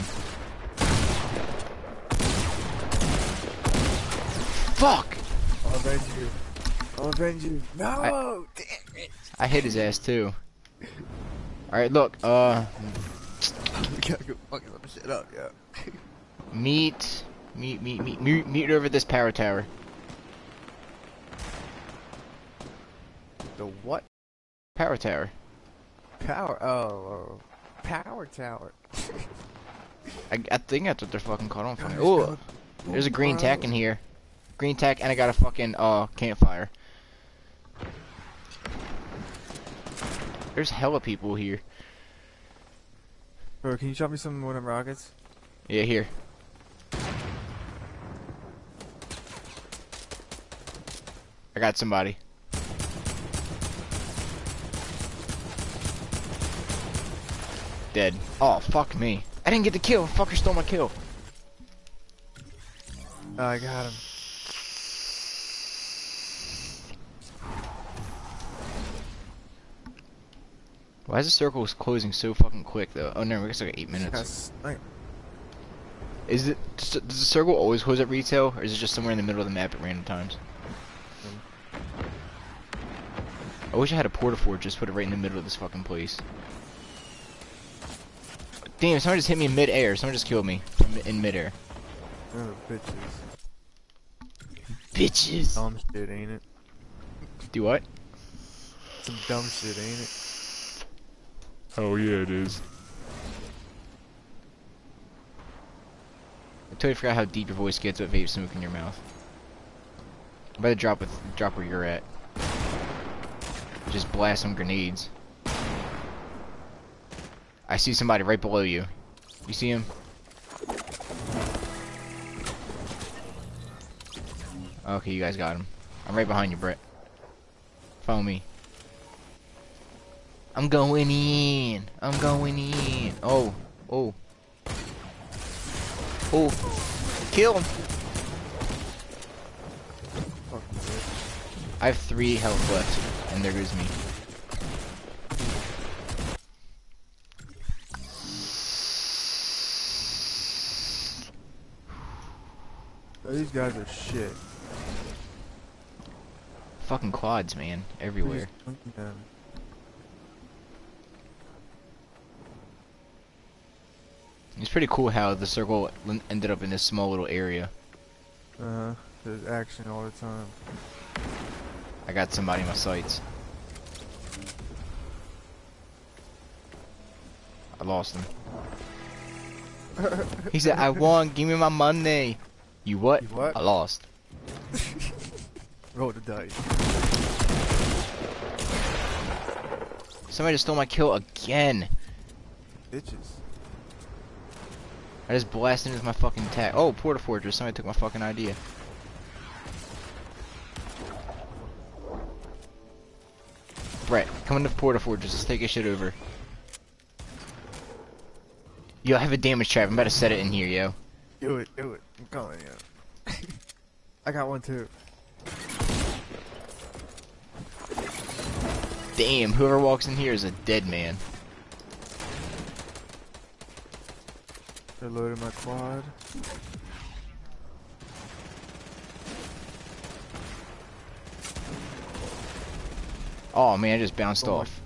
Fuck! I'll avenge you. I'll avenge you. No! Damn it! I hit his ass too. Alright, look, uh, we gotta go fucking some shit up, yeah. meet, meet, meet, meet, meet, meet over this power tower. The what? Power tower. Power. Oh, oh. Power tower. I, I think that's what they're fucking called on fire. Oh, there's a green tack in here. Green tack, and I got a fucking, uh, campfire. There's hella people here. Bro, can you drop me some more of them rockets? Yeah, here. I got somebody. Dead. Oh, fuck me. I didn't get the kill. Fucker stole my kill. Oh, I got him. Why is the circle closing so fucking quick, though? Oh, no, we got like eight minutes. Is it, does does the circle always close at retail, or is it just somewhere in the middle of the map at random times? I wish I had a Port-a-Fort, just put it right in the middle of this fucking place. Damn, someone just hit me in mid-air. Someone just killed me in mid-air. Oh, bitches. Bitches! Dumb shit, ain't it? Do what? Some dumb shit, ain't it? Oh yeah, it is. I totally forgot how deep your voice gets with vape smoke in your mouth. I better drop with drop where you're at. Just blast some grenades. I see somebody right below you. You see him? Okay, you guys got him. I'm right behind you, Brett. Follow me. I'm going in. I'm going in. Oh, oh. Oh. Kill him. I have three health left, and there goes me. Oh, these guys are shit. Fucking quads, man. Everywhere. Please link them. It's pretty cool how the circle ended up in this small little area. Uh-huh. There's action all the time. I got somebody in my sights. I lost him. He said, I won, give me my money. You what? You what? I lost. Roll the dice. Somebody just stole my kill again. Bitches. I just blasted with my fucking tag. Oh, Port-a-Fortress. Somebody took my fucking idea. Brett, come into Port-a-Fortress. Let's take a shit over. Yo, I have a damage trap. I'm about to set it in here, yo. Do it, do it. I'm coming, yeah. I got one too. Damn, whoever walks in here is a dead man. They're loading my quad. Oh man, I just bounced Oh off.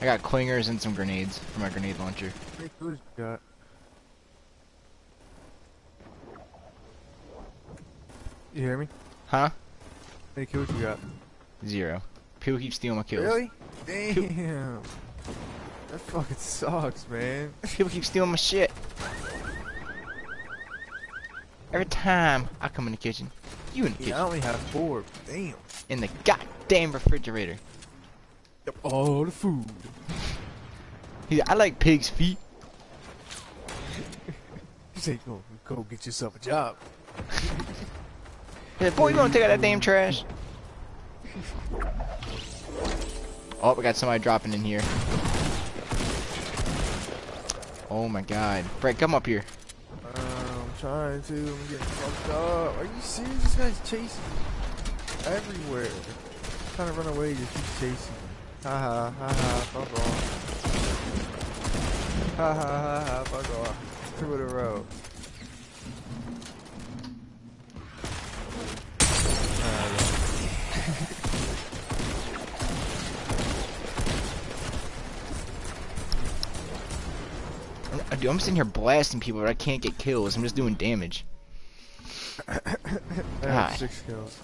I got clingers and some grenades for my grenade launcher. How many you got? You hear me? Huh? How many kills you got? Zero. People keep stealing my kills. Really? Damn. That fucking sucks, man. People keep stealing my shit. Every time I come in the kitchen, you in the Yeah, kitchen, I only have four. Damn. in the goddamn refrigerator. All the food. He's I like pig's feet. You say go go get yourself a job. Boy, you gonna take out that damn trash? Oh, we got somebody dropping in here. Oh my god. Brett, come up here. Uh, I'm trying to. I'm getting fucked up. Are you serious? This guy's chasing me everywhere. I'm trying to run away, just keeps chasing me. Ha ha ha ha. Fuck off. Ha ha ha ha. Fuck off. Two in a row. Uh, Dude, I'm sitting here blasting people, but I can't get kills. I'm just doing damage. I God. have six kills.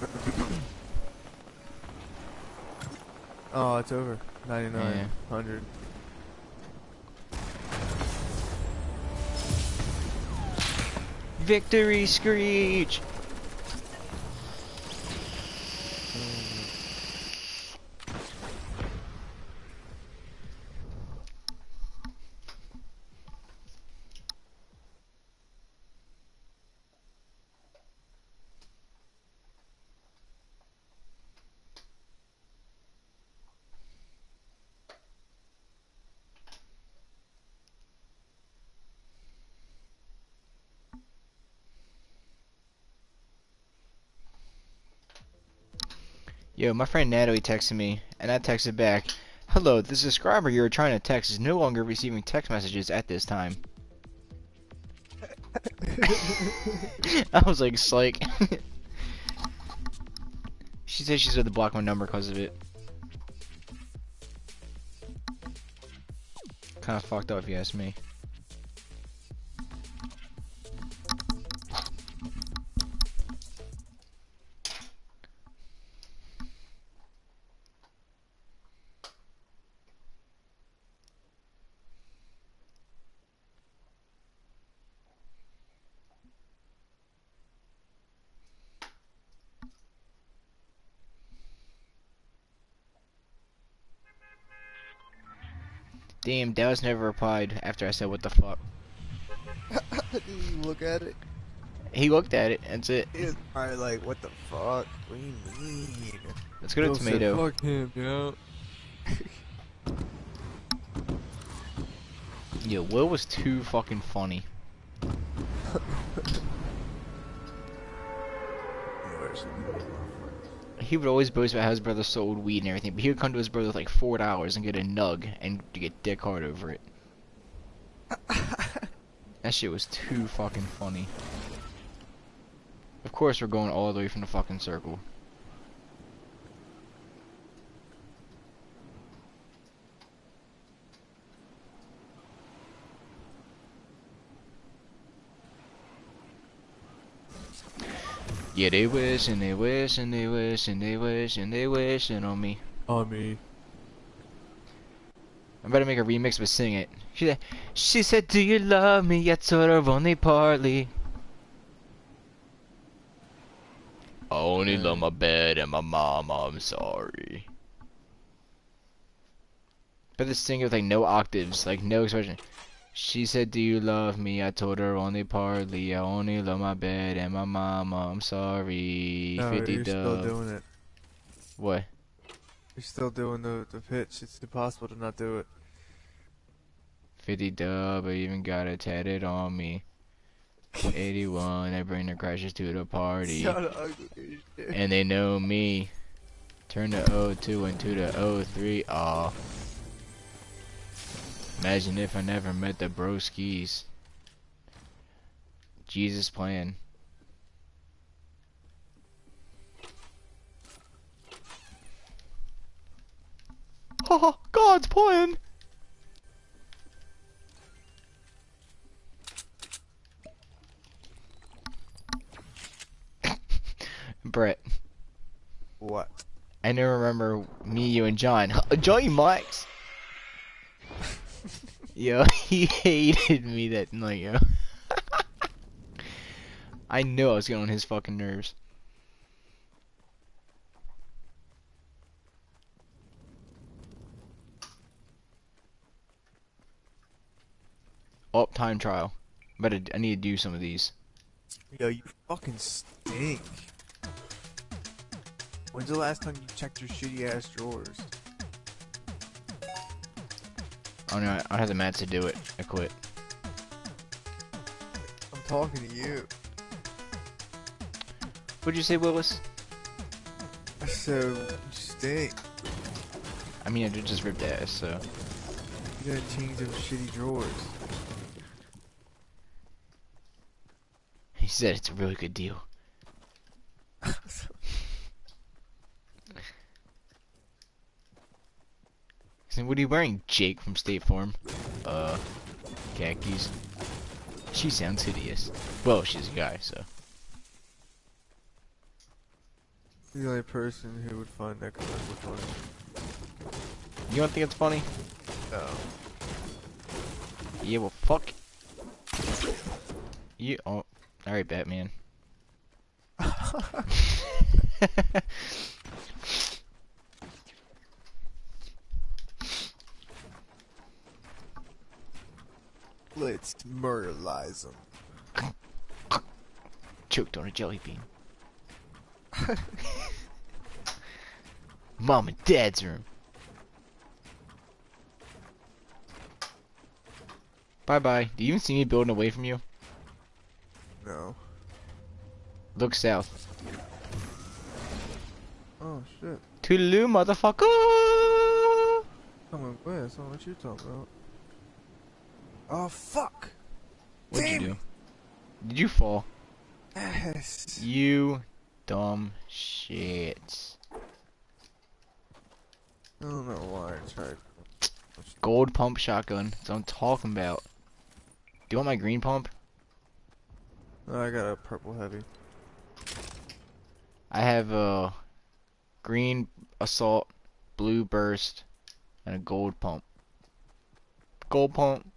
oh, it's over. 99. Yeah. 100. Victory screech! Yo, my friend Natalie texted me, and I texted back, Hello, the subscriber you were trying to text is no longer receiving text messages at this time. I was like, psych. she said she's had to block my number because of it. Kind of fucked up if you ask me. Damn, Dallas never replied after I said what the fuck. Did you look at it? He looked at it, that's it. It's probably like, what the fuck? What do you mean? Let's go to Bill said, Tomato. Fuck him, you know? Yo, Will was too fucking funny. He would always boast about how his brother sold weed and everything, but he would come to his brother with like four dollars and get a nug and get dick hard over it. that shit was too fucking funny. Of course, we're going all the way from the fucking circle. Yeah, they wish and they wish and they wish and they wish and they wishing on me. On me. I'm about to make a remix but sing it. She said, she said, do you love me? Yet sort of only partly. I only love my bed and my mom, I'm sorry. But this it with like no octaves, like no expression. She said, do you love me? I told her only partly. I only love my bed and my mama, I'm sorry. No, 50 you're still dub. doing it. What? You're still doing the, the pitch. It's impossible to not do it. 50 dub, I even got it tatted on me. 81, I bring the crashes to the party. Sound ugly shit. And they know me. Turn the 02 into the 03. Aw. Imagine if I never met the broskies. Jesus plan. Oh, God's plan! Brett. What? I never remember me, you, and John. Johnny Max. Yo, he hated me that night, yo. I knew I was getting on his fucking nerves. Oh, time trial. But I, I need to do some of these. Yo, you fucking stink. When's the last time you checked your shitty ass drawers? Oh no, I don't have the mats to do it. I quit. I'm talking to you. What'd you say, Willis? So, you stink. I mean, I did just ripped ass, so. You gotta change those shitty drawers. He said it's a really good deal. What are you wearing, Jake from State Farm? Uh, khakis. She sounds hideous. Well, she's a guy, so. the only person who would find that commercial funny. You don't think it's funny? No. Yeah, well, fuck. You. Oh, alright, Batman. Let's murderize them. Choked on a jelly bean. Mom and Dad's room. Bye bye. Do you even see me building away from you? No. Look south. Oh shit. Toodaloo, motherfucker! Coming west. I don't know what you're talking about. Oh fuck! What'd Damn you do? Did you fall? Yes. You dumb shit. I don't know why I tried. Gold pump shotgun. That's what I'm talking about. Do you want my green pump? Oh, I got a purple heavy. I have a green assault, blue burst, and a gold pump. Gold pump.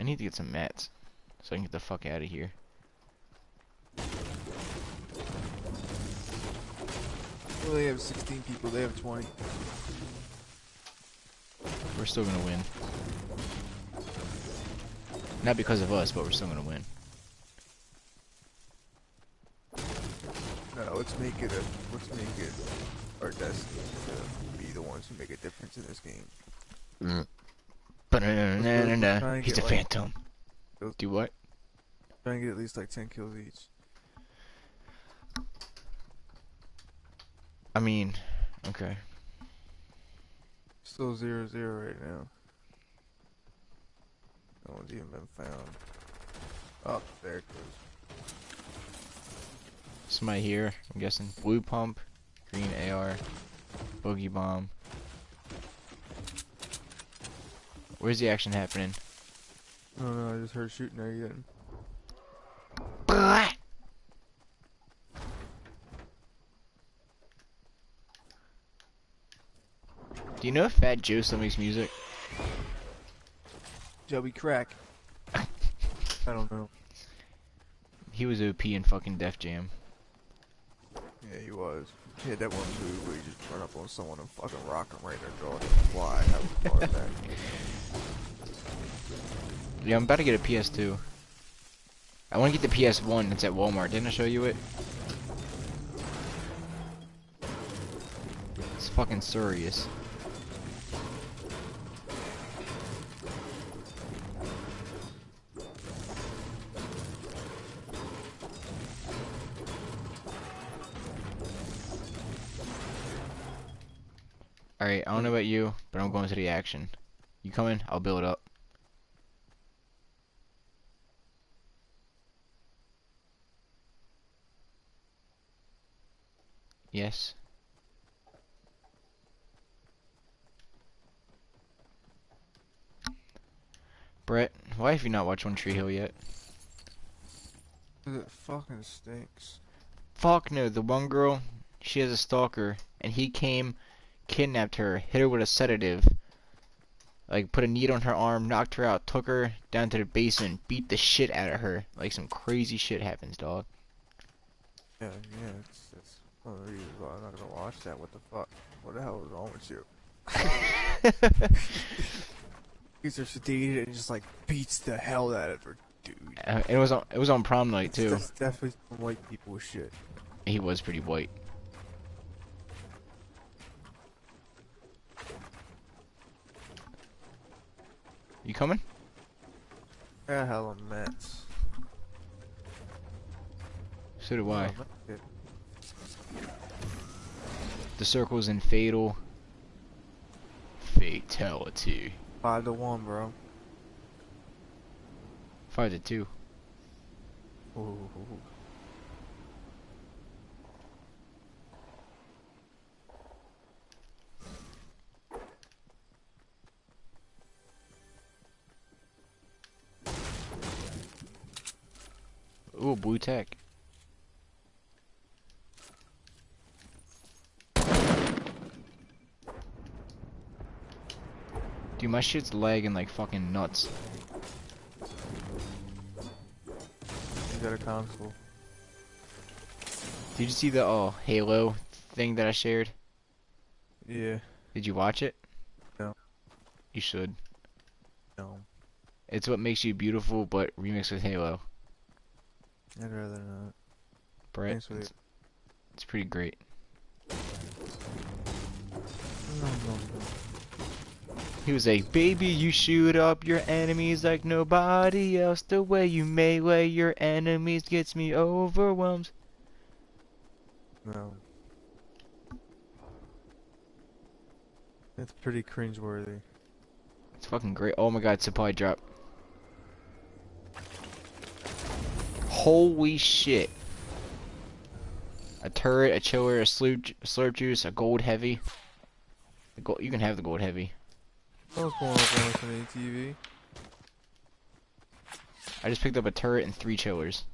I need to get some mats so I can get the fuck out of here. Well, they have 16 people. They have 20. We're still gonna win. Not because of us, but we're still gonna win. No, let's make it a. Let's make it our destiny to be the ones who make a difference in this game. Ba-na-na-na-na-na. Try He's a get, like, phantom. Do what? Try and get at least like 10 kills each. I mean, okay. Still zero zero right now. No one's even been found. Oh, there it goes. Somebody here, I'm guessing. Blue pump, green AR, boogie bomb. Where's the action happening? Oh no, I just heard shooting again. Do you know if Fat Joe still makes music? Joey Crack. I don't know. He was OP in fucking Def Jam. Yeah, he was. He had that one move where you just run up on someone and fucking rock them right in their jaw and fly. That was part of that. Yeah, I'm about to get a PS2. I want to get the PS1 that's at Walmart. Didn't I show you it? It's fucking serious. Alright, I don't know about you, but I'm going to the action. You coming? I'll build up. Yes. Brett, why have you not watched One Tree Hill yet? It fucking stinks. Fuck no, the one girl, she has a stalker, and he came, kidnapped her, hit her with a sedative, like put a needle on her arm, knocked her out, took her down to the basement, beat the shit out of her. Like some crazy shit happens, dog. Yeah, yeah, it's, it's one of the reasons I'm not gonna watch that. What the fuck? What the hell is wrong with you? He's are sedated and just like beats the hell out of her, dude. Uh, it was on it was on prom night too. That's definitely some white people shit. He was pretty white. You coming? Yeah, hell a Mets. So do I. Oh, Mets. The circle's in fatal. Fatality. Five to one, bro. Five to two. Ooh. Ooh, blue tech. Dude, my shit's lagging like fucking nuts. You got a console. Did you see the uh, Halo thing that I shared? Yeah. Did you watch it? No. You should. No. It's what makes you beautiful, but remixed with Halo. I'd rather not. Brett, Thanks it's, it's pretty great. No, no. He was like, baby, you shoot up your enemies like nobody else. The way you melee your enemies gets me overwhelmed. No. It's pretty cringeworthy. It's fucking great. Oh my god, supply drop. Holy shit. A turret, a chiller, a slurp, slurp juice, a gold heavy. The gold, you can have the gold heavy. What's going up on this TV? I just picked up a turret and three chillers.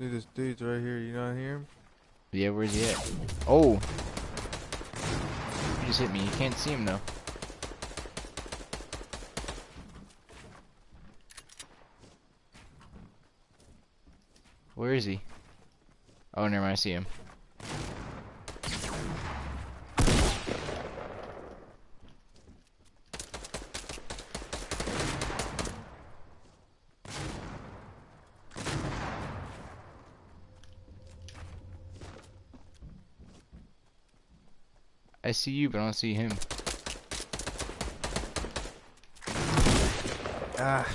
Dude, this dude's right here. You not hear him? Yeah, where's he at? Oh! He just hit me. You can't see him though. Where is he? Oh, never mind. I see him. I see you, but I don't see him. Ah.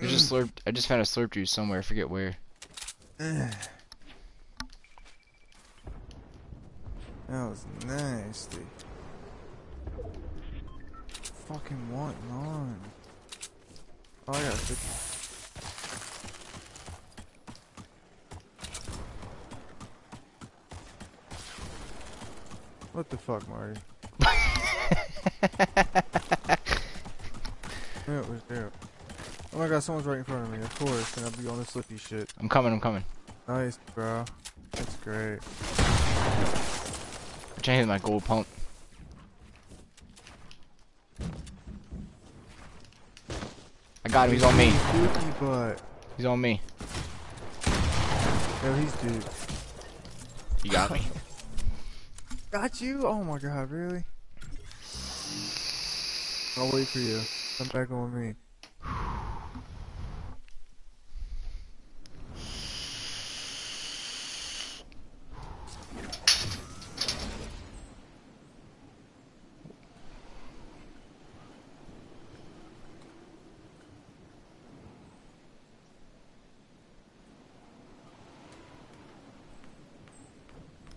I just slurped. I just found a slurp juice somewhere. I forget where. that was nasty. Fucking what, on. Oh, I got 50. What the fuck, Marty? It was there. Oh my god, someone's right in front of me, of course, and I'll be on the slippy shit. I'm coming. I'm coming. Nice, bro. That's great. I'm trying to hit my gold pump. I got him. He's on me. Dookie. He's on me. Yo, he's dude. You got me. Got you? Oh my god, really? I'll wait for you. Come back on me.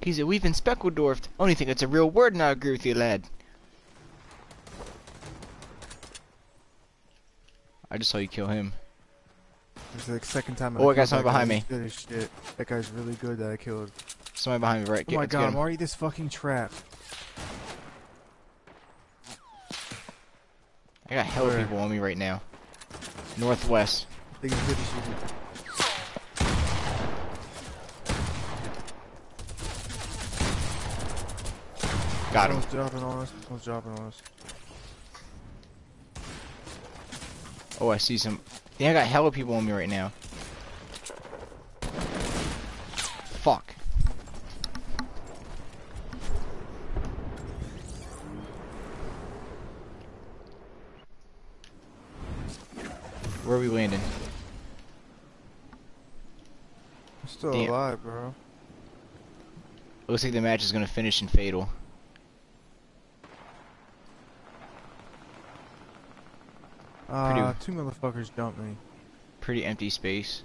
He a been Speckeldorfed. Only think it's a real word and I agree with you, lad. I just saw you kill him. It's like second time. Oh, I got someone behind me. Good as shit. That guy's really good that I killed. Somebody behind me, right? Oh Get, my god. I'm already this fucking trap. I got hella Where? people on me right now. Northwest. They can finish you. Got him. Someone's dropping on us. Someone's dropping on us. Oh, I see some. Yeah, I got hella people on me right now. Fuck. Where are we landing? I'm still Damn. alive, bro. Looks like the match is gonna finish in fatal. Ah, two motherfuckers dumped me. Pretty empty space.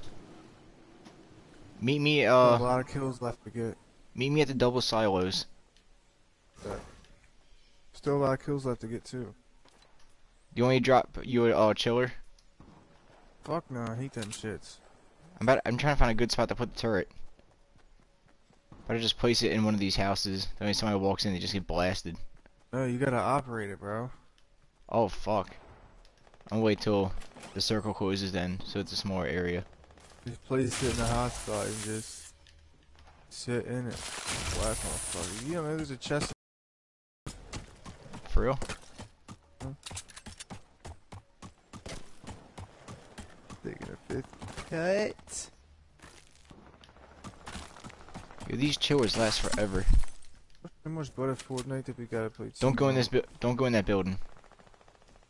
Meet me, a uh, lot of kills left to get. meet me at the double silos. Still a lot of kills left to get too. You want me to drop you a uh, chiller? Fuck no, I hate them shits. I'm about. I'm trying to find a good spot to put the turret. I just place it in one of these houses. That way, somebody walks in, they just get blasted. No, you gotta operate it, bro. Oh fuck! I'm gonna wait till the circle closes then, so it's a smaller area. Just place it in a hot spot and just sit in it. Black motherfucker. You know, there's a chest. For real? Taking a fifth cut. Yo, these chillers last forever. How much better Fortnite that we gotta play? Don't go in this. Bu- don't go in that building.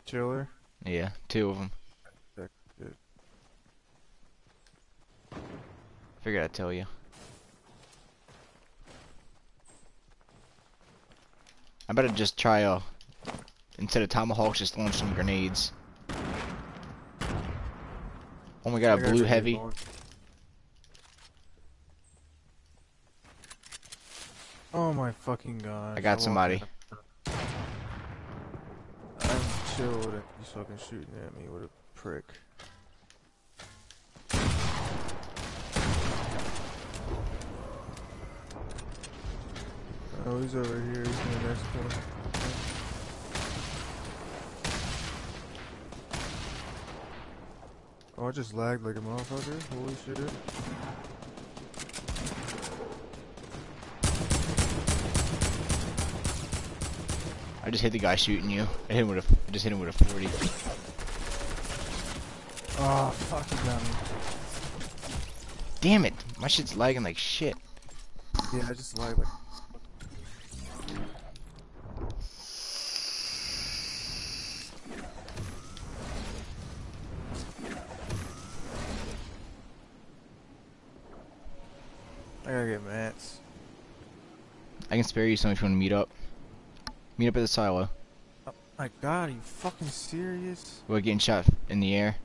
chiller. Yeah, two of them. Figured I'd tell you. I better just try uh instead of tomahawks, just launch some grenades. Oh my god, a blue heavy. Oh my fucking god. I got somebody. He's fucking shooting at me. What a prick. Oh, he's over here. He's in the next corner. Oh, I just lagged like a motherfucker. Holy shit. Just hit the guy shooting you. I hit him with a, I just hit him with a 40. Oh, fuck, he got me. Damn it, my shit's lagging like shit. Yeah, I just lagged like. I gotta get mats. I can spare you some if you want to meet up. Meet up at the silo. Oh my god, are you fucking serious? We're getting shot in the air.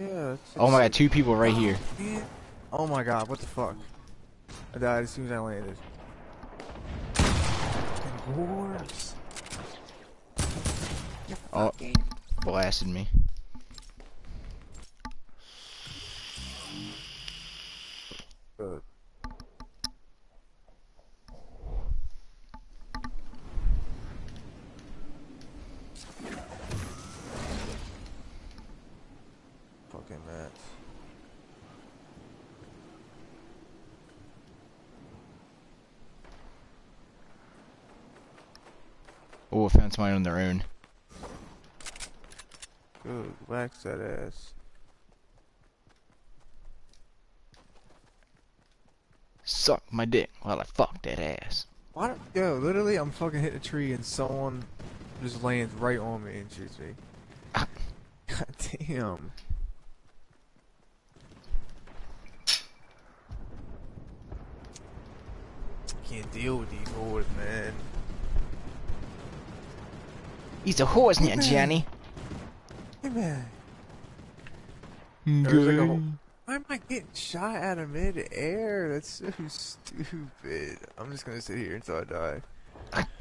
Yeah. Oh my god, two people right here. Oh, man. Oh my god, what the fuck? I died as soon as I landed. Fucking whores. You Oh. Blasted me. I found somebody on their own. Good, wax that ass. Suck my dick while I fuck that ass. Why don't, yo, literally, I'm fucking hitting a tree and someone just lands right on me and shoots me. Ah. God damn. I Can't deal with these whores, man. He's a horse now, Johnny. Hey, man. There's like a whole, Why am I getting shot out of mid-air? That's so stupid. I'm just gonna sit here until I die.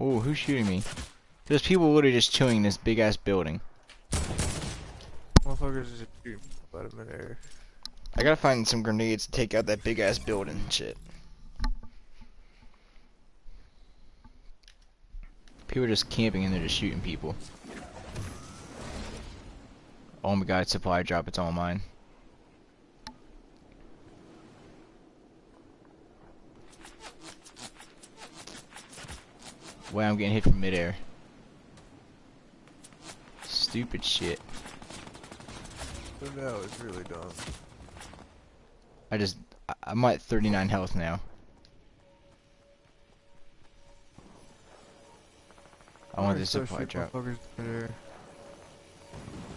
Oh, who's shooting me? There's people literally just chilling in this big ass building. Motherfuckers just shooting out of mid-air. I gotta find some grenades to take out that big ass building shit. People are just camping and they're just shooting people. Oh my god, supply drop, it's all mine. Wow, I'm getting hit from midair. Stupid shit. So that it's really dumb. I just, I'm at 39 health now. I want this so supply shoot drop. Motherfuckers mid-air.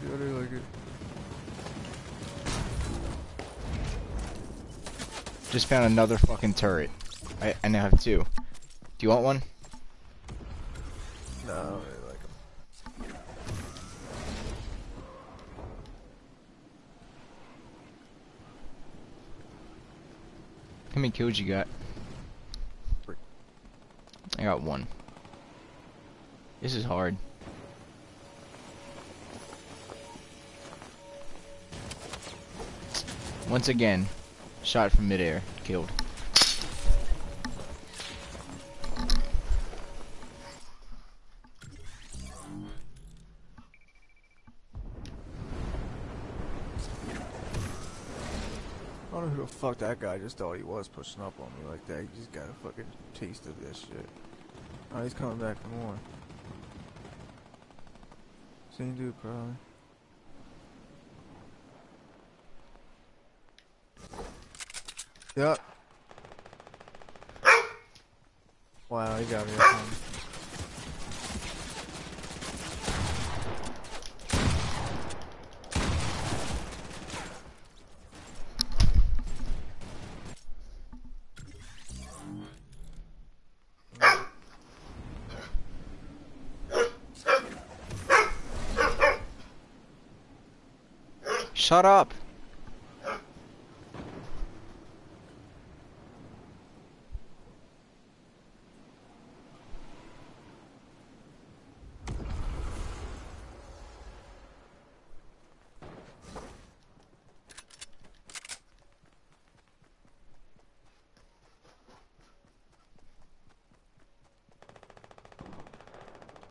Yeah, I do like it. Just found another fucking turret. I, I now have two. Do you want one? No, I don't really like them. How many kills you got? Three. I got one. This is hard. Once again, shot from midair, killed. I don't know who the fuck that guy just thought he was pushing up on me like that. He just got a fucking taste of this shit. Oh, he's coming back for more. Same dude, probably. Yep. Wow, he got me. Shut up!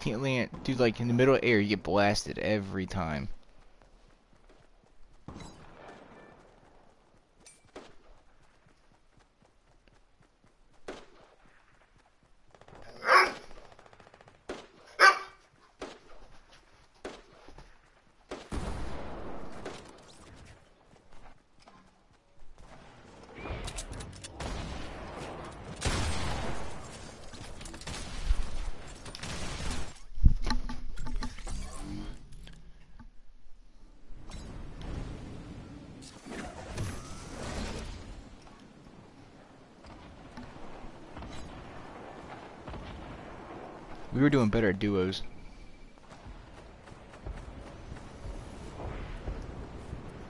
Can't land, dude. Like in the middle of air, you get blasted every time. Duos.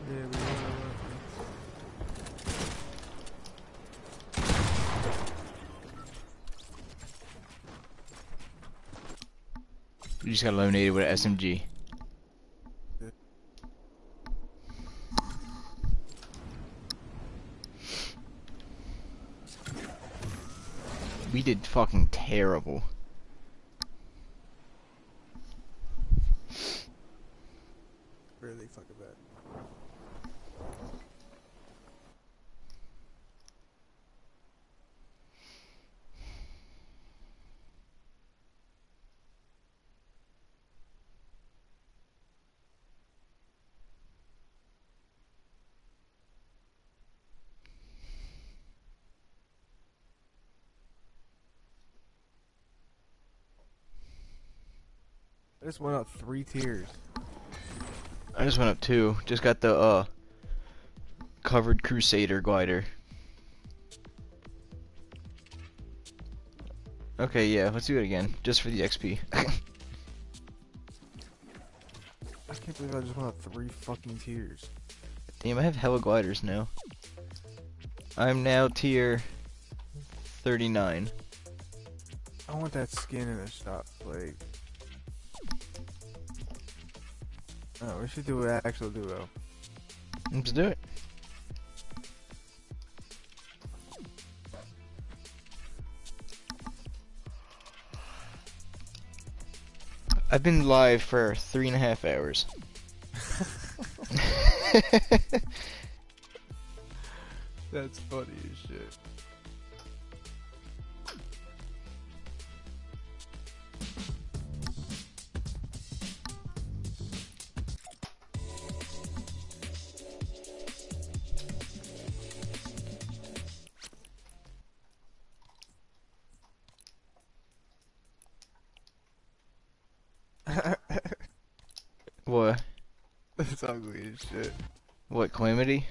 Yeah, we just got eliminated with an SMG. Yeah. We did fucking terrible. Really fucking bad. I just went up three tiers. I just went up two. Just got the uh covered Crusader glider. Okay, yeah, let's do it again, just for the XP. I can't believe I just went up three fucking tiers. Damn, I have hella gliders now. I'm now tier 39. I want that skin in the shop, like. Oh, we should do an actual duo. Let's do it. I've been live for three and a half hours. That's funny as shit. Ugly as shit. What, Calamity?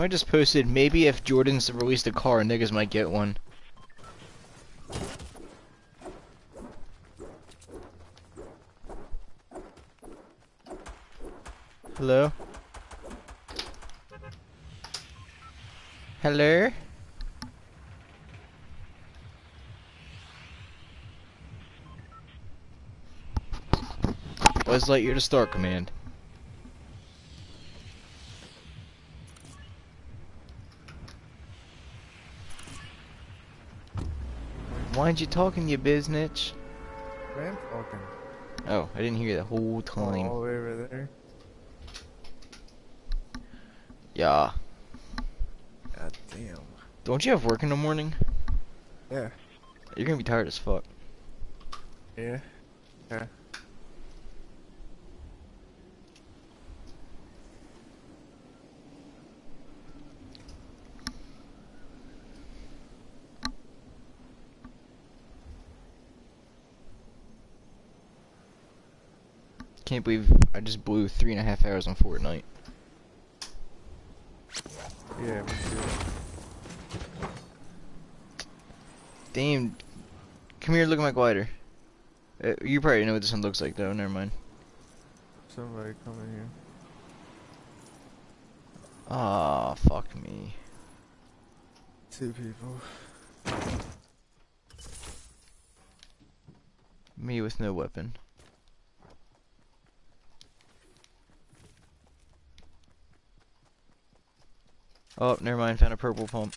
Somebody just posted, maybe if Jordan's released a car, niggas might get one. Hello? Hello? Buzz Lightyear to Star Command. Aren't you talking, you biznitch? I am talking. Oh, I didn't hear you the whole time. All the way over there. Yeah. God damn. Don't you have work in the morning? Yeah. You're gonna be tired as fuck. Yeah. Yeah. Can't believe I just blew three and a half hours on Fortnite. Yeah, me too. Damn. Come here, look at my glider. Uh, you probably know what this one looks like, though. Never mind. Somebody coming here. Ah, fuck me. Two people. Me with no weapon. Oh, never mind. Found a purple pump.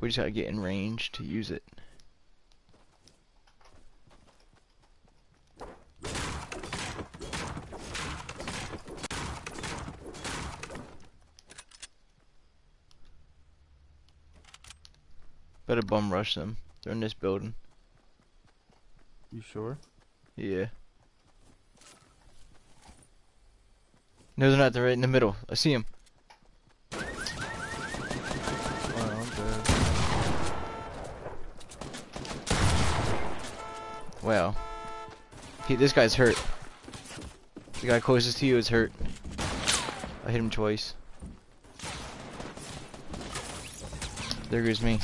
We just gotta get in range to use it. Better bum rush them. They're in this building. You sure? Yeah. No, they're not. They're right in the middle. I see him. Oh. Wow. He, this guy's hurt. The guy closest to you is hurt. I hit him twice. There goes me.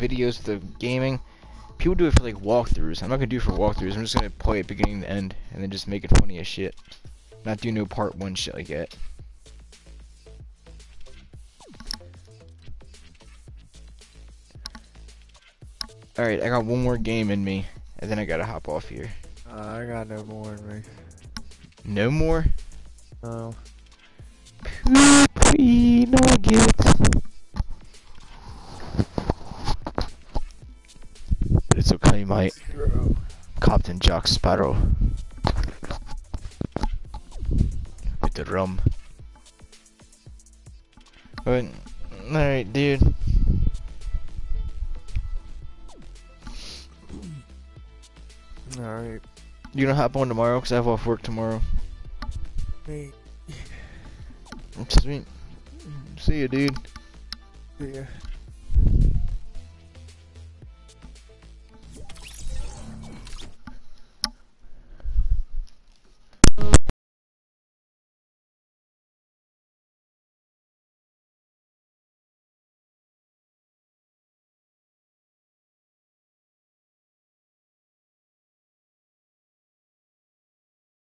Videos, the gaming. People do it for like walkthroughs. I'm not gonna do it for walkthroughs. I'm just gonna play it beginning to end, and then just make it funny as shit. Not do no part one shit like that. Alright, I got one more game in me, and then I gotta hop off here. Uh, I got no more in me. No more? No. Poopy nuggets. Jack Sparrow. With the rum. Alright, dude. Alright. You gonna hop on tomorrow? Cause I have off work tomorrow. Me. Sweet. See ya, dude. Yeah.